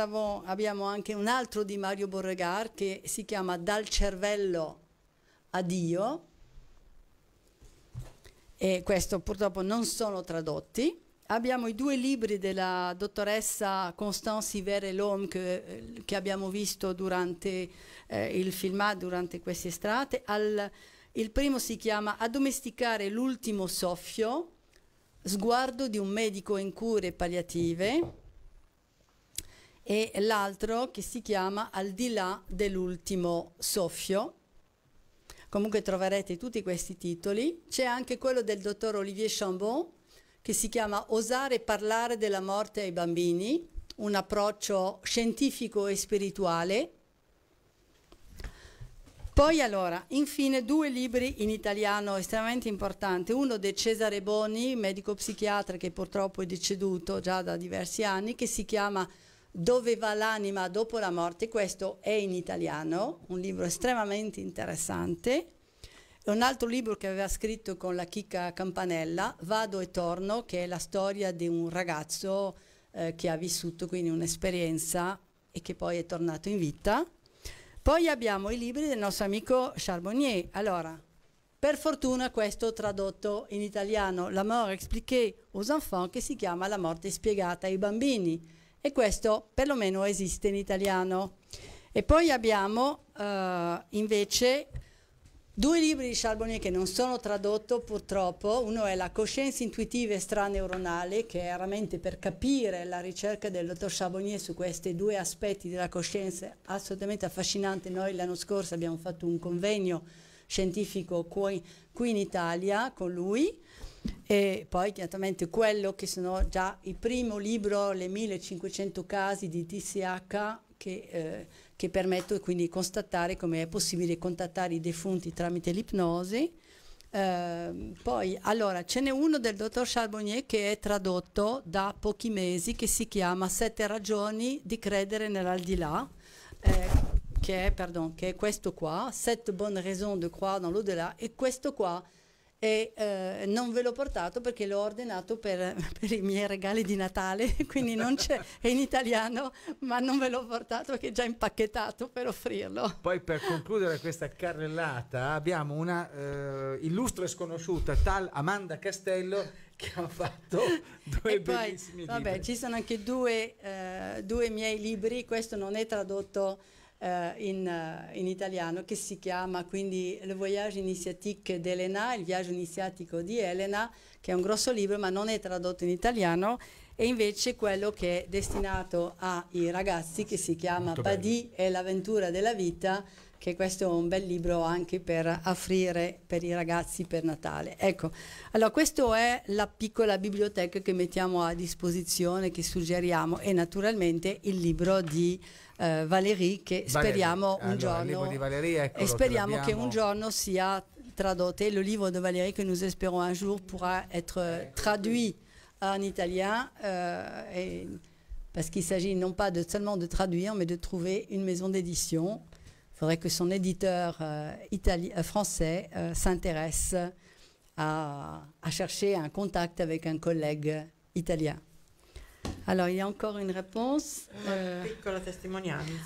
abbiamo anche un altro di Mario Beauregard che si chiama Dal cervello a Dio e questo purtroppo non sono tradotti. Abbiamo i due libri della dottoressa Constance Ivere-Lhomme che, che, abbiamo visto durante eh, il filmato, durante queste estrate. Al, il primo si chiama Addomesticare l'ultimo soffio, sguardo di un medico in cure palliative e l'altro che si chiama Al di là dell'ultimo soffio. Comunque troverete tutti questi titoli. C'è anche quello del dottor Olivier Chambon che si chiama Osare parlare della morte ai bambini, un approccio scientifico e spirituale. Poi allora, infine due libri in italiano estremamente importanti, uno di Cesare Boni, medico psichiatra che purtroppo è deceduto già da diversi anni, che si chiama Dove va l'anima dopo la morte, questo è in italiano, un libro estremamente interessante. E un altro libro che aveva scritto con la chicca Campanella, Vado e torno, che è la storia di un ragazzo eh, che ha vissuto quindi un'esperienza e che poi è tornato in vita. Poi abbiamo i libri del nostro amico Charbonnier. Allora, per fortuna questo tradotto in italiano, La mort expliquée aux enfants, che si chiama La morte spiegata ai bambini. E questo perlomeno esiste in italiano. E poi abbiamo uh, invece Due libri di Charbonnier che non sono tradotti purtroppo, uno è La coscienza intuitiva extraneuronale, che è veramente per capire la ricerca del dottor Charbonnier su questi due aspetti della coscienza assolutamente affascinante. Noi l'anno scorso abbiamo fatto un convegno scientifico qui, qui in Italia con lui e poi chiaramente quello che sono già il primo libro, le 1500 casi di TCH che... Eh, che permettono quindi di constatare come è possibile contattare i defunti tramite l'ipnosi. Eh, poi, allora, ce n'è uno del dottor Charbonnier che è tradotto da pochi mesi che si chiama Sette ragioni di credere nell'aldilà. Eh, che è, pardon, che è questo qua, Sept bonnes raisons de croire dans l'au-delà, e questo qua e eh, non ve l'ho portato perché l'ho ordinato per, per, i miei regali di Natale, quindi non c'è, è in italiano, ma non ve l'ho portato perché è già impacchettato per offrirlo. Poi per concludere questa carrellata abbiamo una eh, illustre sconosciuta, tal Amanda Castello, che ha fatto due e bellissimi poi, vabbè, ci sono anche due, eh, due miei libri, questo non è tradotto eh, in, uh, in, italiano che si chiama quindi Le voyage initiatique d'Elena, il viaggio iniziatico di Elena, che è un grosso libro ma non è tradotto in italiano, e invece quello che è destinato ai ragazzi che si chiama Padì e l'avventura della vita, che questo è un bel libro anche per offrire per i ragazzi per Natale. Ecco, allora questa è la piccola biblioteca che mettiamo a disposizione, che suggeriamo e naturalmente il libro di eh, Valérie che speriamo un allora, giorno Valérie, e speriamo che, che, un giorno sia tradotto. Le livre de Valérie que nous espérons un jour pourra être euh, traduit en italien euh, et, parce qu'il s'agit non pas de, seulement de traduire mais de trouver une maison d'édition. Il faudrait que son éditeur euh, euh français euh, s'intéresse à, à chercher un contact avec un collègue italien. Alors, il y a encore une réponse. Euh.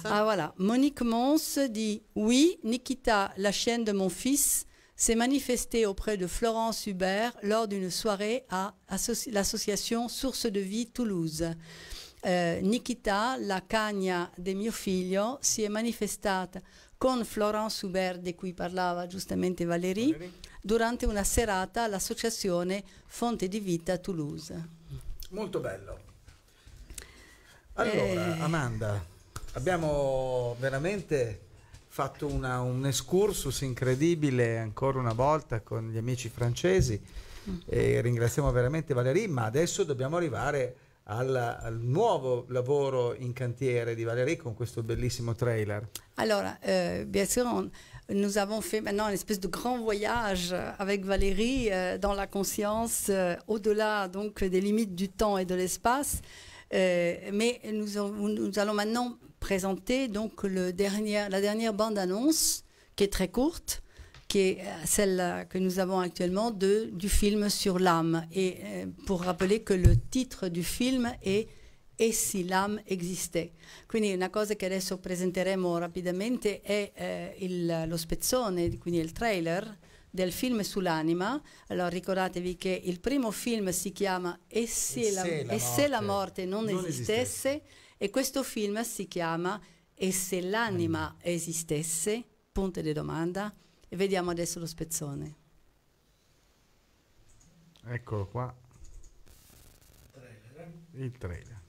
Ah voilà. Monique Mons dit Oui, Nikita, la chienne de mon fils, s'est manifestée auprès de Florence Hubert lors d'une soirée à l'association Source de Vie Toulouse. Eh, Nikita, la cagna di mio figlio, si è manifestata con Florence Hubert, di cui parlava giustamente Valérie, Valérie. durante una serata all'associazione Fonte di Vita Toulouse. Molto bello. Allora, eh. Amanda, abbiamo veramente fatto una, un excursus incredibile ancora una volta con gli amici francesi mm. e ringraziamo veramente Valérie, ma adesso dobbiamo arrivare al, al, nuovo lavoro in cantiere di Valérie con questo bellissimo trailer. Allora, euh, bien sûr, nous avons fait maintenant une espèce de grand voyage avec Valérie euh, dans la conscience, euh, au-delà donc des limites du temps et de l'espace. Euh, mais nous, allons maintenant présenter donc le la dernière bande-annonce, qui est très courte, qui est euh, celle que nous avons actuellement de, du film sur l'âme. Et euh, pour rappeler que le titre du film est E si l'âme esiste. Quindi una cosa che adesso presenteremo rapidamente è eh, il, lo spezzone, quindi il trailer del film sull'anima. Allora ricordatevi che il primo film si chiama E se, la, se la e se la morte morte non, non esistesse e questo film si chiama E se l'anima esistesse? Punto di domanda. E vediamo adesso lo spezzone. Eccolo qua. Il trailer.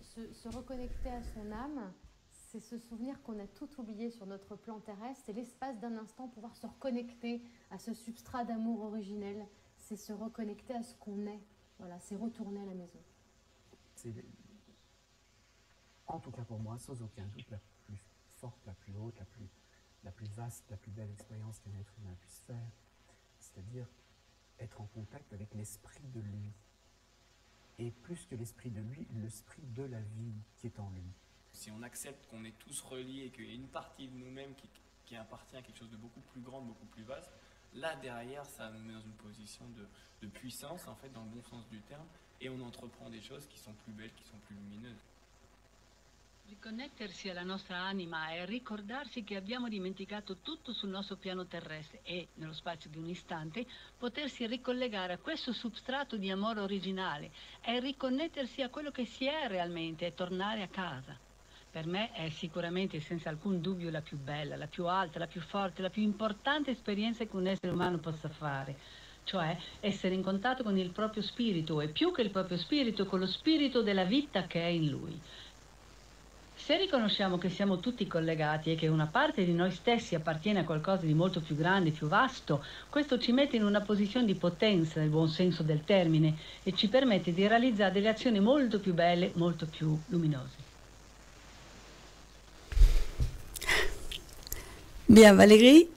Se, se reconnecter à son âme, c'est se souvenir qu'on a tout oublié sur notre plan terrestre. C'est l'espace d'un instant pouvoir se reconnecter à ce substrat d'amour originel. C'est se reconnecter à ce qu'on est. Voilà, c'est retourner à la maison. C'est, en tout cas pour moi, sans aucun doute, la plus forte, la plus haute, la plus, la plus vaste, la plus belle expérience qu'un être humain puisse faire. C'est-à-dire être en contact avec l'esprit de lui. Et plus que l'esprit de lui, l'esprit de la vie qui est en lui. Si on accepte qu'on est tous reliés et qu'il y a une partie de nous-mêmes qui, appartient à quelque chose de beaucoup plus grand, beaucoup plus vaste, là derrière, ça nous met dans une position de puissance, en fait, dans le bon sens du terme, et on entreprend des choses qui sont plus belles, qui sont plus lumineuses. Riconnettersi alla nostra anima è ricordarsi che abbiamo dimenticato tutto sul nostro piano terrestre e, nello spazio di un istante, potersi ricollegare a questo substrato di amore originale, è riconnettersi a quello che si è realmente e tornare a casa. Per me è sicuramente, senza alcun dubbio, la più bella, la più alta, la più forte, la più importante esperienza che un essere umano possa fare. Cioè essere in contatto con il proprio spirito e più che il proprio spirito, con lo spirito della vita che è in lui. Se riconosciamo che siamo tutti collegati e che una parte di noi stessi appartiene a qualcosa di molto più grande, più vasto, questo ci mette in una posizione di potenza nel buon senso del termine e ci permette di realizzare delle azioni molto più belle, molto più luminose. Bien, Valérie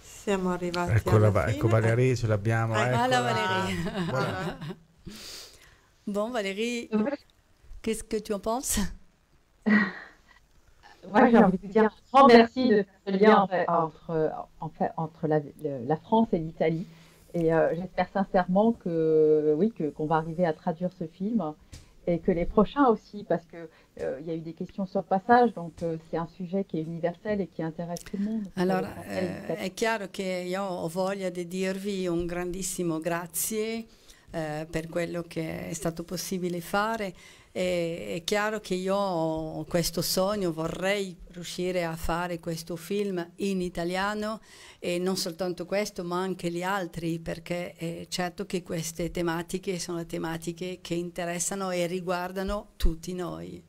Siamo arrivati Eccola, alla va- fine. ecco Valérie, ce l'abbiamo. Ah, eccola. Voilà Valérie. Voilà. Bon, Valérie, qu'est-ce que tu en penses? Moi, j'ai envie de dire un grand merci de faire ce lien en fait, entre, en fait, entre la, France et l'Italie. Et euh, j'espère sincèrement que oui, que qu'on va arriver à traduire ce film et que les prochains aussi, parce que euh, il y a eu des questions sur le passage, donc euh, c'est un sujet qui est universel et qui intéresse tout le monde. Allora, eh, l'Italie. è chiaro che io ho voglia di dirvi un grandissimo grazie eh, per quello che è stato possibile fare. E, è chiaro che io ho questo sogno, vorrei riuscire a fare questo film in italiano e non soltanto questo, ma anche gli altri, perché è certo che queste tematiche sono tematiche che interessano e riguardano tutti noi.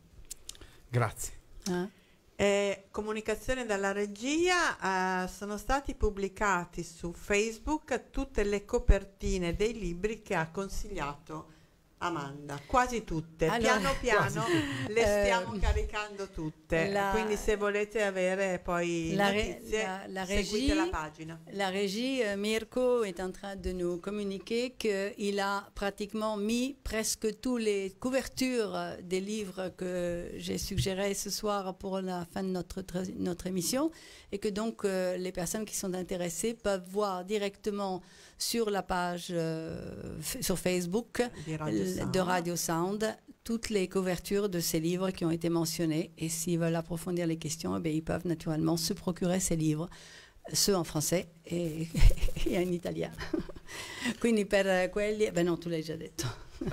Grazie. eh? Eh, comunicazione dalla regia, eh, sono stati pubblicati su Facebook tutte le copertine dei libri che ha consigliato Amanda, quasi tutte, Allora- piano piano Quasi le stiamo Eh, caricando tutte, la- quindi se volete avere poi La, notizie la- la seguite régie, la pagina. la régie, euh, Mirko est en train de nous communiquer qu'il a pratiquement mis presque toutes les couvertures des livres que j'ai suggérés ce soir pour la fin de notre, notre émission et que donc euh, les personnes qui sont intéressées peuvent voir directement sur la page euh, sur Facebook Radio de Radio Sound toutes les couvertures de ces livres qui ont été mentionnés. Et s'ils veulent approfondir les questions, eh bien, ils peuvent naturellement se procurer ces livres, ceux en français et, et en italien. Quindi per quelli, beh no, tu l'hai già detto.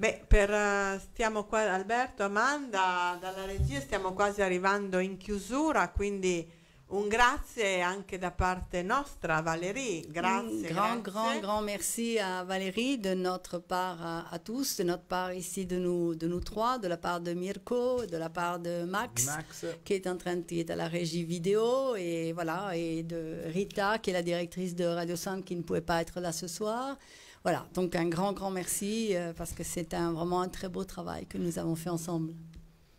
Beh, per, eh, stiamo qua, Alberto, Amanda, dalla regia stiamo quasi arrivando in chiusura, quindi un grazie anche da parte nostra, Valerie, grazie. Un grand, grazie. grand, grand merci à Valérie de notre part à, à tous, de notre part ici de nous, de nous trois, de la part de Mirko, de la part de Max, Max. qui est en train de, qui est à la régie vidéo, et voilà, et de Rita, qui est la directrice de Radio Sound, qui ne pouvait pas être là ce soir. Voilà, donc un grand, grand merci euh, parce que c'est un, vraiment un très beau travail que nous avons fait ensemble.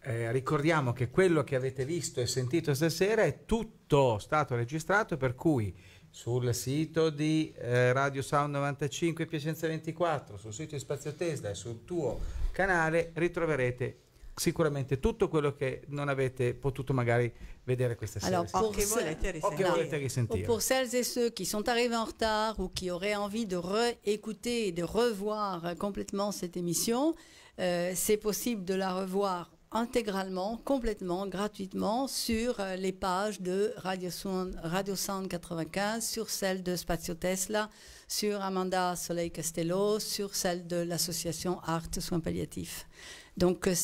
Eh, ricordiamo che quello che avete visto e sentito stasera è tutto stato registrato, per cui sul sito di eh, Radio Sound 95 Piacenza 24, sul sito di Spazio Tesla e sul tuo canale ritroverete sicuramente tutto quello che non avete potuto magari vedere questa sera. Alors, pour, che ce- volete o che volete risentire. pour celles et ceux qui sont arrivés en retard ou qui auraient envie de réécouter et de revoir complètement cette émission, euh, c'est possible de la revoir intégralement, complètement, gratuitement sur euh, les pages de Radio Sound, Radio Sound 95, sur celle de Spazio Tesla, sur Amanda Soleil Castello, sur celle de l'association Art Soins Palliatifs. Donc, euh,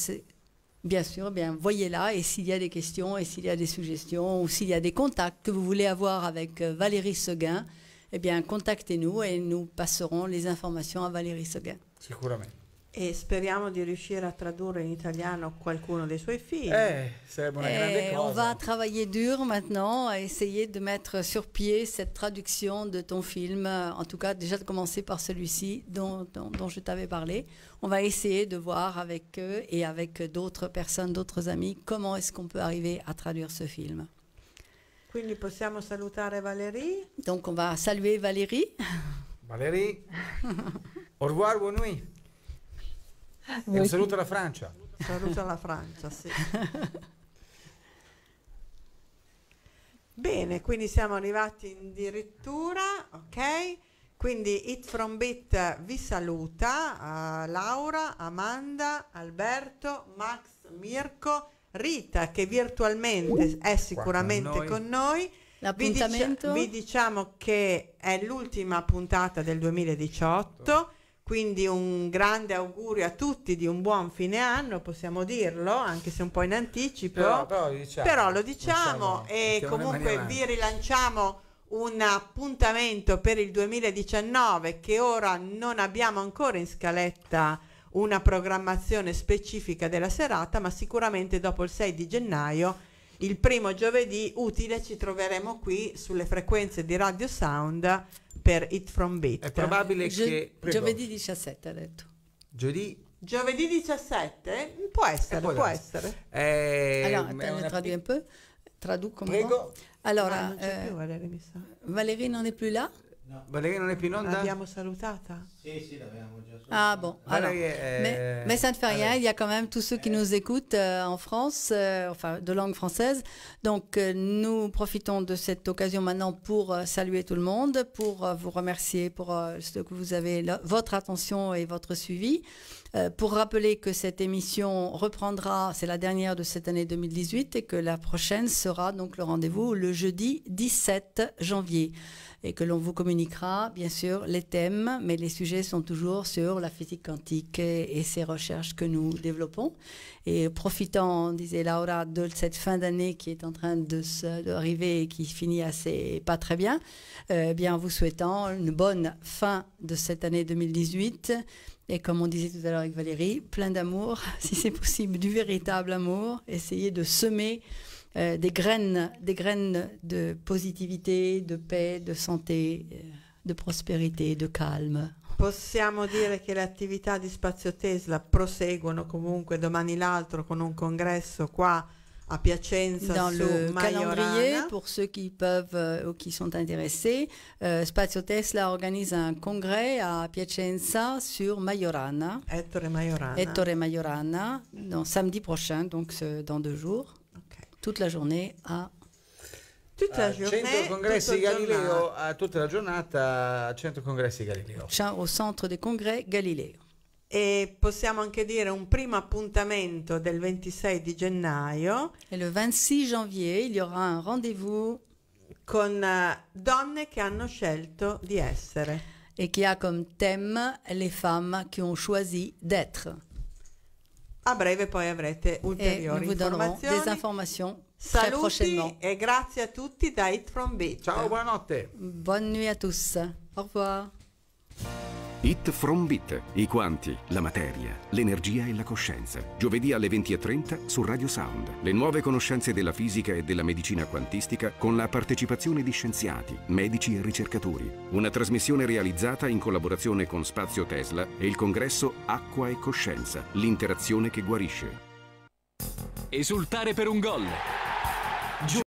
Bien sûr, bien, voyez-la et s'il y a des questions et s'il y a des suggestions ou s'il y a des contacts que vous voulez avoir avec euh, Valérie Seguin, eh bien, contactez-nous et nous passerons les informations à Valérie Seguin. Sicuramente. E speriamo di riuscire a tradurre in italiano qualcuno dei suoi film. Eh, sarebbe una grande Et on cosa. va travailler dur maintenant à essayer de mettre sur pied cette traduction de ton film. En tout cas, déjà de commencer par celui-ci dont, dont- dont je t'avais parlé. On va essayer de voir avec eux et avec d'autres personnes, d'autres amis, comment est-ce qu'on peut arriver à traduire ce film. Quindi possiamo salutare Valérie. Donc on va saluer Valérie. Valérie, au revoir, buon nuit. Un saluto alla Francia. Saluto alla Francia, sì. Bene, quindi siamo arrivati addirittura, ok? Quindi It From Bit vi saluta, eh, Laura, Amanda, Alberto, Max, Mirko, Rita che virtualmente è sicuramente noi. con noi. Vi, dicia- L'appuntamento? vi diciamo che è l'ultima puntata del 2018, quindi un grande augurio a tutti di un buon fine anno, possiamo dirlo, anche se un po' in anticipo. Però- però lo diciamo. Però lo diciamo Diciamo, e comunque vi rilanciamo un appuntamento per il 2019 che ora non abbiamo ancora in scaletta una programmazione specifica della serata, ma sicuramente dopo il 6 di gennaio, il primo giovedì utile, ci troveremo qui sulle frequenze di Radio Sound per It From Beat. È probabile Gio- che... prego. giovedì 17 ha detto. Giovedì Giovedì 17? Può essere, può essere. è è attends, je una traduis un peu. Traduis comment Prego. Alors, Ah, non c'è più Valerie, mi sa. Valérie n'en est plus là Valérie non è più in onda? L'abbiamo salutata? Sì, sì, l'avevamo già Ah bon, alors, euh, mais, mais ça ne fait rien, il y a quand même tous ceux qui nous écoutent euh, en France, euh, enfin de langue française. Donc euh, nous profitons de cette occasion maintenant pour euh, saluer tout le monde, pour euh, vous remercier pour euh, ce que vous avez, votre attention et votre suivi. Euh, pour rappeler que cette émission reprendra, c'est la dernière de cette année 2018 et que la prochaine sera donc le rendez-vous le jeudi 17 janvier et que l'on vous communiquera bien sûr les thèmes, mais les sujets sont toujours sur la physique quantique et, ces recherches que nous développons. Et profitant, disait Laura, de cette fin d'année qui est en train d'arriver et qui finit assez pas très bien, euh, bien en vous souhaitant une bonne fin de cette année 2018. Et comme on disait tout à l'heure avec Valérie, plein d'amour, si c'est possible, du véritable amour. Essayez de semer euh, des graines, des graines de positivité, de paix, de santé, euh, de prospérité, de calme. Possiamo dire che le attività di Spazio Tesla proseguono comunque domani l'altro con un congresso qua a Piacenza Dans le Majorana. calendrier, pour ceux qui peuvent euh, ou qui sont intéressés, euh, Spazio Tesla organise un congrès à Piacenza sur Majorana. Ettore Majorana. Ettore Majorana, donc samedi prochain, donc dans deux jours. Toute la journée à Tutta la giornée, Centro Congressi il Galileo a tutta la giornata al Centro Congressi Galileo. Au centre des congrès Galileo. E possiamo anche dire un primo appuntamento del 26 di gennaio. Et le 26 janvier, il y aura un rendez-vous con eh, donne che hanno scelto di essere. et qui a comme thème les femmes qui ont choisi d'être. A breve poi avrete ulteriori vous donnerons informazioni. des informations Saluti e grazie a tutti da It From Beat. Ciao, buonanotte. Bonne nuit à tous. Au revoir. It From Bit, i quanti, la materia, l'energia e la coscienza. Giovedì alle 20.30 su Radio Sound. Le nuove conoscenze della fisica e della medicina quantistica con la partecipazione di scienziati, medici e ricercatori. Una trasmissione realizzata in collaborazione con Spazio Tesla e il congresso Acqua e Coscienza, l'interazione che guarisce. Esultare per un gol.